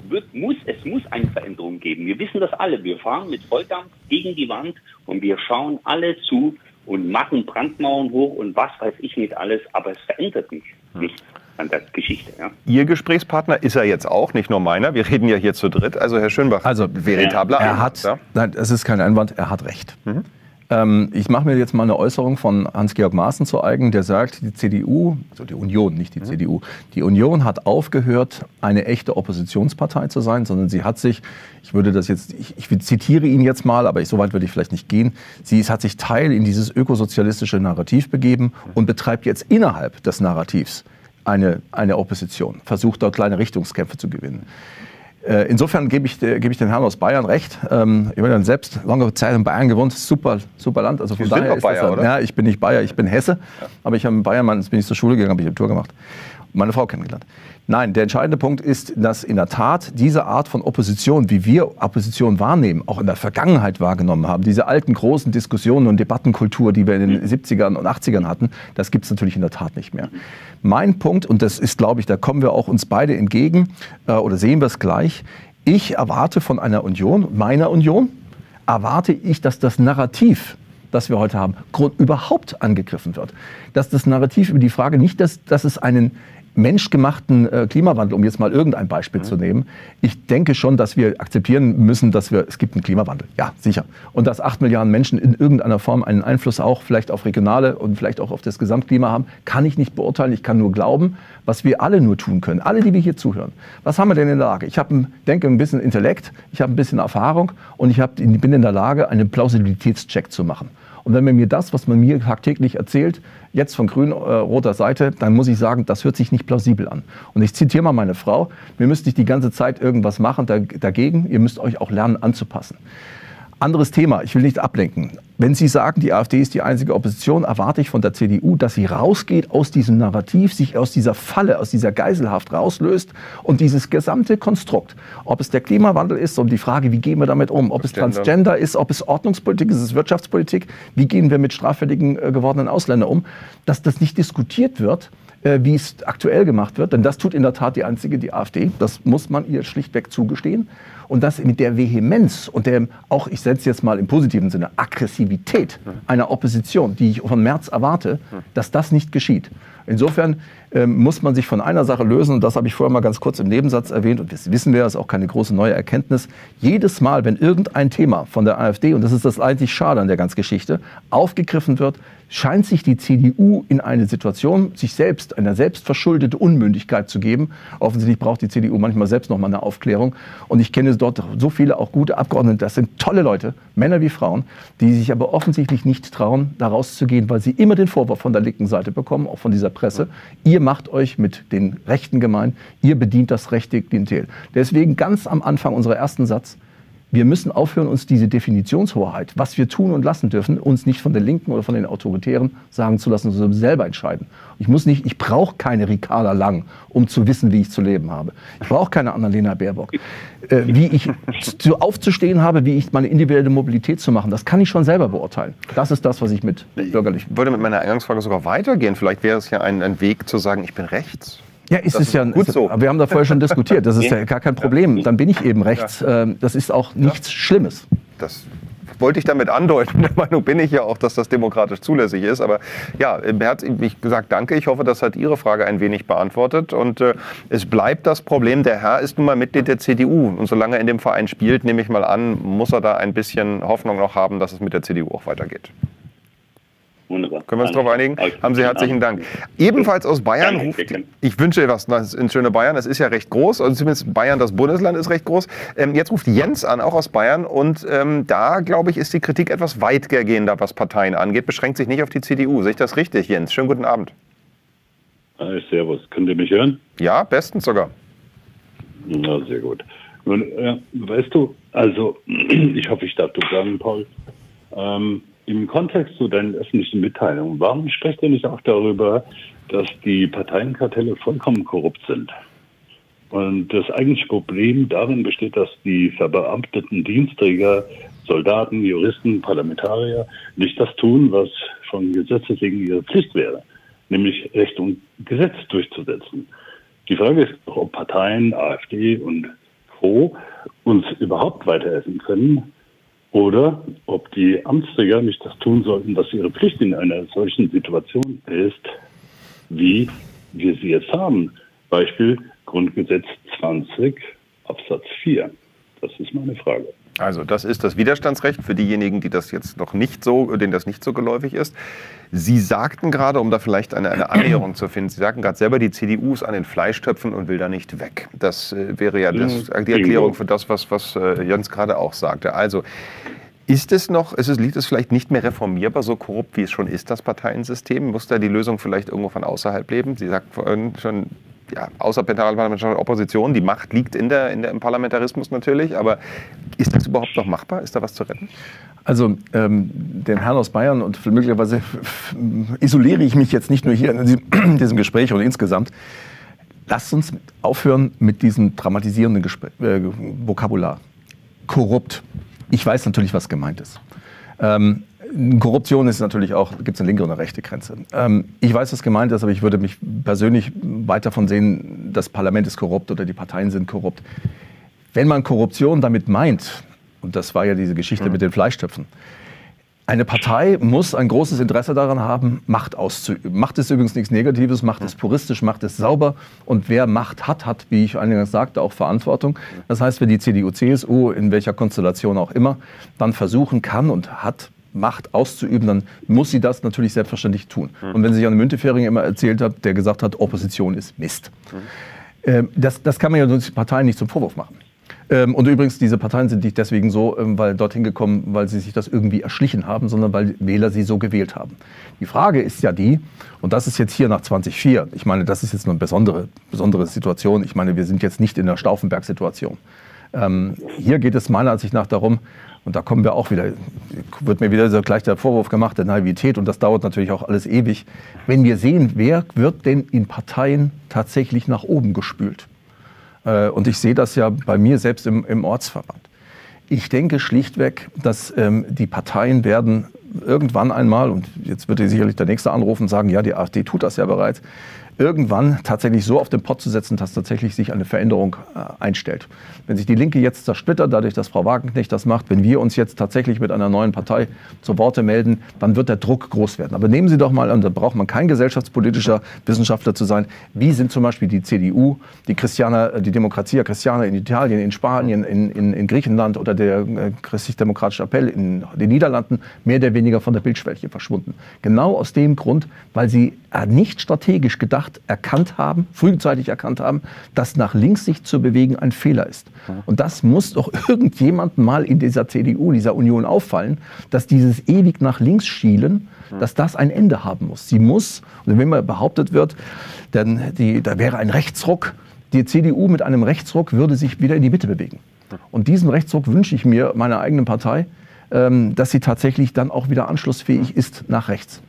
Speaker 9: wird, muss, es muss eine Veränderung geben. Wir wissen das alle. Wir fahren mit Volldampf gegen die Wand und wir schauen alle zu und machen Brandmauern hoch und was weiß ich nicht alles, aber es verändert nicht, nichts an der Geschichte. Ja.
Speaker 3: Ihr Gesprächspartner ist er jetzt auch, nicht nur meiner. Wir reden ja hier zu dritt. Also Herr Schönbach,
Speaker 4: Also,
Speaker 3: veritabler
Speaker 4: Er
Speaker 3: Einwand,
Speaker 4: hat,
Speaker 3: ja?
Speaker 4: nein, es ist kein Einwand, er hat recht.
Speaker 3: Mhm.
Speaker 4: Ähm, ich mache mir jetzt mal eine Äußerung von Hans-Georg Maaßen zu eigen, der sagt, die CDU, also die Union, nicht
Speaker 3: Mhm.
Speaker 4: die CDU, die Union hat aufgehört, eine echte Oppositionspartei zu sein, sondern sie hat sich, ich würde das jetzt, ich, ich zitiere ihn jetzt mal, aber ich, so weit würde ich vielleicht nicht gehen, sie hat sich Teil in dieses ökosozialistische Narrativ begeben und betreibt jetzt innerhalb des Narrativs eine, eine Opposition, versucht dort kleine Richtungskämpfe zu gewinnen. Äh, Insofern gebe ich, äh, gebe ich den Herrn aus Bayern recht. Ähm, Ich habe dann selbst lange Zeit in Bayern gewohnt. Super, super Land. Also von
Speaker 3: Sie
Speaker 4: daher ist das
Speaker 3: Bayer,
Speaker 4: ein-
Speaker 3: oder?
Speaker 4: Ja, ich bin nicht Bayer, ich bin Hesse. Aber ich habe in Bayern, bin ich zur Schule gegangen, habe ich Abitur gemacht. Meine Frau kennengelernt. Nein, der entscheidende Punkt ist, dass in der Tat diese Art von Opposition, wie wir Opposition wahrnehmen, auch in der Vergangenheit wahrgenommen haben, diese alten großen Diskussionen und Debattenkultur, die wir in den 70ern und 80ern hatten, das gibt es natürlich in der Tat nicht mehr. Mein Punkt, und das ist, glaube ich, da kommen wir auch uns beide entgegen, äh, oder sehen wir es gleich, ich erwarte von einer Union, meiner Union, erwarte ich, dass das Narrativ, das wir heute haben, überhaupt angegriffen wird. Dass das Narrativ über die Frage nicht, dass, dass es einen menschgemachten äh, Klimawandel, um jetzt mal irgendein Beispiel zu nehmen. Ich denke schon, dass wir akzeptieren müssen, dass wir, es gibt einen Klimawandel. Ja, sicher. Und dass acht Milliarden Menschen in irgendeiner Form einen Einfluss auch vielleicht auf regionale und vielleicht auch auf das Gesamtklima haben, kann ich nicht beurteilen. Ich kann nur glauben, was wir alle nur tun können. Alle, die wir hier zuhören. Was haben wir denn in der Lage? Ich habe, denke, ein bisschen Intellekt, ich habe ein bisschen Erfahrung und ich hab, bin in der Lage, einen Plausibilitätscheck zu machen. Und wenn man mir das, was man mir tagtäglich erzählt, jetzt von grün-roter Seite, dann muss ich sagen, das hört sich nicht plausibel an. Und ich zitiere mal meine Frau, wir müssen nicht die ganze Zeit irgendwas machen da- dagegen, ihr müsst euch auch lernen anzupassen. Anderes Thema, ich will nicht ablenken. Wenn Sie sagen, die AfD ist die einzige Opposition, erwarte ich von der CDU, dass sie rausgeht aus diesem Narrativ, sich aus dieser Falle, aus dieser Geiselhaft rauslöst und dieses gesamte Konstrukt, ob es der Klimawandel ist, um die Frage, wie gehen wir damit um, ob es
Speaker 3: Gender.
Speaker 4: Transgender ist, ob es Ordnungspolitik ist, ist es Wirtschaftspolitik, wie gehen wir mit straffälligen äh, gewordenen Ausländern um, dass das nicht diskutiert wird, äh, wie es aktuell gemacht wird. Denn das tut in der Tat die einzige, die AfD. Das muss man ihr schlichtweg zugestehen. Und das mit der Vehemenz und der, auch ich setze jetzt mal im positiven Sinne, Aggressivität einer Opposition, die ich von März erwarte, dass das nicht geschieht. Insofern ähm, muss man sich von einer Sache lösen, und das habe ich vorher mal ganz kurz im Nebensatz erwähnt, und das wissen wir, das ist auch keine große neue Erkenntnis. Jedes Mal, wenn irgendein Thema von der AfD, und das ist das eigentlich Schade an der ganzen Geschichte, aufgegriffen wird, scheint sich die CDU in eine Situation, sich selbst, eine selbstverschuldete Unmündigkeit zu geben. Offensichtlich braucht die CDU manchmal selbst noch mal eine Aufklärung. Und ich kenne dort so viele auch gute Abgeordnete, das sind tolle Leute, Männer wie Frauen, die sich aber offensichtlich nicht trauen, da rauszugehen, weil sie immer den Vorwurf von der linken Seite bekommen, auch von dieser Presse. Ihr macht euch mit den Rechten gemein, ihr bedient das rechte Klientel. Deswegen ganz am Anfang unserer ersten Satz, wir müssen aufhören, uns diese Definitionshoheit, was wir tun und lassen dürfen, uns nicht von den Linken oder von den Autoritären sagen zu lassen, sondern selber entscheiden. Ich muss nicht, ich brauche keine Ricarda Lang, um zu wissen, wie ich zu leben habe. Ich brauche keine Annalena Baerbock. Äh, wie ich [laughs] zu, aufzustehen habe, wie ich meine individuelle Mobilität zu machen, das kann ich schon selber beurteilen. Das ist das, was ich mit bürgerlich.
Speaker 3: Ich wollte mit meiner Eingangsfrage sogar weitergehen. Vielleicht wäre es ja ein, ein Weg zu sagen, ich bin rechts.
Speaker 4: Ja, ist
Speaker 3: Das
Speaker 4: es
Speaker 3: ist
Speaker 4: ja
Speaker 3: gut so.
Speaker 4: Wir haben da vorher schon diskutiert. Das ist ja gar kein Problem. Dann bin ich eben rechts. Ähm, Das ist auch nichts Schlimmes.
Speaker 3: Das wollte ich damit andeuten. [laughs] Der Meinung bin ich ja auch, dass das demokratisch zulässig ist. Aber ja, er hat mich gesagt, danke. Ich hoffe, das hat Ihre Frage ein wenig beantwortet. Und äh, es bleibt das Problem, der Herr ist nun mal Mitglied der CDU. Und solange er in dem Verein spielt, nehme ich mal an, muss er da ein bisschen Hoffnung noch haben, dass es mit der CDU auch weitergeht. Wunderbar. Können wir uns darauf einigen? Haben Sie herzlichen Dank. Ebenfalls aus Bayern ruft, ich wünsche was ins schöne Bayern, das ist ja recht groß, also zumindest Bayern, das Bundesland ist recht groß. Ähm, jetzt ruft Jens an, auch aus Bayern und ähm, da, glaube ich, ist die Kritik etwas weitgehender, was Parteien angeht, beschränkt sich nicht auf die CDU. Sehe ich das richtig, Jens? Schönen guten Abend.
Speaker 10: Hi, servus. Könnt ihr mich hören?
Speaker 3: Ja, bestens sogar.
Speaker 10: Na, sehr gut. Nun, äh, weißt du, also, [clears throat] ich hoffe, ich darf du sagen, Paul, ähm, im Kontext zu deinen öffentlichen Mitteilungen, warum spricht ihr nicht auch darüber, dass die Parteienkartelle vollkommen korrupt sind? Und das eigentliche Problem darin besteht, dass die verbeamteten Diensträger, Soldaten, Juristen, Parlamentarier nicht das tun, was von Gesetzes wegen ihre Pflicht wäre, nämlich Recht und Gesetz durchzusetzen. Die Frage ist ob Parteien, AfD und Co. uns überhaupt weiterhelfen können, oder ob die Amtsträger nicht das tun sollten, was ihre Pflicht in einer solchen Situation ist, wie wir sie jetzt haben. Beispiel Grundgesetz 20 Absatz 4. Das ist meine Frage.
Speaker 3: Also das ist das Widerstandsrecht für diejenigen, die das jetzt noch nicht so, denen das nicht so geläufig ist. Sie sagten gerade, um da vielleicht eine, eine Annäherung zu finden, Sie sagten gerade selber, die CDU ist an den Fleischtöpfen und will da nicht weg. Das äh, wäre ja das, die Erklärung für das, was, was äh, Jens gerade auch sagte. Also ist es noch, ist es, liegt es vielleicht nicht mehr reformierbar, so korrupt wie es schon ist, das Parteiensystem? Muss da die Lösung vielleicht irgendwo von außerhalb leben? Sie sagten vorhin schon, ja, außerparlamentarische Opposition, die Macht liegt in der, in der, im Parlamentarismus natürlich, aber ist das überhaupt noch machbar? Ist da was zu retten?
Speaker 4: Also ähm, den Herrn aus Bayern und möglicherweise [laughs] isoliere ich mich jetzt nicht nur hier in diesem [clears throat] Gespräch und insgesamt. Lasst uns aufhören mit diesem dramatisierenden Gespräch, äh, Vokabular. Korrupt. Ich weiß natürlich, was gemeint ist. Ähm, Korruption ist natürlich auch, gibt es eine linke und eine rechte Grenze. Ähm, ich weiß, was gemeint ist, aber ich würde mich persönlich weit davon sehen, das Parlament ist korrupt oder die Parteien sind korrupt. Wenn man Korruption damit meint, und das war ja diese Geschichte mhm. mit den Fleischtöpfen, eine Partei muss ein großes Interesse daran haben, Macht auszuüben. Macht ist übrigens nichts Negatives, Macht ist puristisch, Macht ist sauber. Und wer Macht hat, hat, wie ich eingangs sagte, auch Verantwortung. Das heißt, wenn die CDU, CSU, in welcher Konstellation auch immer, dann versuchen kann und hat, Macht auszuüben, dann muss sie das natürlich selbstverständlich tun. Mhm. Und wenn sich Jan Müntefering immer erzählt hat, der gesagt hat, Opposition ist Mist. Mhm. das, das kann man ja den Parteien nicht zum Vorwurf machen. Ähm, und übrigens, diese Parteien sind nicht deswegen so, ähm, weil dorthin gekommen, weil sie sich das irgendwie erschlichen haben, sondern weil Wähler sie so gewählt haben. Die Frage ist ja die, und das ist jetzt hier nach 2004, ich meine, das ist jetzt eine besondere, besondere Situation. Ich meine, wir sind jetzt nicht in der Stauffenberg-Situation. Ähm, hier geht es meiner Ansicht nach darum, und da kommen wir auch wieder, wird mir wieder gleich der Vorwurf gemacht der Naivität und das dauert natürlich auch alles ewig. Wenn wir sehen, wer wird denn in Parteien tatsächlich nach oben gespült? Äh, und ich sehe das ja bei mir selbst im, im Ortsverband. Ich denke schlichtweg, dass ähm, die Parteien werden irgendwann einmal, und jetzt wird sicherlich der Nächste anrufen und sagen, ja, die AfD tut das ja bereits, irgendwann tatsächlich so auf den Pott zu setzen, dass tatsächlich sich eine Veränderung äh, einstellt. Wenn sich die Linke jetzt zersplittert, dadurch, dass Frau Wagenknecht das macht, wenn wir uns jetzt tatsächlich mit einer neuen Partei zu Worte melden, dann wird der Druck groß werden. Aber nehmen Sie doch mal, und da braucht man kein gesellschaftspolitischer Wissenschaftler zu sein, wie sind zum Beispiel die CDU, die Christianer, äh, die Demokratia Christiana in Italien, in Spanien, in, in, in Griechenland oder der äh, christlich-demokratische Appell in den Niederlanden mehr oder weniger von der Bildschwelle verschwunden. Genau aus dem Grund, weil sie äh, nicht strategisch gedacht erkannt haben, frühzeitig erkannt haben, dass nach links sich zu bewegen ein Fehler ist. Und das muss doch irgendjemandem mal in dieser CDU, dieser Union auffallen, dass dieses ewig nach links schielen, dass das ein Ende haben muss. Sie muss, und wenn mal behauptet wird, denn die, da wäre ein Rechtsruck, die CDU mit einem Rechtsruck würde sich wieder in die Mitte bewegen. Und diesen Rechtsruck wünsche ich mir meiner eigenen Partei, ähm, dass sie tatsächlich dann auch wieder anschlussfähig ist nach rechts.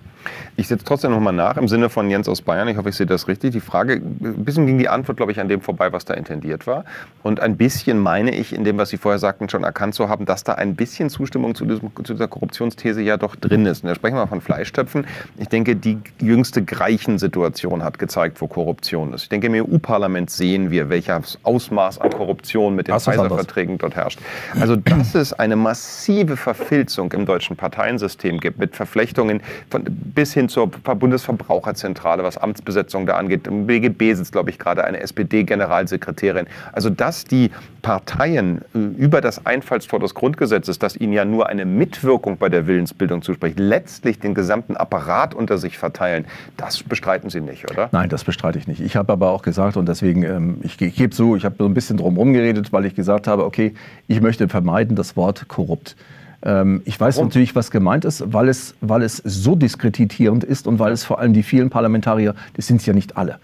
Speaker 3: Ich setze trotzdem nochmal nach im Sinne von Jens aus Bayern. Ich hoffe, ich sehe das richtig. Die Frage, ein bisschen ging die Antwort, glaube ich, an dem vorbei, was da intendiert war. Und ein bisschen meine ich, in dem, was Sie vorher sagten, schon erkannt zu haben, dass da ein bisschen Zustimmung zu, diesem, zu dieser Korruptionsthese ja doch drin ist. Und da sprechen wir von Fleischtöpfen. Ich denke, die jüngste Greichen-Situation hat gezeigt, wo Korruption ist. Ich denke, im EU-Parlament sehen wir, welches Ausmaß an Korruption mit den Pfizer-Verträgen dort herrscht. Also, dass es eine massive Verfilzung im deutschen Parteiensystem gibt, mit Verflechtungen von, bis hin zur Bundesverbraucherzentrale, was Amtsbesetzung da angeht. Im BGB sitzt, glaube ich, gerade eine SPD-Generalsekretärin. Also, dass die Parteien äh, über das Einfallstor des Grundgesetzes, das ihnen ja nur eine Mitwirkung bei der Willensbildung zuspricht, letztlich den gesamten Apparat unter sich verteilen, das bestreiten Sie nicht, oder?
Speaker 4: Nein, das bestreite ich nicht. Ich habe aber auch gesagt, und deswegen, ähm, ich, gebe so, ich habe so ein bisschen drum geredet, weil ich gesagt habe, okay, ich möchte vermeiden das Wort korrupt. Ähm, ich weiß Warum? natürlich, was gemeint ist, weil es, weil es so diskreditierend ist und weil es vor allem die vielen Parlamentarier, das sind es ja nicht alle.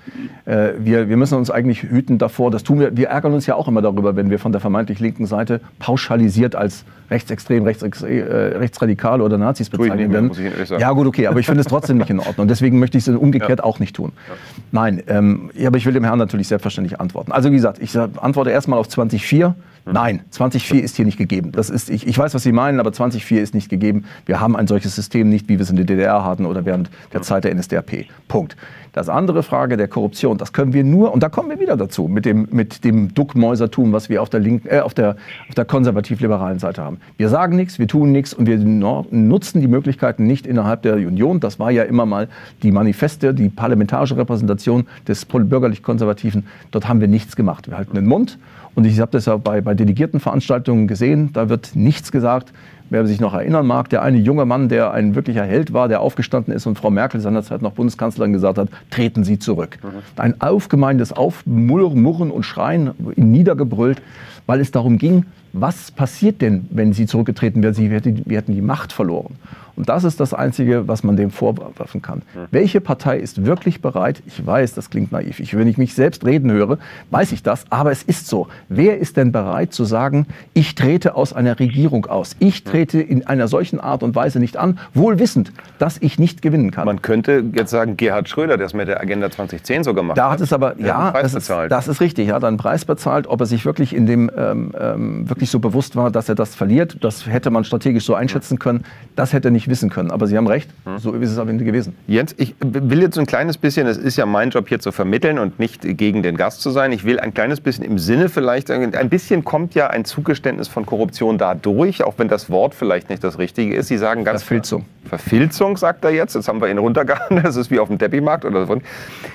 Speaker 4: Äh, wir, wir müssen uns eigentlich hüten davor, das tun wir, wir ärgern uns ja auch immer darüber, wenn wir von der vermeintlich linken Seite pauschalisiert als rechtsextrem, rechtsextre äh, rechtsradikal oder Nazis bezeichnen werden. Ja gut, okay, aber ich finde es trotzdem nicht in Ordnung. Und deswegen möchte ich es umgekehrt ja. auch nicht tun. Ja. Nein, ähm, aber ich will dem Herrn natürlich selbstverständlich antworten. Also wie gesagt, ich antworte erstmal auf 2004. Nein, 2004 ist hier nicht gegeben. Das ist, ich, ich weiß, was Sie meinen, aber 2004 ist nicht gegeben. Wir haben ein solches System nicht, wie wir es in der DDR hatten oder während der Zeit der NSDAP. Punkt. Das andere Frage der Korruption, das können wir nur, und da kommen wir wieder dazu, mit dem, mit dem Duckmäusertum, was wir auf der, linken, äh, auf der, auf der konservativ-liberalen Seite haben. Wir sagen nichts, wir tun nichts und wir nutzen die Möglichkeiten nicht innerhalb der Union. Das war ja immer mal die Manifeste, die parlamentarische Repräsentation des bürgerlich-konservativen. Dort haben wir nichts gemacht. Wir halten den Mund und ich habe das ja bei, bei Delegiertenveranstaltungen gesehen, da wird nichts gesagt. Wer sich noch erinnern mag, der eine junge Mann, der ein wirklicher Held war, der aufgestanden ist und Frau Merkel seinerzeit noch Bundeskanzlerin gesagt hat, treten Sie zurück. Mhm. Ein aufgemeintes Aufmurren und Schreien, niedergebrüllt, weil es darum ging, was passiert denn, wenn Sie zurückgetreten wären? Sie wir hätten die Macht verloren. Und das ist das Einzige, was man dem vorwerfen kann. Mhm. Welche Partei ist wirklich bereit, ich weiß, das klingt naiv, ich, wenn ich mich selbst reden höre, weiß ich das, aber es ist so. Wer ist denn bereit zu sagen, ich trete aus einer Regierung aus, ich trete in einer solchen Art und Weise nicht an, wohl wissend, dass ich nicht gewinnen kann?
Speaker 3: Man könnte jetzt sagen, Gerhard Schröder, der es mit der Agenda 2010 so gemacht
Speaker 4: da hat. es aber, ja, das ist, das ist, richtig, er hat einen Preis bezahlt. Ob er sich wirklich in dem, ähm, ähm, wirklich so bewusst war, dass er das verliert, das hätte man strategisch so einschätzen können, das hätte er nicht nicht wissen können. Aber Sie haben recht, hm. so ist es am Ende gewesen.
Speaker 3: Jens, ich will jetzt ein kleines bisschen, es ist ja mein Job hier zu vermitteln und nicht gegen den Gast zu sein. Ich will ein kleines bisschen im Sinne vielleicht, ein bisschen kommt ja ein Zugeständnis von Korruption da durch, auch wenn das Wort vielleicht nicht das Richtige ist. Sie sagen ganz
Speaker 4: Verfilzung.
Speaker 3: Verfilzung, sagt er jetzt. Jetzt haben wir ihn runtergehauen. [laughs] Das ist wie auf dem Teppich-Markt oder so.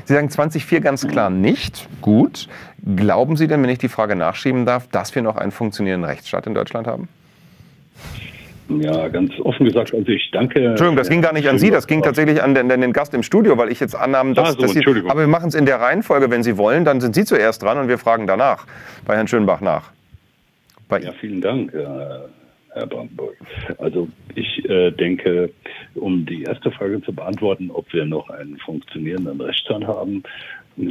Speaker 3: Sie sagen 2004 ganz klar nicht. Gut. Glauben Sie denn, wenn ich die Frage nachschieben darf, dass wir noch einen funktionierenden Rechtsstaat in Deutschland haben?
Speaker 10: Ja, ganz offen gesagt, also ich danke.
Speaker 3: Entschuldigung, das ging gar nicht an Sie, das ging tatsächlich an den, an den Gast im Studio, weil ich jetzt annahm, dass, ah, so, dass Sie. Aber wir machen es in der Reihenfolge, wenn Sie wollen, dann sind Sie zuerst dran und wir fragen danach bei Herrn Schönbach nach.
Speaker 10: Bei ja, vielen Dank, Herr Brandenburg. Also ich äh, denke, um die erste Frage zu beantworten, ob wir noch einen funktionierenden Rechtsstaat haben,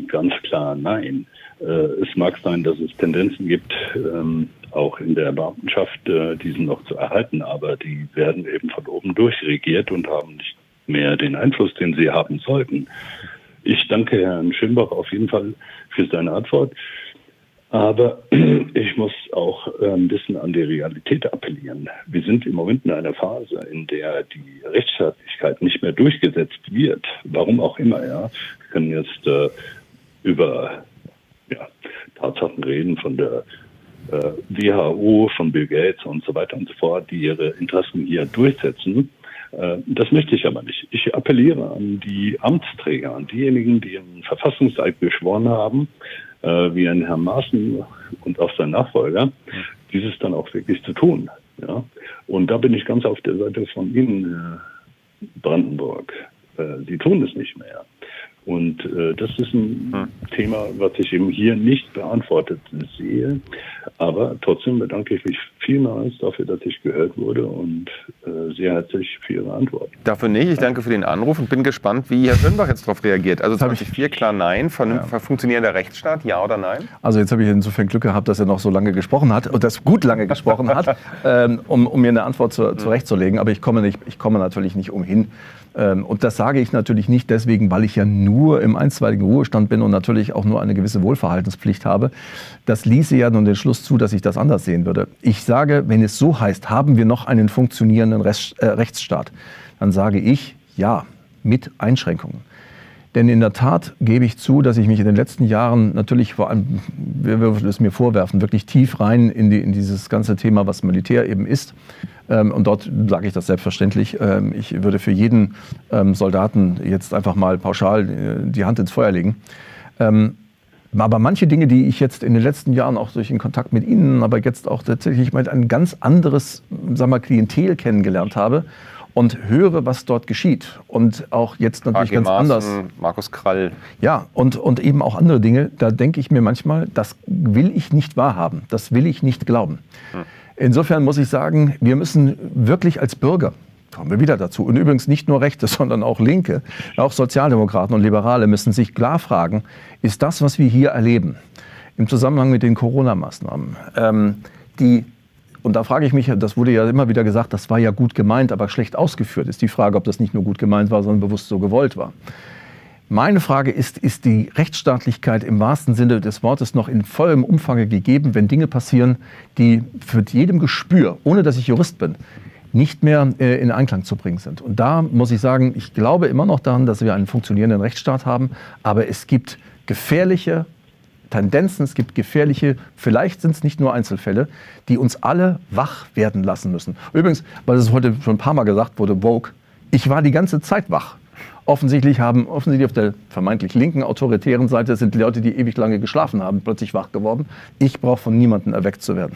Speaker 10: ganz klar nein. Äh, es mag sein, dass es Tendenzen gibt, ähm, auch in der Beamtenschaft äh, diesen noch zu erhalten, aber die werden eben von oben durchregiert und haben nicht mehr den Einfluss, den sie haben sollten. Ich danke Herrn Schimbach auf jeden Fall für seine Antwort. Aber [clears throat] ich muss auch äh, ein bisschen an die Realität appellieren. Wir sind im Moment in einer Phase, in der die Rechtsstaatlichkeit nicht mehr durchgesetzt wird. Warum auch immer, ja. Wir können jetzt äh, über ja, Tatsachen reden von der WHO, von Bill Gates und so weiter und so fort, die ihre Interessen hier durchsetzen. Äh, das möchte ich aber nicht. Ich appelliere an die Amtsträger, an diejenigen, die einen Verfassungseid geschworen haben, äh, wie ein Herr Maaßen und auch sein Nachfolger, dieses dann auch wirklich zu tun. Ja? Und da bin ich ganz auf der Seite von Ihnen, Herr Brandenburg. Sie tun es nicht mehr. Und äh, das ist ein hm. Thema, was ich eben hier nicht beantwortet sehe. Aber trotzdem bedanke ich mich vielmals dafür, dass ich gehört wurde und äh, sehr herzlich für Ihre Antwort.
Speaker 3: Dafür nicht. Ich danke für den Anruf und bin gespannt, wie Herr Schönbach jetzt darauf reagiert. Also 2004 klar Nein. Von ja. funktionierender Rechtsstaat, ja oder nein?
Speaker 4: Also jetzt habe ich insofern Glück gehabt, dass er noch so lange gesprochen hat und das gut lange gesprochen hat, [laughs] ähm, um, um, mir eine Antwort zu, zurechtzulegen. Aber ich komme, nicht, ich komme natürlich nicht umhin, ähm, und das sage ich natürlich nicht deswegen, weil ich ja nur im einstweiligen Ruhestand bin und natürlich auch nur eine gewisse Wohlverhaltenspflicht habe. Das ließe ja nun den Schluss zu, dass ich das anders sehen würde. Ich sage, wenn es so heißt, haben wir noch einen funktionierenden äh, Rechtsstaat, dann sage ich ja, mit Einschränkungen. Denn in der Tat gebe ich zu, dass ich mich in den letzten Jahren natürlich vor allem, wer würde es mir vorwerfen, wirklich tief rein in, die, in dieses ganze Thema, was Militär eben ist. Ähm, und dort sage ich das selbstverständlich. Ähm, ich würde für jeden ähm, Soldaten jetzt einfach mal pauschal äh, die Hand ins Feuer legen. Aber manche Dinge, die ich jetzt in den letzten Jahren auch durch den Kontakt mit Ihnen, aber jetzt auch tatsächlich mal ein ganz anderes sagen wir, Klientel kennengelernt habe und höre, was dort geschieht. Und auch jetzt natürlich ganz Maaßen, anders.
Speaker 3: Markus Krall.
Speaker 4: Ja, und, und eben auch andere Dinge. Da denke ich mir manchmal, das will ich nicht wahrhaben. Das will ich nicht glauben. Hm. Insofern muss ich sagen, wir müssen wirklich als Bürger kommen wir wieder dazu. Und übrigens nicht nur Rechte, [laughs] sondern auch Linke, auch Sozialdemokraten und Liberale müssen sich klar fragen, ist das, was wir hier erleben, im Zusammenhang mit den Corona-Maßnahmen, ähm, die und da frage ich mich, das wurde ja immer wieder gesagt, das war ja gut gemeint, aber schlecht ausgeführt. Ist die Frage, ob das nicht nur gut gemeint war, sondern bewusst so gewollt war. Meine Frage ist, ist die Rechtsstaatlichkeit im wahrsten Sinne des Wortes noch in vollem Umfang gegeben, wenn Dinge passieren, die für jedem Gespür, ohne dass ich Jurist bin, nicht mehr äh, in Einklang zu bringen sind. Und da muss ich sagen, ich glaube immer noch daran, dass wir einen funktionierenden Rechtsstaat haben, aber es gibt gefährliche Tendenzen, es gibt gefährliche, vielleicht sind es nicht nur Einzelfälle, die uns alle wach werden lassen müssen. Übrigens, weil es heute schon ein paar Mal gesagt wurde, Vogue, ich war die ganze Zeit wach. Offensichtlich haben, offensichtlich auf der vermeintlich linken autoritären Seite sind Leute, die ewig lange geschlafen haben, plötzlich wach geworden. Ich brauche von niemandem erweckt zu werden.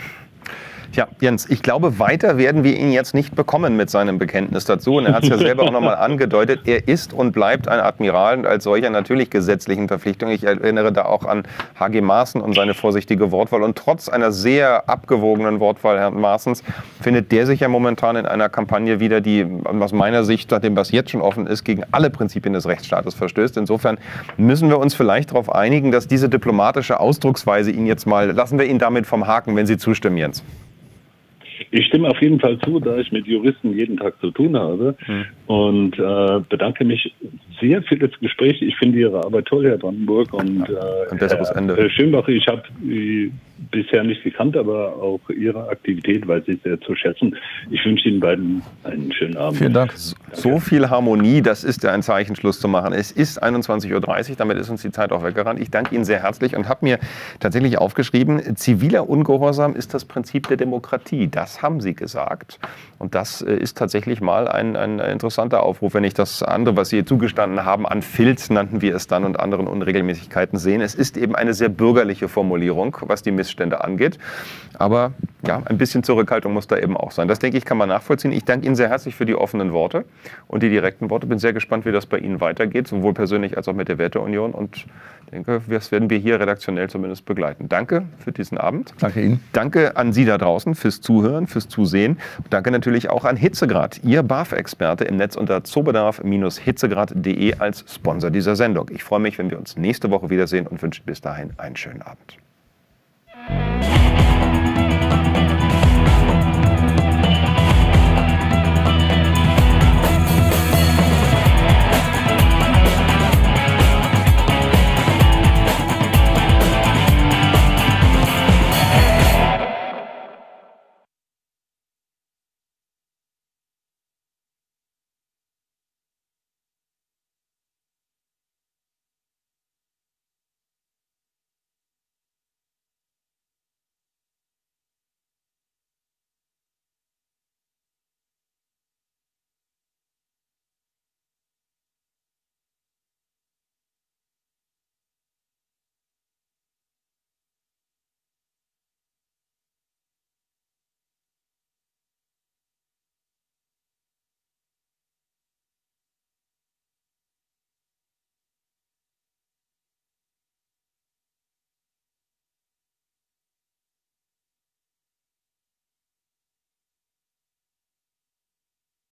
Speaker 3: Tja, Jens, ich glaube, weiter werden wir ihn jetzt nicht bekommen mit seinem Bekenntnis dazu. Und er hat es ja selber auch nochmal [laughs] angedeutet. Er ist und bleibt ein Admiral und als solcher natürlich gesetzlichen Verpflichtungen. Ich erinnere da auch an H.G. Maaßen und seine vorsichtige Wortwahl. Und trotz einer sehr abgewogenen Wortwahl Herrn Maaßens findet der sich ja momentan in einer Kampagne wieder, die aus meiner Sicht, nachdem was jetzt schon offen ist, gegen alle Prinzipien des Rechtsstaates verstößt. Insofern müssen wir uns vielleicht darauf einigen, dass diese diplomatische Ausdrucksweise ihn jetzt mal, lassen wir ihn damit vom Haken, wenn Sie zustimmen, Jens.
Speaker 10: Ich stimme auf jeden Fall zu, da ich mit Juristen jeden Tag zu tun habe mhm. Und äh, bedanke mich sehr für das Gespräch. Ich finde Ihre Arbeit toll, Herr Brandenburg. Und, ja,
Speaker 3: ein besseres Ende.
Speaker 10: Herr Schönbach, ich habe bisher nicht gekannt, aber auch Ihre Aktivität weiß ich sehr zu schätzen. Ich wünsche Ihnen beiden einen schönen Abend.
Speaker 3: Vielen Dank. So viel Harmonie, das ist ja ein Zeichen, Schluss zu machen. Es ist 21.30 Uhr, damit ist uns die Zeit auch weggerannt. Ich danke Ihnen sehr herzlich und habe mir tatsächlich aufgeschrieben, ziviler Ungehorsam ist das Prinzip der Demokratie. Das haben Sie gesagt. Und das äh, ist tatsächlich mal ein, ein interessanter Aufruf, wenn ich das andere, was Sie zugestanden haben, an Filz nannten wir es dann und anderen Unregelmäßigkeiten sehen. Es ist eben eine sehr bürgerliche Formulierung, was die Missstände Missstände angeht. Aber ja, ein bisschen Zurückhaltung muss da eben auch sein. Das denke ich, kann man nachvollziehen. Ich danke Ihnen sehr herzlich für die offenen Worte und die direkten Worte. Bin sehr gespannt, wie das bei Ihnen weitergeht, sowohl persönlich als auch mit der Werteunion. Und denke, das werden wir hier redaktionell zumindest begleiten. Danke für diesen Abend.
Speaker 4: Danke Ihnen.
Speaker 3: Danke an Sie da draußen fürs Zuhören, fürs Zusehen. Und danke natürlich auch an Hitzegrad, Ihr BAF-Experte im Netz unter zobedarf-hitzegrad.de als Sponsor dieser Sendung. Ich freue mich, wenn wir uns nächste Woche wiedersehen und wünsche bis dahin einen schönen Abend.